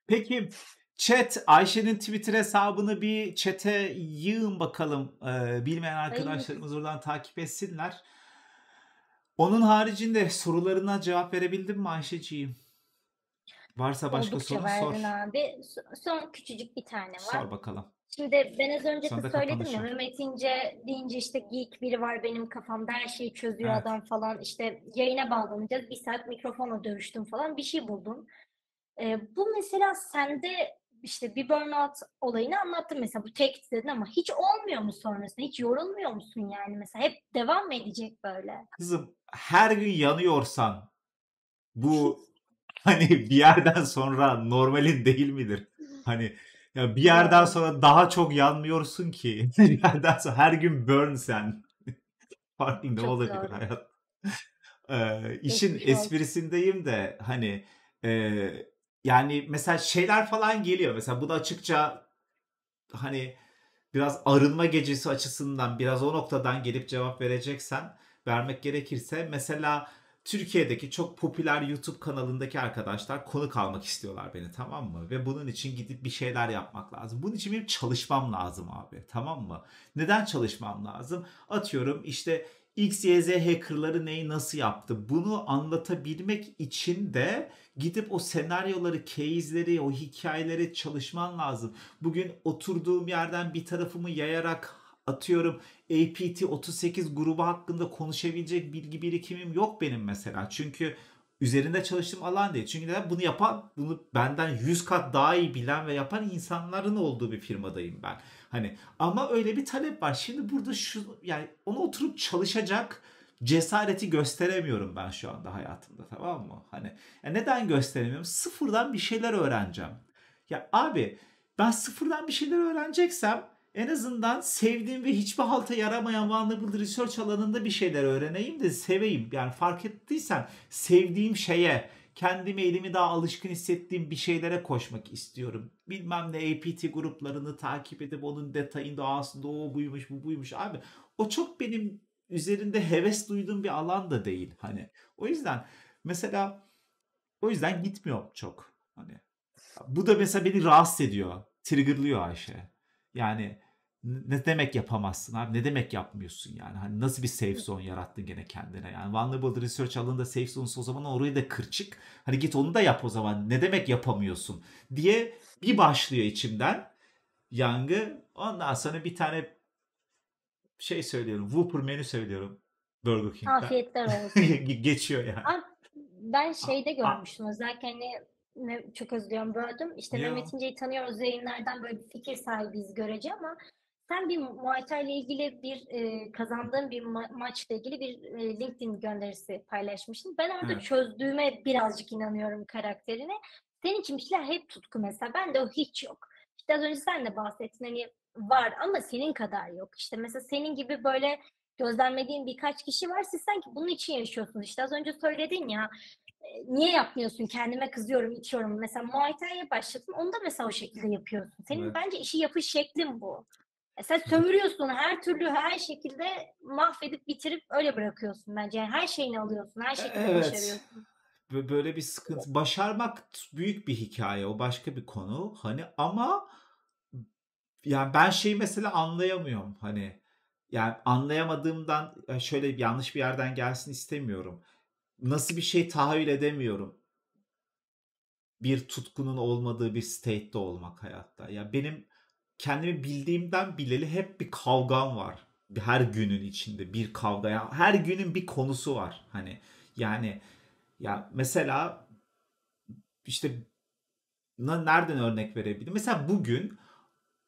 Peki chat Ayşe'nin Twitter hesabını bir chat'e yığın bakalım. Ee, bilmeyen arkadaşlarımız oradan takip etsinler. Onun haricinde sorularına cevap verebildim mi Ayşeciğim? Varsa başka Oldukça sorun sor. verdin abi. So- Son küçücük bir tane var. Sor bakalım. Şimdi ben az önce Sonra de söyledim ya kapanışı. Mehmet İnce deyince işte geek biri var benim kafamda her şeyi çözüyor Evet. adam falan işte yayına bağlanacağız bir saat mikrofonla dövüştüm falan bir şey buldum. Ee, bu mesela sende işte bir burnout olayını anlattın mesela bu tek dedin ama hiç olmuyor mu sonrasında hiç yorulmuyor musun yani mesela hep devam mı edecek böyle? Kızım her gün yanıyorsan bu hani bir yerden sonra normalin değil midir? Hani ya bir yerden sonra daha çok yanmıyorsun ki. Bir yerden sonra her gün burn sen. Çok olabilir doğru. hayat? Ee, işin olsun. esprisindeyim de hani e, yani mesela şeyler falan geliyor. Mesela bu da açıkça hani biraz arınma gecesi açısından biraz o noktadan gelip cevap vereceksen vermek gerekirse mesela Türkiye'deki çok popüler YouTube kanalındaki arkadaşlar konuk almak istiyorlar beni tamam mı? Ve bunun için gidip bir şeyler yapmak lazım. Bunun için benim çalışmam lazım abi tamam mı? Neden çalışmam lazım? Atıyorum işte X, Y, Z hackerları neyi nasıl yaptı? Bunu anlatabilmek için de gidip o senaryoları, case'leri, o hikayeleri çalışman lazım. Bugün oturduğum yerden bir tarafımı yayarak atıyorum APT 38 grubu hakkında konuşabilecek bilgi birikimim yok benim mesela. Çünkü üzerinde çalıştığım alan değil. Çünkü neden? Bunu yapan, bunu benden 100 kat daha iyi bilen ve yapan insanların olduğu bir firmadayım ben. Hani ama öyle bir talep var. Şimdi burada şu yani onu oturup çalışacak cesareti gösteremiyorum ben şu anda hayatımda tamam mı? Hani ya neden gösteremiyorum? Sıfırdan bir şeyler öğreneceğim. Ya abi ben sıfırdan bir şeyler öğreneceksem en azından sevdiğim ve hiçbir halta yaramayan vulnerable research alanında bir şeyler öğreneyim de seveyim. Yani fark ettiysen sevdiğim şeye, kendimi elimi daha alışkın hissettiğim bir şeylere koşmak istiyorum. Bilmem ne APT gruplarını takip edip onun detayında aslında o buymuş bu buymuş abi. O çok benim üzerinde heves duyduğum bir alan da değil hani. O yüzden mesela o yüzden gitmiyorum çok hani. Bu da mesela beni rahatsız ediyor. Triggerlıyor Ayşe. Yani ne demek yapamazsın abi? Ne demek yapmıyorsun yani? Hani nasıl bir safe zone yarattın gene kendine? Yani vulnerable research alanında safe zone o zaman orayı da kırçık. Hani git onu da yap o zaman. Ne demek yapamıyorsun? Diye bir başlıyor içimden yangı. Ondan sonra bir tane şey söylüyorum. Whopper menü söylüyorum. Burger King'den. Afiyetler olsun. Geçiyor yani. Abi, ben şeyde görmüştüm özellikle hani çok özür diliyorum böldüm. İşte Yo. Mehmet İnce'yi tanıyoruz yayınlardan böyle bir fikir sahibiyiz görece ama sen bir Muay Thai ile ilgili bir e, kazandığın bir ma- maçla ilgili bir e, LinkedIn gönderisi paylaşmıştın. Ben orada Evet. çözdüğüme birazcık inanıyorum karakterine. Senin için bir şeyler hep tutku mesela. Ben de o hiç yok. İşte az önce sen de bahsettin hani var ama senin kadar yok. İşte mesela senin gibi böyle gözlemlediğin birkaç kişi var. Siz sanki bunun için yaşıyorsunuz. İşte az önce söyledin ya e, niye yapmıyorsun? Kendime kızıyorum, itiyorum. Mesela Muay Thai'ye başladın. Onu da mesela o şekilde yapıyorsun. Senin Evet. bence işi yapış şeklin bu. E sen sömürüyorsun her türlü her şekilde mahvedip bitirip öyle bırakıyorsun bence. Yani her şeyini alıyorsun, her şekilde Evet. başarıyorsun. Bö- böyle bir sıkıntı. Başarmak büyük bir hikaye. O başka bir konu. Hani ama yani ben şeyi mesela anlayamıyorum. Hani yani anlayamadığımdan e, şöyle yanlış bir yerden gelsin istemiyorum. Nasıl bir şey tahayyül edemiyorum. Bir tutkunun olmadığı bir state'te olmak hayatta. Ya benim kendimi bildiğimden bileli hep bir kavgam var. Her günün içinde bir kavga. Ya her günün bir konusu var. Hani yani ya mesela işte nereden örnek verebilirim? Mesela bugün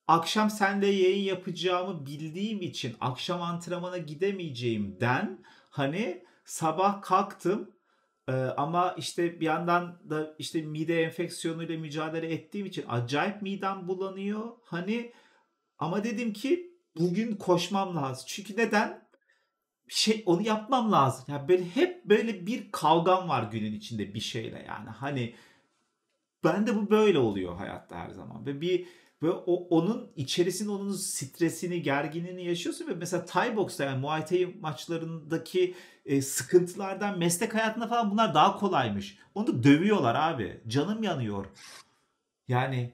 akşam senle yayın yapacağımı bildiğim için akşam antrenmana gidemeyeceğimden hani sabah kalktım Ee, ama işte bir yandan da işte mide enfeksiyonuyla mücadele ettiğim için acayip midem bulanıyor. Hani ama dedim ki bugün koşmam lazım. Çünkü neden? şey onu yapmam lazım. Yani böyle hep böyle bir kavgam var günün içinde bir şeyle yani. Hani ben de bu böyle oluyor hayatta her zaman. Ve bir ve o onun içerisinde onun stresini, gerginliğini yaşıyorsun ve mesela Thai box'ta yani Muay Thai maçlarındaki e, sıkıntılardan meslek hayatında falan bunlar daha kolaymış. Onu dövüyorlar abi. Canım yanıyor. Yani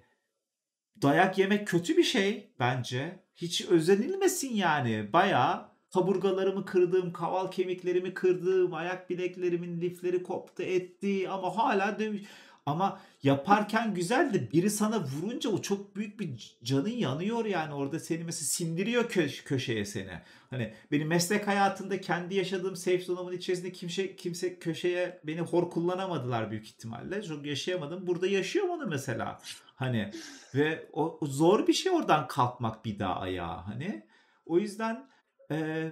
dayak yemek kötü bir şey bence. Hiç özenilmesin yani. Bayağı kaburgalarımı kırdığım, kaval kemiklerimi kırdığım, ayak bileklerimin lifleri koptu etti ama hala dövüş. Ama yaparken güzel de biri sana vurunca o çok büyük bir canın yanıyor yani orada seni mesela sindiriyor kö- köşeye seni. Hani benim meslek hayatında kendi yaşadığım safe zone'umun içerisinde kimse kimse köşeye beni hor kullanamadılar büyük ihtimalle. Çok yaşayamadım. Burada yaşıyorum onu mesela. Hani ve o zor bir şey oradan kalkmak bir daha ayağa hani. O yüzden e,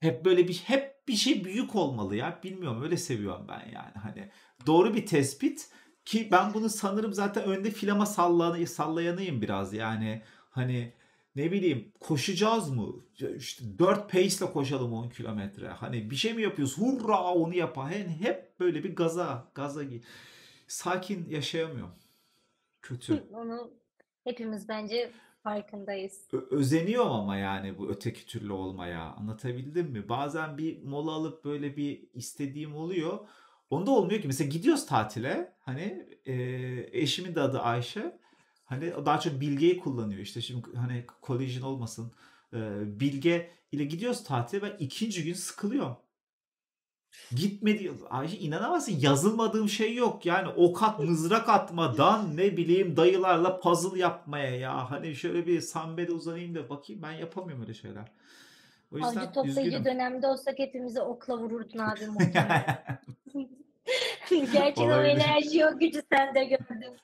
hep böyle bir hep bir şey büyük olmalı ya. Bilmiyorum öyle seviyorum ben yani. Hani doğru bir tespit ki ben bunu sanırım zaten önde filama sallanı, sallayanıyım biraz yani. Hani ne bileyim koşacağız mı? İşte 4 pace ile koşalım 10 kilometre. Hani bir şey mi yapıyoruz? Hurra onu yap. Yani hep böyle bir gaza, gaza sakin yaşayamıyorum. Kötü. Onu hepimiz bence farkındayız. Ö- özeniyorum ama yani bu öteki türlü olmaya. Anlatabildim mi? Bazen bir mola alıp böyle bir istediğim oluyor. Onda olmuyor ki. Mesela gidiyoruz tatile. Hani e, eşimin de adı Ayşe. Hani daha çok Bilge'yi kullanıyor. İşte şimdi hani collision olmasın. E, Bilge ile gidiyoruz tatile. Ben ikinci gün sıkılıyorum. Gitmedi. Ayşe inanamazsın yazılmadığım şey yok. Yani ok at, mızrak atmadan ne bileyim dayılarla puzzle yapmaya ya. Hani şöyle bir sambede uzanayım da bakayım ben yapamıyorum öyle şeyler. O yüzden Avcı toplayıcı üzgünüm. dönemde olsak hepimizi okla vururdun abi muhtemelen. Gerçekten o enerji, o gücü sende gördüm.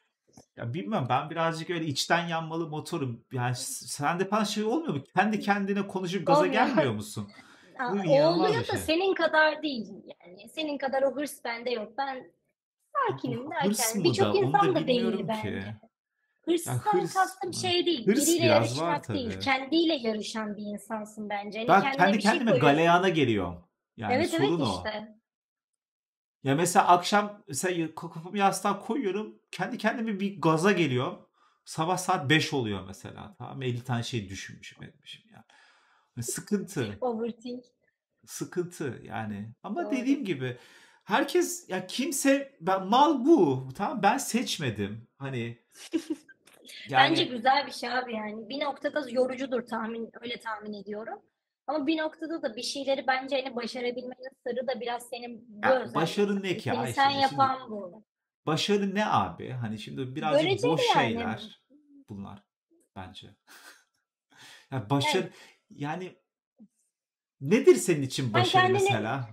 Ya bilmem ben birazcık öyle içten yanmalı motorum. Yani sende falan şey olmuyor mu? Kendi kendine konuşup gaza Olmuyor. gelmiyor musun? Aa, oluyor da şey. senin kadar değil yani. Senin kadar o hırs bende yok. Ben sakinim derken birçok insan da da değil bence. Hırstan hırs kastım şey değil. Hırs Biriyle yarışmak değil. tabii. Kendiyle yarışan bir insansın bence. Ben kendine kendi şey kendime koyuyorsun. galeyana geliyorum. Yani Evet evet o. işte. Ya mesela akşam mesela kafamı yastığa koyuyorum. Kendi kendime bir gaza geliyorum. Sabah saat 5 oluyor mesela. Tamam mı? 50 tane şey düşünmüşüm etmişim yani. Hani Sıkıntı. Overthink. Sıkıntı yani. Ama Doğru. dediğim gibi herkes ya kimse ben mal bu. Tamam ben seçmedim. Hani Bence yani güzel bir şey abi yani. Bir noktada yorucudur tahmin, öyle tahmin ediyorum. Ama bir noktada da bir şeyleri bence hani başarabilmenin sırrı da biraz senin bu ya başarı ne ki Ayşe? sen Şimdi yapan bu. başarı ne abi? Hani şimdi birazcık Göreceli boş yani. şeyler bunlar bence. Ya başarı Evet. yani nedir senin için başarı kendini mesela?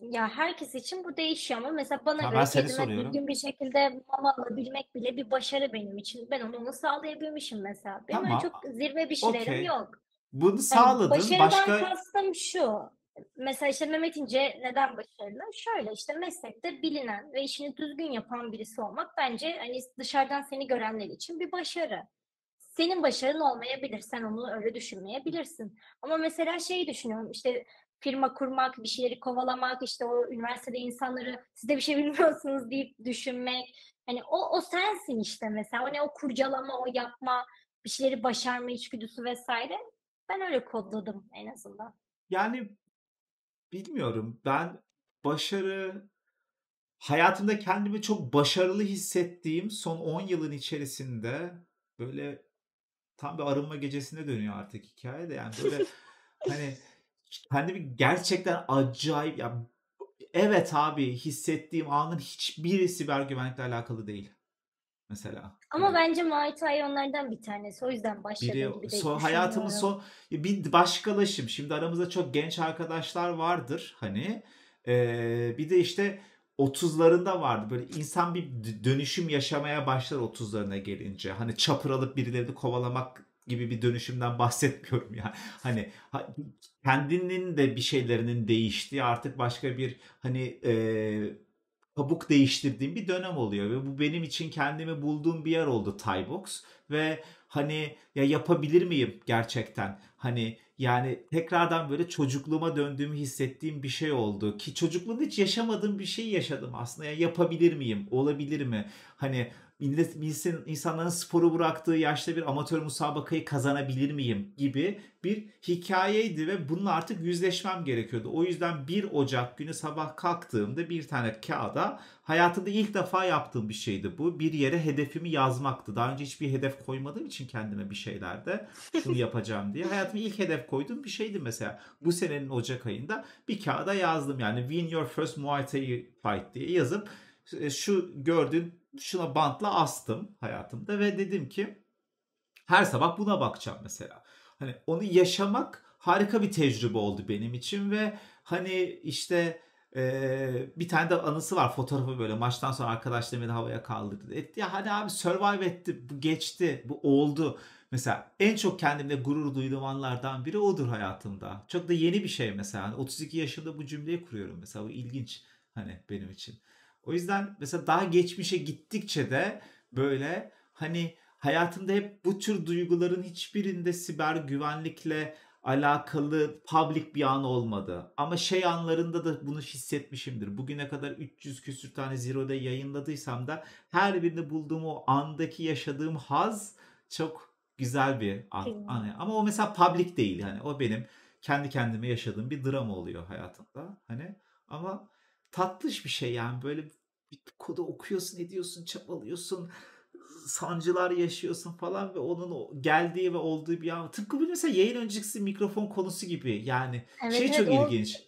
ya herkes için bu değişiyor ama mesela bana Tamam göre kedime düzgün bir şekilde mama alabilmek bile bir başarı benim için. Ben onu, onu sağlayabilmişim mesela. Benim Tamam. çok zirve bir şeylerim Okey. yok. Bunu sağladın. başarıdan Başka kastım şu. Mesela işte Mehmet İnce neden başarılı? Şöyle işte meslekte bilinen ve işini düzgün yapan birisi olmak bence hani dışarıdan seni görenler için bir başarı. Senin başarın olmayabilir. Sen onu öyle düşünmeyebilirsin. Ama mesela şeyi düşünüyorum işte firma kurmak, bir şeyleri kovalamak, işte o üniversitede insanları siz de bir şey bilmiyorsunuz deyip düşünmek. Hani o, o sensin işte mesela. Hani o kurcalama, o yapma, bir şeyleri başarma içgüdüsü vesaire. Ben öyle kodladım en azından. yani bilmiyorum. Ben başarı hayatımda kendimi çok başarılı hissettiğim son 10 yılın içerisinde böyle tam bir arınma gecesine dönüyor artık hikaye de yani böyle hani kendimi gerçekten acayip ya evet abi hissettiğim anın hiçbiri siber güvenlikle alakalı değil mesela. Ama Hani bence Muay Thai onlardan bir tanesi. O yüzden biri başladığım gibi de hayatımın düşünüyorum. son bir başkalaşım. Şimdi aramızda çok genç arkadaşlar vardır hani. Ee, bir de işte 30'larında vardı. Böyle insan bir dönüşüm yaşamaya başlar 30'larına gelince. Hani çapır alıp birilerini kovalamak gibi bir dönüşümden bahsetmiyorum yani. Hani ha- kendinin de bir şeylerinin değiştiği artık başka bir hani e, kabuk değiştirdiğim bir dönem oluyor ve bu benim için kendimi bulduğum bir yer oldu Thai Box ve hani ya yapabilir miyim gerçekten? Hani yani tekrardan böyle çocukluğuma döndüğümü hissettiğim bir şey oldu. Ki çocukluğumda hiç yaşamadığım bir şey yaşadım aslında. Ya yapabilir miyim? Olabilir mi? Hani millet bilsin insanların sporu bıraktığı yaşta bir amatör musabakayı kazanabilir miyim gibi bir hikayeydi ve bununla artık yüzleşmem gerekiyordu. O yüzden 1 Ocak günü sabah kalktığımda bir tane kağıda hayatımda ilk defa yaptığım bir şeydi bu. Bir yere hedefimi yazmaktı. Daha önce hiçbir hedef koymadığım için kendime bir şeylerde şunu yapacağım diye. Hayatımda ilk hedef koyduğum bir şeydi mesela. Bu senenin Ocak ayında bir kağıda yazdım yani win your first Muay Thai fight diye yazıp e, şu gördüğün şuna bantla astım hayatımda ve dedim ki her sabah buna bakacağım mesela. Hani onu yaşamak harika bir tecrübe oldu benim için ve hani işte eee, bir tane de anısı var fotoğrafı böyle maçtan sonra arkadaşlarım beni havaya kaldırdı. Etti ya hadi abi survive etti bu geçti bu oldu. Mesela en çok kendimle gurur duyduğum anlardan biri odur hayatımda. Çok da yeni bir şey mesela. Hani 32 yaşında bu cümleyi kuruyorum mesela. Bu ilginç hani benim için. O yüzden mesela daha geçmişe gittikçe de böyle hani hayatımda hep bu tür duyguların hiçbirinde siber güvenlikle alakalı public bir an olmadı. Ama şey anlarında da bunu hissetmişimdir. Bugüne kadar 300 küsür tane Zero Day yayınladıysam da her birinde bulduğum o andaki yaşadığım haz çok güzel bir an, Kesinlikle. an- ama o mesela public değil hani o benim kendi kendime yaşadığım bir drama oluyor hayatımda hani ama tatlış bir şey yani. Böyle bir kodu okuyorsun ediyorsun çabalıyorsun sancılar yaşıyorsun falan ve onun geldiği ve olduğu bir an tıpkı bir mesela yayın öncesi mikrofon konusu gibi yani. Evet şey evet çok o ilginç.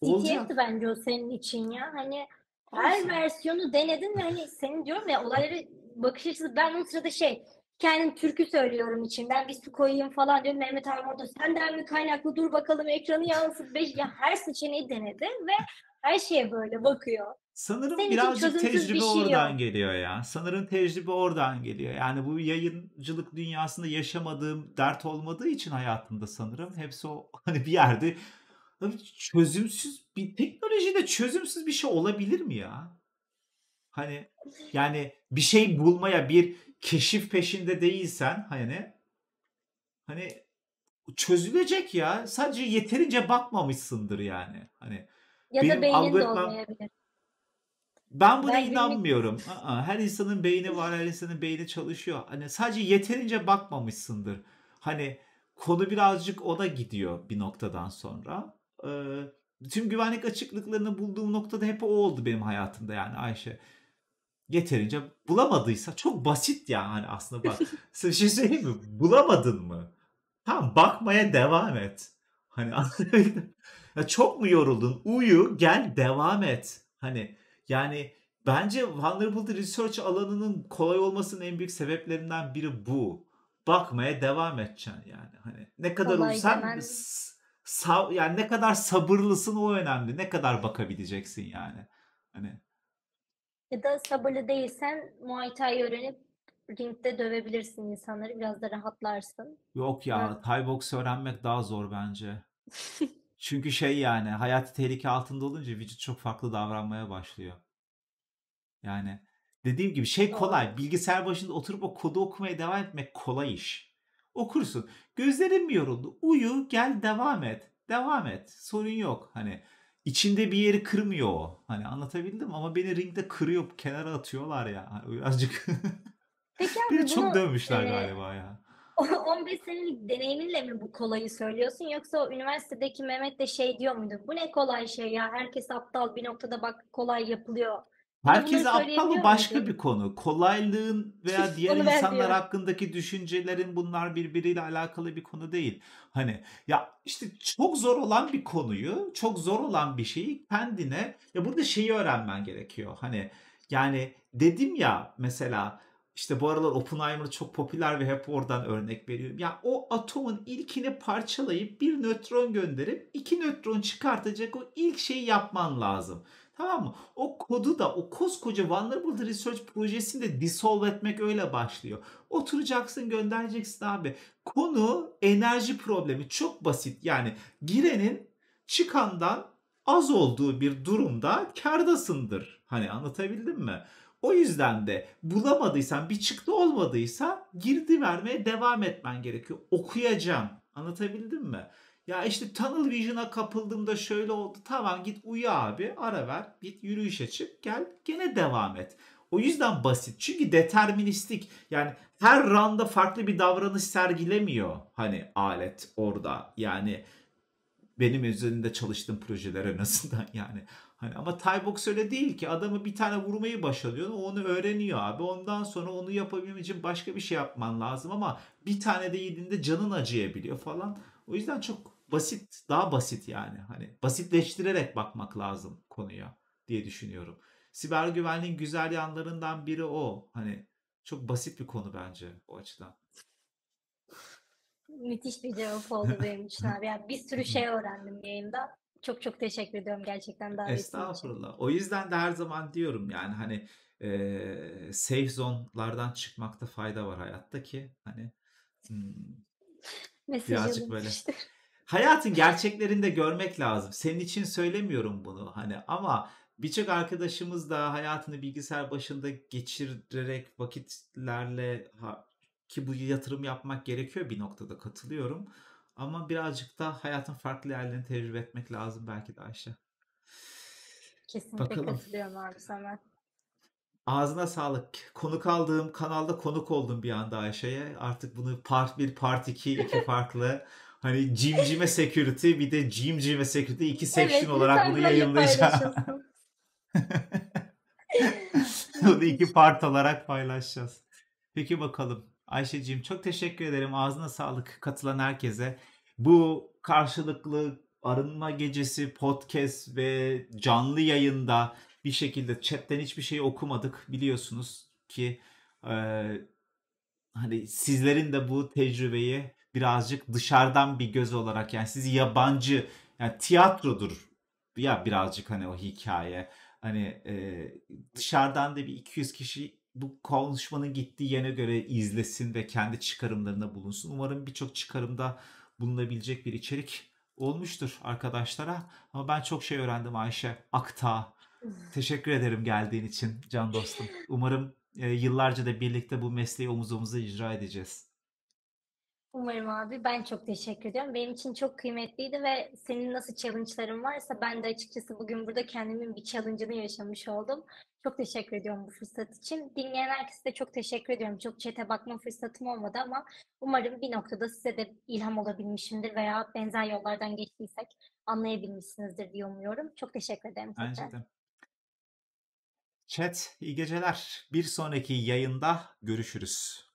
Olacak. Bence o senin için ya. Hani her olsun. versiyonu denedin ve hani senin diyorum ya olayları bakış açısı. Ben o sırada şey kendim türkü söylüyorum içimden bir su koyayım falan diyorum. Mehmet abi orada senden mi kaynaklı? Dur bakalım ekranı yansıt. Beş, ya her seçeneği denedi ve her şeye böyle bakıyor. Sanırım Senin birazcık çözümsüz bir tecrübe şey oradan yok. geliyor ya. Sanırım tecrübe oradan geliyor. Yani bu yayıncılık dünyasında yaşamadığım dert olmadığı için hayatımda sanırım hepsi o hani bir yerde Abi çözümsüz bir teknolojide çözümsüz bir şey olabilir mi ya? Hani yani bir şey bulmaya bir keşif peşinde değilsen hani hani çözülecek ya. Sadece yeterince bakmamışsındır yani. Hani Ya da benim beynin de algoritmam olmayabilir. ben buna Ben günlük inanmıyorum. Aa, her insanın beyni var, her insanın beyni çalışıyor. Hani sadece yeterince bakmamışsındır. Hani konu birazcık ona gidiyor bir noktadan sonra. Ee, tüm güvenlik açıklıklarını bulduğum noktada hep o oldu benim hayatımda yani Ayşe. Yeterince bulamadıysa çok basit yani hani aslında bak. Bir şey söyleyeyim mi? Bulamadın mı? Tamam bakmaya devam et. Hani. Ya çok mu yoruldun? Uyu, gel devam et. Hani yani bence Vulnerability Research alanının kolay olmasının en büyük sebeplerinden biri bu. Bakmaya devam edeceksin yani. Hani ne kadar Kolay sa- yani ne kadar sabırlısın o önemli. Ne kadar bakabileceksin yani. Hani ya da sabırlı değilsen Muay Thai öğrenip ringde dövebilirsin insanları. Biraz da rahatlarsın. yok ya Thai box öğrenmek daha zor bence. Çünkü şey yani hayati tehlike altında olunca vücut çok farklı davranmaya başlıyor. Yani dediğim gibi şey kolay. Bilgisayar başında oturup o kodu okumaya devam etmek kolay iş. Okursun. Gözlerin mi yoruldu? Uyu, gel devam et. Devam et. Sorun yok. Hani içinde bir yeri kırmıyor o. Hani anlatabildim ama beni ringde kırıyor, kenara atıyorlar ya. Birazcık Peki beni abi çok bunu dövmüşler e, galiba ya. O 15 senelik deneyiminle mi bu kolayı söylüyorsun yoksa o üniversitedeki Mehmet de şey diyor muydu? Bu ne kolay şey ya herkes aptal bir noktada bak kolay yapılıyor. Herkese aptal o başka muydun? bir konu. Kolaylığın veya diğer insanlar diyorum. hakkındaki düşüncelerin bunlar birbiriyle alakalı bir konu değil. Hani ya işte çok zor olan bir konuyu, çok zor olan bir şeyi kendine ya burada şeyi öğrenmen gerekiyor. Hani yani dedim ya mesela işte bu aralar Oppenheimer çok popüler ve hep oradan örnek veriyorum. Ya o atomun ilkini parçalayıp bir nötron gönderip iki nötron çıkartacak o ilk şeyi yapman lazım. Tamam mı? O kodu da o koskoca Vulnerability Research projesini de dissolve etmek öyle başlıyor. Oturacaksın göndereceksin abi. Konu enerji problemi çok basit. Yani girenin çıkandan az olduğu bir durumda kârdasındır. Hani anlatabildim mi? O yüzden de bulamadıysan bir çıktı olmadıysa girdi vermeye devam etmen gerekiyor. Okuyacaksın. Anlatabildim mi? Ya işte tunnel vision'a kapıldığımda şöyle oldu. Tamam git uyu abi ara ver. Git yürüyüşe çık gel gene devam et. O yüzden basit. Çünkü deterministik. Yani her randa farklı bir davranış sergilemiyor hani alet orada. Yani benim üzerinde çalıştığım projeler en azından yani. Hani ama Tybox öyle değil ki. Adamı bir tane vurmayı başarıyor. Onu öğreniyor abi. Ondan sonra onu yapabilmem için başka bir şey yapman lazım ama bir tane de yediğinde canın acıyabiliyor falan. O yüzden çok basit, daha basit yani. Hani basitleştirerek bakmak lazım konuya diye düşünüyorum. Siber güvenliğin güzel yanlarından biri o. Hani çok basit bir konu bence o açıdan. Müthiş bir cevap oldu benim için abi. Yani bir sürü şey öğrendim yayında. Çok çok teşekkür ediyorum gerçekten davetin için. Estağfurullah. O yüzden de her zaman diyorum yani hani e, safe zone'lardan çıkmakta fayda var hayatta ki hani hmm, birazcık böyle alınmıştır. hayatın gerçeklerini de görmek lazım. Senin için söylemiyorum bunu hani ama birçok arkadaşımız da hayatını bilgisayar başında geçirerek vakitlerle ha- ki bu yatırım yapmak gerekiyor bir noktada katılıyorum. Ama birazcık da hayatın farklı yerlerini tecrübe etmek lazım belki de Ayşe. Kesinlikle Bakalım. katılıyorum abi sana. Ağzına sağlık. Konuk aldığım kanalda konuk oldum bir anda Ayşe'ye. Artık bunu part 1, part 2 iki farklı hani cimcime security bir de cimcime security iki section Evet, olarak bunu yayınlayacağım. Bunu iki part olarak paylaşacağız. Peki bakalım. Ayşe'cim çok teşekkür ederim. Ağzına sağlık katılan herkese. Bu karşılıklı arınma gecesi podcast ve canlı yayında bir şekilde chatten hiçbir şey okumadık. Biliyorsunuz ki e, hani sizlerin de bu tecrübeyi birazcık dışarıdan bir göz olarak yani sizi yabancı yani tiyatrodur ya birazcık hani o hikaye hani e, dışarıdan da bir 200 kişi bu konuşmanın gittiği yere göre izlesin ve kendi çıkarımlarında bulunsun. Umarım birçok çıkarımda bulunabilecek bir içerik olmuştur arkadaşlara. Ama ben çok şey öğrendim Ayşe Akta. Teşekkür ederim geldiğin için can dostum. Umarım e, yıllarca da birlikte bu mesleği omuz omuza icra edeceğiz. Umarım abi. Ben çok teşekkür ediyorum. Benim için çok kıymetliydi ve senin nasıl challenge'ların varsa ben de açıkçası bugün burada kendimin bir challenge'ını yaşamış oldum. Çok teşekkür ediyorum bu fırsat için. Dinleyen herkese de çok teşekkür ediyorum. Çok chat'e bakma fırsatım olmadı ama umarım bir noktada size de ilham olabilmişimdir veya benzer yollardan geçtiysek anlayabilmişsinizdir diye umuyorum. Çok teşekkür ederim Bence de. Chat iyi geceler. Bir sonraki yayında görüşürüz.